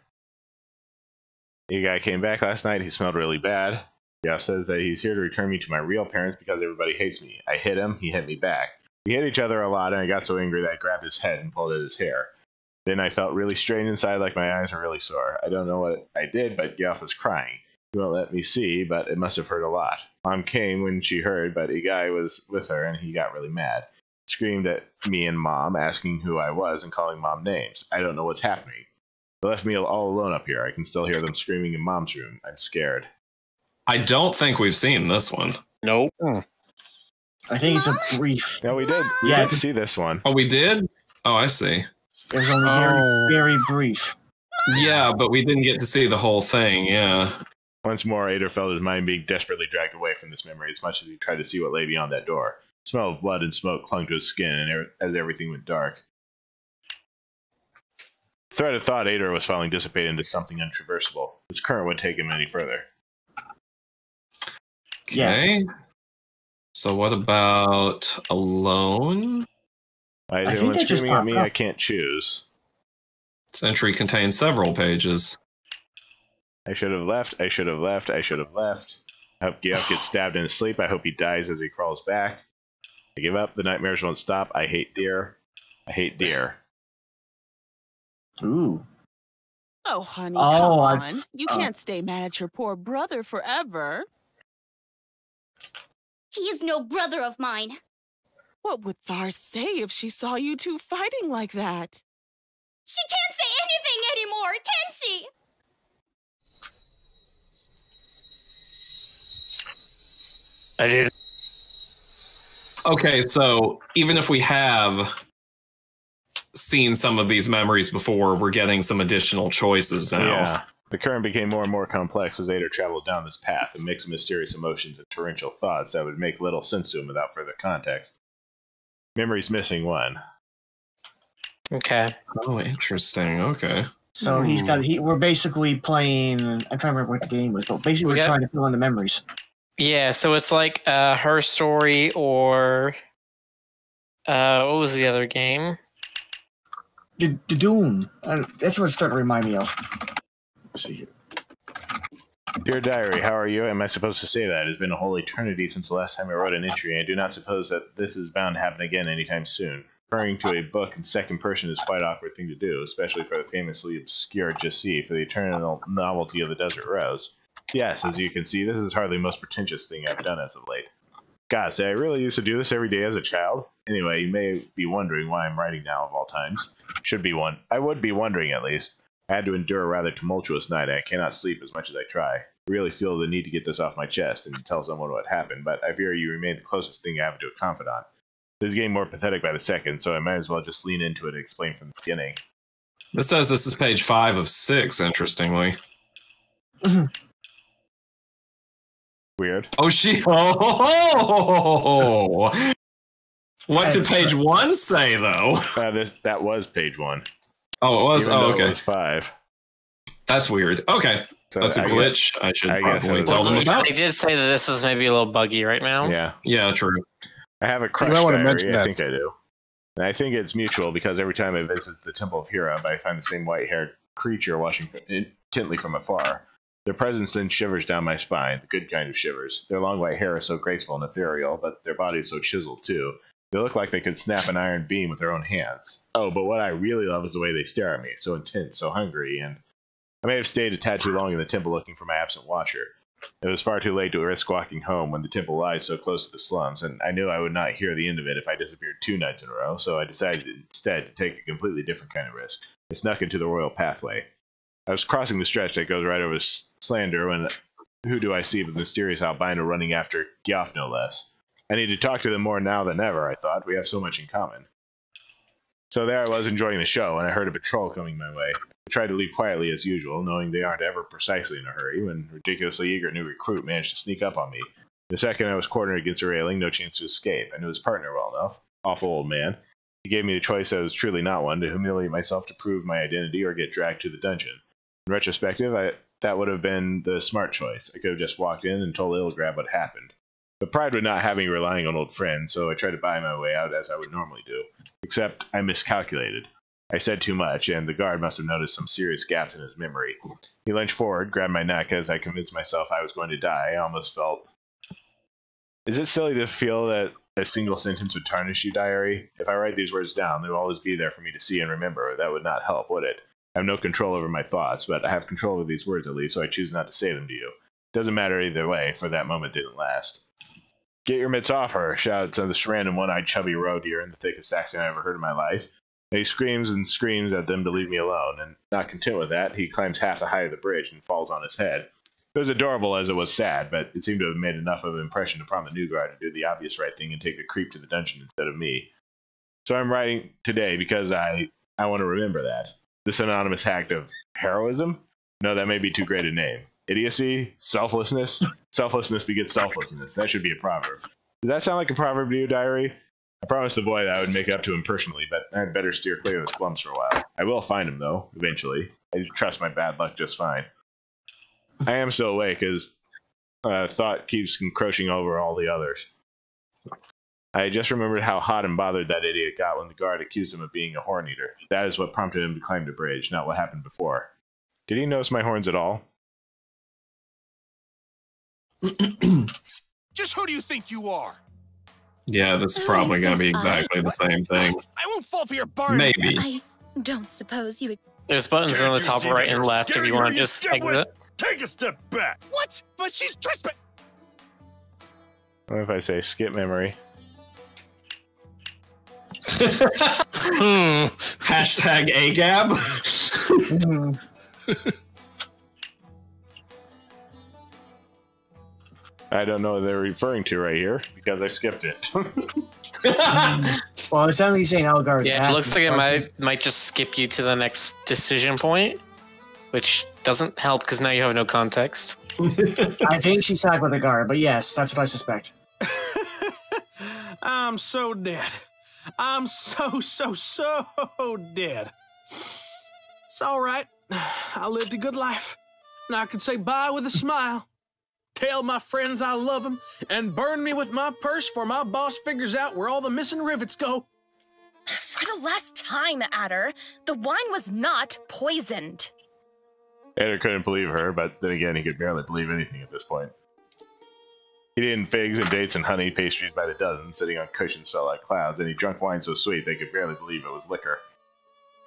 The guy came back last night. He smelled really bad. Jeff says that he's here to return me to my real parents because everybody hates me. I hit him. He hit me back. We hit each other a lot, and I got so angry that I grabbed his head and pulled at his hair. Then I felt really strange inside, like my eyes were really sore. I don't know what I did, but Jeff was crying. He won't let me see, but it must have hurt a lot. Mom came when she heard, but a guy was with her, and he got really mad. Screamed at me and mom, asking who I was and calling mom names. I don't know what's happening. They left me all alone up here. I can still hear them screaming in mom's room. I'm scared. I don't think we've seen this one. Nope. Hmm. I think it's a brief. No, we did. We Yeah, did see this one. Oh, we did? Oh, I see. It was only very, very brief. Yeah, but we didn't get to see the whole thing. Yeah. Once more, Adder felt his mind being desperately dragged away from this memory as much as he tried to see what lay beyond that door. The smell of blood and smoke clung to his skin and er- as everything went dark. Thread of thought Adder was finally dissipated into something untraversable. This current would take him any further. Okay. So what about alone? Why I is think everyone they just screaming at me? up. I can't choose. This entry contains several pages. I should have left. I should have left. I should have left. I hope Geoff gets stabbed in his sleep. I hope he dies as he crawls back. I give up. The nightmares won't stop. I hate deer. I hate deer. Ooh. Oh, honey, Oh, come I- on. You uh. can't stay mad at your poor brother forever. He is no brother of mine. What would Thar say if she saw you two fighting like that? She can't say anything anymore, can she? I did. Okay, so even if we have seen some of these memories before, we're getting some additional choices now. Yeah. The current became more and more complex as Adder traveled down this path and mixed mysterious emotions and torrential thoughts that would make little sense to him without further context. Memories missing one. Okay. Oh, interesting. Okay. So he's got he. We're basically playing. I'm trying to remember what the game was, but basically We we're got- trying to fill in the memories. Yeah, so it's like uh, her story or uh, what was the other game? The, the Doom. Uh, that's what it's starting to remind me of. See here. Dear Diary, how are you? Am I supposed to say that? It's been a whole eternity since the last time I wrote an entry, and I do not suppose that this is bound to happen again anytime soon. Referring to a book in second person is quite an awkward thing to do, especially for the famously obscure Jassi for the eternal novelty of the Desert Rose. Yes, as you can see, this is hardly the most pretentious thing I've done as of late. God, say, I really used to do this every day as a child. Anyway, you may be wondering why I'm writing now of all times. Should be one. I would be wondering at least. I had to endure a rather tumultuous night, and I cannot sleep as much as I try. I really feel the need to get this off my chest and tell someone what happened, but I fear you remain the closest thing I have to a confidant. This is getting more pathetic by the second, so I might as well just lean into it and explain from the beginning. This says this is page five of six, interestingly. Weird. Oh, she. Oh! What did page one say, though? Uh, this, that was page one. Oh, it was? Oh, though it okay. was five. That's weird. Okay. So That's a I glitch. guess- I should I guess probably it was tell them glitch. about. They did say that this is maybe a little buggy right now. Yeah. Yeah, true. I have a crush might wanna diary. mention I think I do. And I think it's mutual because every time I visit the Temple of Hera, I find the same white-haired creature watching intently from afar. Their presence then shivers down my spine, the good kind of shivers. Their long white hair is so graceful and ethereal, but their bodies so chiseled too. They look like they could snap an iron beam with their own hands. Oh, but what I really love is the way they stare at me, so intense, so hungry, and I may have stayed a tad too long in the temple looking for my absent watcher. It was far too late to risk walking home when the temple lies so close to the slums, and I knew I would not hear the end of it if I disappeared two nights in a row, so I decided instead to take a completely different kind of risk. I snuck into the royal pathway. I was crossing the stretch that goes right over Slander when who do I see but the mysterious albino running after Gyoff no less. I need to talk to them more now than ever, I thought. We have so much in common. So there I was enjoying the show, and I heard a patrol coming my way. I tried to leave quietly as usual, knowing they aren't ever precisely in a hurry, when a ridiculously eager new recruit managed to sneak up on me. The second I was cornered against a railing, no chance to escape. I knew his partner well enough. Awful old man. He gave me a choice that was truly not one to humiliate myself to prove my identity or get dragged to the dungeon. In retrospective, I, that would have been the smart choice. I could have just walked in and told Ilgrab what happened. But pride would not have me relying on old friends, so I tried to buy my way out as I would normally do. Except I miscalculated. I said too much, and the guard must have noticed some serious gaps in his memory. He lunged forward, grabbed my neck as I convinced myself I was going to die. I almost felt. Is it silly to feel that a single sentence would tarnish you, diary? If I write these words down, they will always be there for me to see and remember. That would not help, would it? I have no control over my thoughts, but I have control over these words at least, so I choose not to say them to you. Doesn't matter either way, for that moment didn't last. Get your mitts off her, shouts this random one eyed chubby road deer in the thickest accent I ever heard in my life. And he screams and screams at them to leave me alone, and not content with that, he climbs half the height of the bridge and falls on his head. It was adorable as it was sad, but it seemed to have made enough of an impression to prompt the new guard to do the obvious right thing and take the creep to the dungeon instead of me. So I'm writing today because I, I want to remember that. This anonymous act of heroism? No, that may be too great a name. Idiocy? Selflessness? Selflessness begets selflessness. That should be a proverb. Does that sound like a proverb to you, Diary? I promised the boy that I would make up to him personally, but I'd better steer clear of the slums for a while. I will find him, though, eventually. I trust my bad luck just fine. I am still awake as uh, thought keeps encroaching over all the others. I just remembered how hot and bothered that idiot got when the guard accused him of being a horn eater. That is what prompted him to climb the bridge, not what happened before. Did he notice my horns at all? Just who do you think you are? Yeah, this is probably going to be exactly the same thing. I won't fall for your barn. Maybe. I don't suppose you. There's buttons on the top right and left if you want to just exit. Take a step back. What? But she's trespassing. What if I say skip memory? Hmm. Hashtag AGAB. I don't know what they're referring to right here because I skipped it. well, it's only saying Elgar. Yeah, it looks like it might might just skip you to the next decision point, which doesn't help because now you have no context. I think she's talking with the guard, but yes, that's what I suspect. I'm so dead. I'm so, so, so dead. It's all right. I lived a good life. And I can say bye with a smile. Tell my friends I love them and burn me with my purse for my boss figures out where all the missing rivets go. For the last time, Adder, the wine was not poisoned. Adder couldn't believe her, but then again, he could barely believe anything at this point. He eaten figs and dates and honey pastries by the dozen, sitting on cushions so like clouds, and he drunk wine so sweet they could barely believe it was liquor.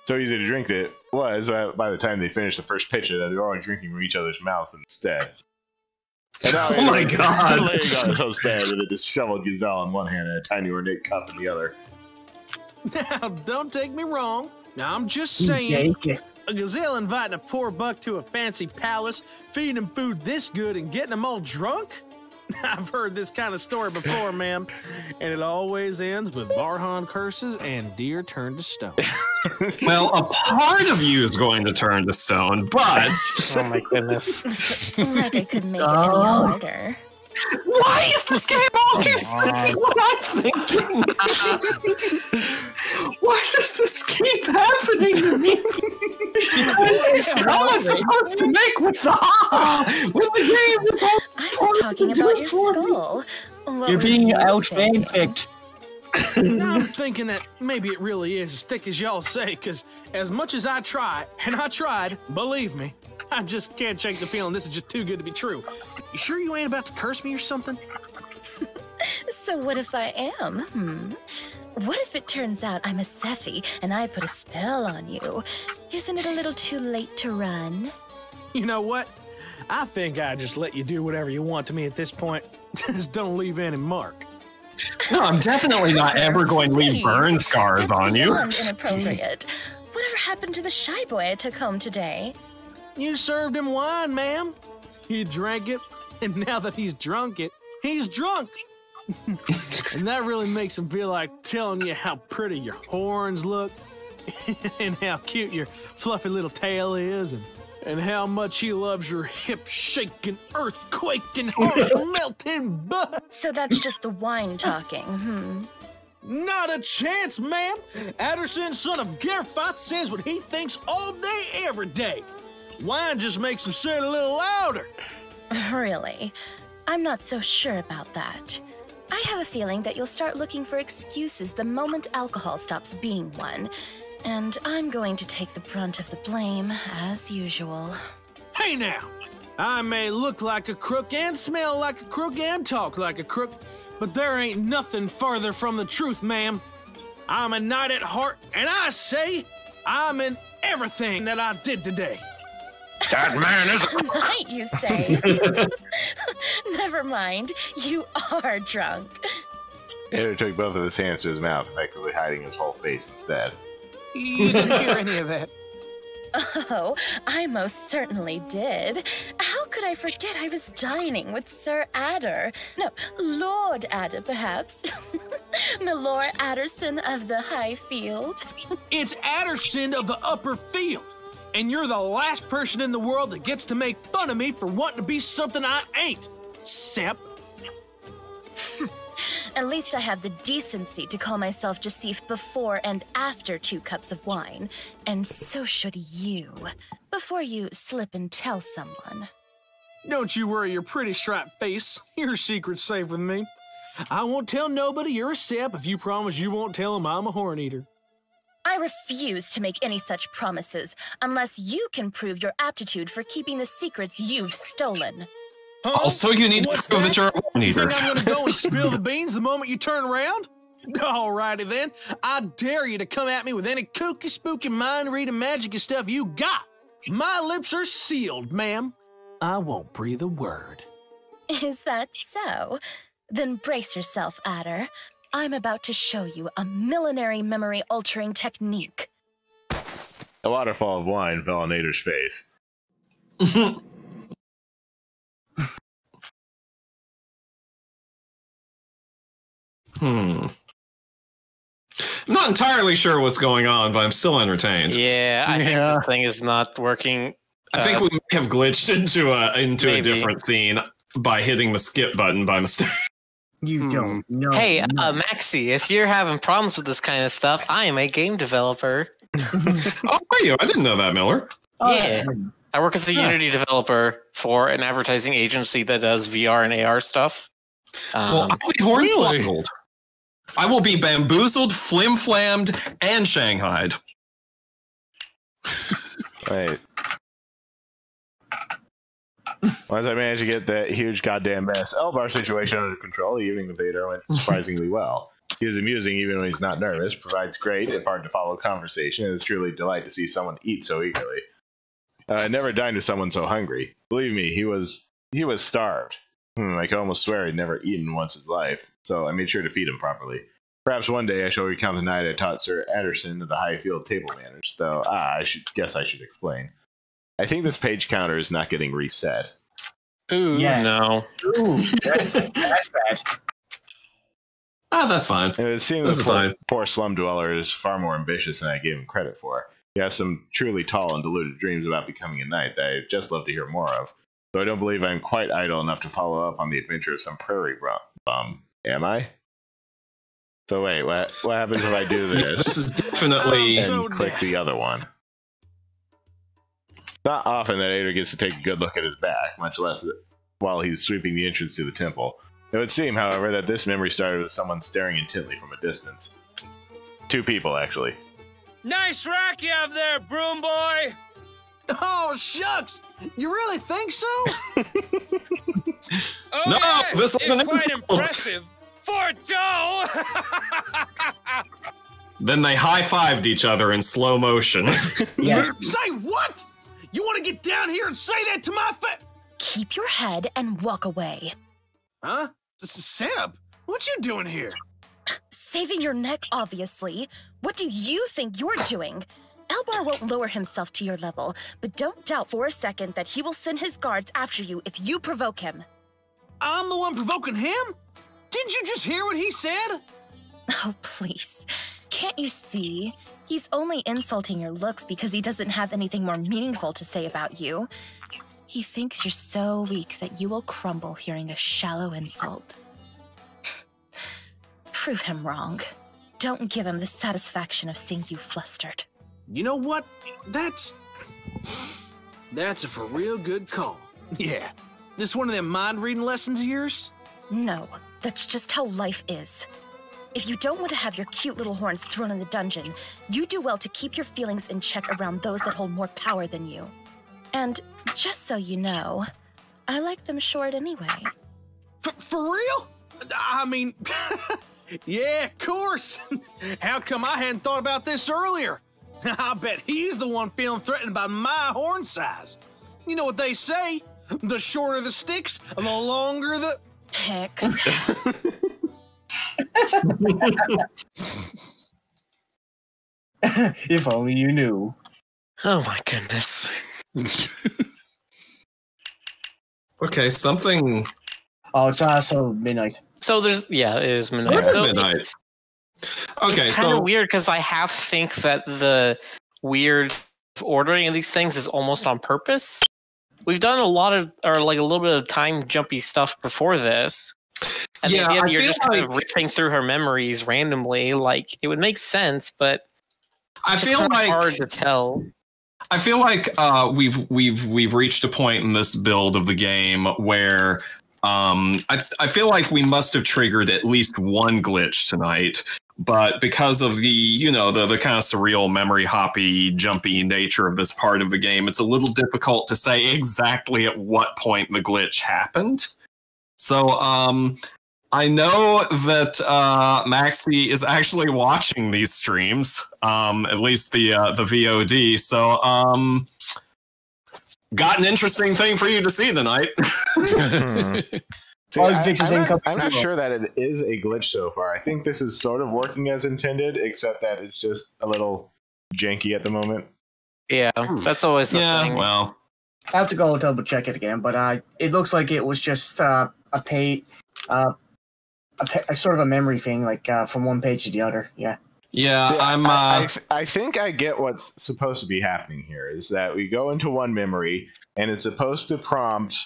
So easy to drink it was uh, by the time they finished the first pitcher that they were all drinking from each other's mouths instead. And now Oh my Eder- God. laying on his host's bed with a disheveled gazelle in one hand and a tiny ornate cup in the other. Now, don't take me wrong. Now, I'm just saying, a gazelle inviting a poor buck to a fancy palace, feeding him food this good, and getting him all drunk? I've heard this kind of story before, ma'am, and it always ends with Barhan curses and deer turned to stone. Well, a part of you is going to turn to stone, but. oh my goodness. like I could make it any Oh. harder. Why is this game always thinking what I'm thinking? Why does this keep happening to me? How am I supposed to make with the ha when the game is all I was talking about your skull. What You're being you out thinking? fanficked. now I'm thinking that maybe it really is as thick as y'all say, because as much as I try, and I tried, believe me, I just can't shake the feeling this is just too good to be true. You sure you ain't about to curse me or something? So what if I am? Hmm. What if it turns out I'm a Sephi and I put a spell on you? Isn't it a little too late to run? You know what? I think I just let you do whatever you want to me at this point. Just don't leave any mark. No, I'm definitely not ever going to leave burn scars That's on you. beyond inappropriate. Whatever happened to the shy boy I took home today? You served him wine, ma'am. He drank it, and now that he's drunk it, he's drunk. And that really makes him feel like telling you how pretty your horns look, and how cute your fluffy little tail is, and, and how much he loves your hip shaking, earthquaking, heart melting butt. So that's just the wine talking, hmm. Not a chance, ma'am. Adderson, son of Gerfat, says what he thinks all day, every day. Wine just makes him say it a little louder. Really? I'm not so sure about that. I have a feeling that you'll start looking for excuses the moment alcohol stops being one. And I'm going to take the brunt of the blame, as usual. Hey now, I may look like a crook and smell like a crook and talk like a crook, but there ain't nothing farther from the truth, ma'am. I'm a knight at heart, and I say I'm in everything that I did today. That man is Might you say? Never mind. You are drunk. Adder took both of his hands to his mouth, effectively hiding his whole face instead. You didn't hear any of that. Oh, I most certainly did. How could I forget I was dining with Sir Adder? No, Lord Adder, perhaps. Milor Adderson of the High Field. It's Adderson of the upper field. And you're the last person in the world that gets to make fun of me for wanting to be something I ain't. Sep. At least I have the decency to call myself Jacif before and after two cups of wine. And so should you. Before you slip and tell someone. Don't you worry your pretty striped face. Your secret's safe with me. I won't tell nobody you're a sep if you promise you won't tell them I'm a horn eater. I refuse to make any such promises unless you can prove your aptitude for keeping the secrets you've stolen. Also, you need What's to prove that you're a that? horn You eater. think I'm gonna go and spill the beans the moment you turn around? Alrighty then. I dare you to come at me with any kooky spooky mind reading magic stuff you got. My lips are sealed, ma'am. I won't breathe a word. Is that so? Then brace yourself, Adder. I'm about to show you a millinery memory altering technique. A waterfall of wine fell on Adder's face. Hmm. I'm not entirely sure what's going on, but I'm still entertained. Yeah, I think this thing is not working. I think Uh, we may have glitched into a into Maybe. a different scene by hitting the skip button by mistake. You don't know. Hey, uh, Maxie, if you're having problems with this kind of stuff, I am a game developer. oh, are you? I didn't know that, Miller. yeah. I work as a Unity developer for an advertising agency that does VR and AR stuff. well, Um, I'll be hornswoggled. I will be bamboozled, flim flammed, and shanghaied. Wait. Once I managed to get that huge goddamn mess Elbar situation under control, the evening with Vader went surprisingly well. He is amusing even when he's not nervous, provides great, if hard to follow conversation, and it's truly a delight to see someone eat so eagerly. Uh, I never dined with someone so hungry. Believe me, he was he was starved. Hmm, I could almost swear he'd never eaten once in his life, so I made sure to feed him properly. Perhaps one day I shall recount the night I taught Sir Anderson of the Highfield table manners, though ah, I should guess I should explain. I think this page counter is not getting reset. Ooh. Yeah. no. Ooh, that's, that's bad. Ah, that's fine. It would seem This is poor, fine. poor slum dweller is far more ambitious than I gave him credit for. He has some truly tall and deluded dreams about becoming a knight that I'd just love to hear more of. Though I don't believe I'm quite idle enough to follow up on the adventure of some prairie bum. bum. Am I? So wait, what what happens if I do this? This is definitely. and so click the other one. Not often that Adder gets to take a good look at his back, much less while he's sweeping the entrance to the temple. It would seem, however, that this memory started with someone staring intently from a distance. Two people, actually. Nice rack you have there, broom boy. Oh, shucks! You really think so? Oh, No, yes, this it's wasn't quite impressive. For dough! Then they high fived each other in slow motion. Yes. say what? You want to get down here and say that to my face? Keep your head and walk away. Huh? This is Sep. What you doing here? Saving your neck, obviously. What do you think you're doing? Elbar won't lower himself to your level, but don't doubt for a second that he will send his guards after you if you provoke him. I'm the one provoking him? Didn't you just hear what he said? Oh, please. Can't you see? He's only insulting your looks because he doesn't have anything more meaningful to say about you. He thinks you're so weak that you will crumble hearing a shallow insult. Prove him wrong. Don't give him the satisfaction of seeing you flustered. You know what? That's. That's a for real good call. Yeah. This one of them mind reading lessons of yours? No, that's just how life is. If you don't want to have your cute little horns thrown in the dungeon, you do well to keep your feelings in check around those that hold more power than you. And just so you know, I like them short anyway. For, for real? I mean, yeah, of course. How come I hadn't thought about this earlier? I bet he's the one feeling threatened by my horn size. You know what they say? The shorter the sticks, the longer the. Hex. if only you knew. Oh my goodness. okay, something. Oh, it's uh, also midnight. So there's yeah, it is midnight. It is So midnight. It's, Okay, it's kind of so weird because I half think that the weird ordering of these things is almost on purpose. We've done a lot of, or like a little bit of time jumpy stuff before this. And Yeah, the idea I you're just kind of like- ripping through her memories randomly, like it would make sense, but I feel like hard to tell. I feel like uh, we've we've we've reached a point in this build of the game where Um, I, I feel like we must have triggered at least one glitch tonight, but because of the you know the the kind of surreal, memory hoppy, jumpy nature of this part of the game, it's a little difficult to say exactly at what point the glitch happened. So, um, I know that uh, Maxi is actually watching these streams, um, at least the uh, the VOD. So, um, got an interesting thing for you to see tonight. See, I, am not, I'm not sure that it is a glitch so far. I think this is sort of working as intended, except that it's just a little janky at the moment. Yeah, that's always the yeah. thing. Well, I have to go double check it again, but uh, it looks like it was just uh, a pay, uh, a, pa- a sort of a memory thing, like uh, from one page to the other. Yeah. Yeah, See, I'm. I, Uh, I, th- I think I get what's supposed to be happening here is that we go into one memory and it's supposed to prompt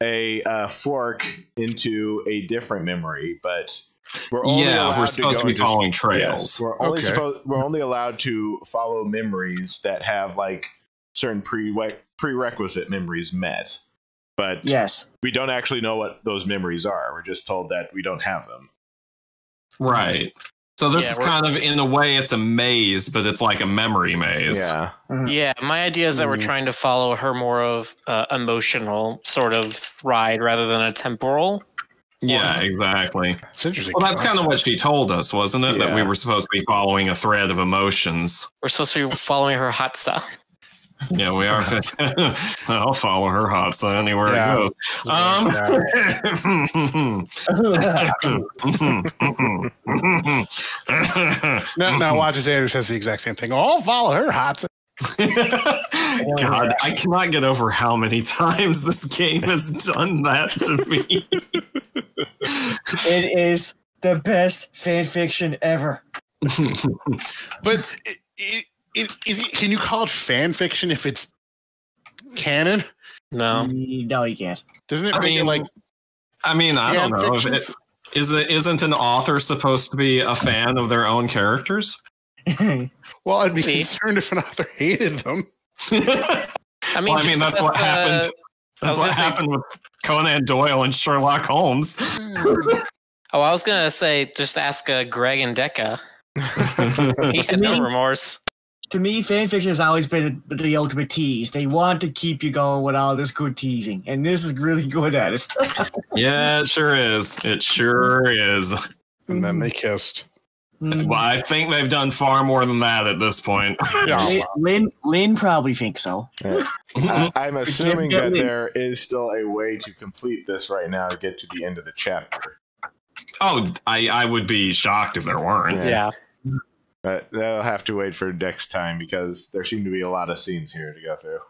a uh, fork into a different memory, but we're only Yeah, we're supposed go to be into- following Yes, trails. we're only Okay. supposed we're only allowed to follow memories that have like certain pre prerequisite memories met. But Yes. we don't actually know what those memories are. We're just told that we don't have them. Right. So this Yeah, is kind of in a way it's a maze, but it's like a memory maze. Yeah. Yeah, my idea is that we're Mhm. trying to follow her more of uh, emotional sort of ride rather than a temporal. Yeah, exactly. It's interesting. Well, that's kind of what she told us, wasn't it? That we were supposed to be following a thread of emotions. We're supposed to be following her hot stuff. Yeah, we are. I'll follow her hot so anywhere Yeah. it goes. Um, No, no, watch as Andrew says the exact same thing. I'll follow her hot. God, I cannot get over how many times this game has done that to me. It is the best fan fiction ever. But it, it, it, is it, can you call it fan fiction if it's canon? No, no, you can't. Doesn't it I make it mean, like I mean, I don't fan know. If it, is it isn't an author supposed to be a fan of their own characters? Well, I'd be See? concerned if an author hated them. I mean, well, I mean that's what the- happened. That's gonna what say- happened with Conan Doyle and Sherlock Holmes. Oh, I was gonna say just ask uh, Greg and Decca. he had no remorse. To me, fan fiction has always been the, the ultimate tease. They want to keep you going with all this good teasing, and this is really good at it. yeah, it sure is. It sure is. And then they kissed. Mm. Well, I think they've done far more than that at this point. Lynn, Lynn, Lynn probably thinks so. I- I'm assuming that me. there is still a way to complete this right now to get to the end of the chapter. Oh, I, I would be shocked if there weren't. Yeah. But that'll have to wait for next time because there seem to be a lot of scenes here to go through.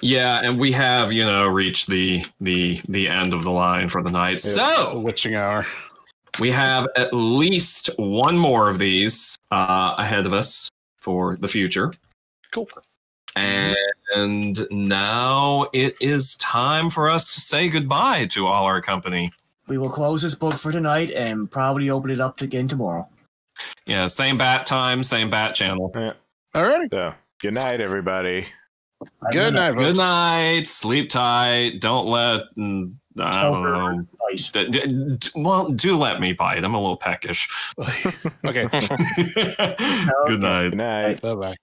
Yeah, and we have, you know, reached the the the end of the line for the night. So witching hour. we have at least one more of these uh, ahead of us for the future. Cool. And now it is time for us to say goodbye to all our company. We will close this book for tonight and probably open it up again tomorrow. Yeah, same bat time, same bat channel. Yeah. All right. So, good night, everybody. Good night, Good night. Sleep tight. Don't let. mm, I don't know. D- d- d- well, do let me bite. I'm a little peckish. Okay. Good night. Good night. Bye bye.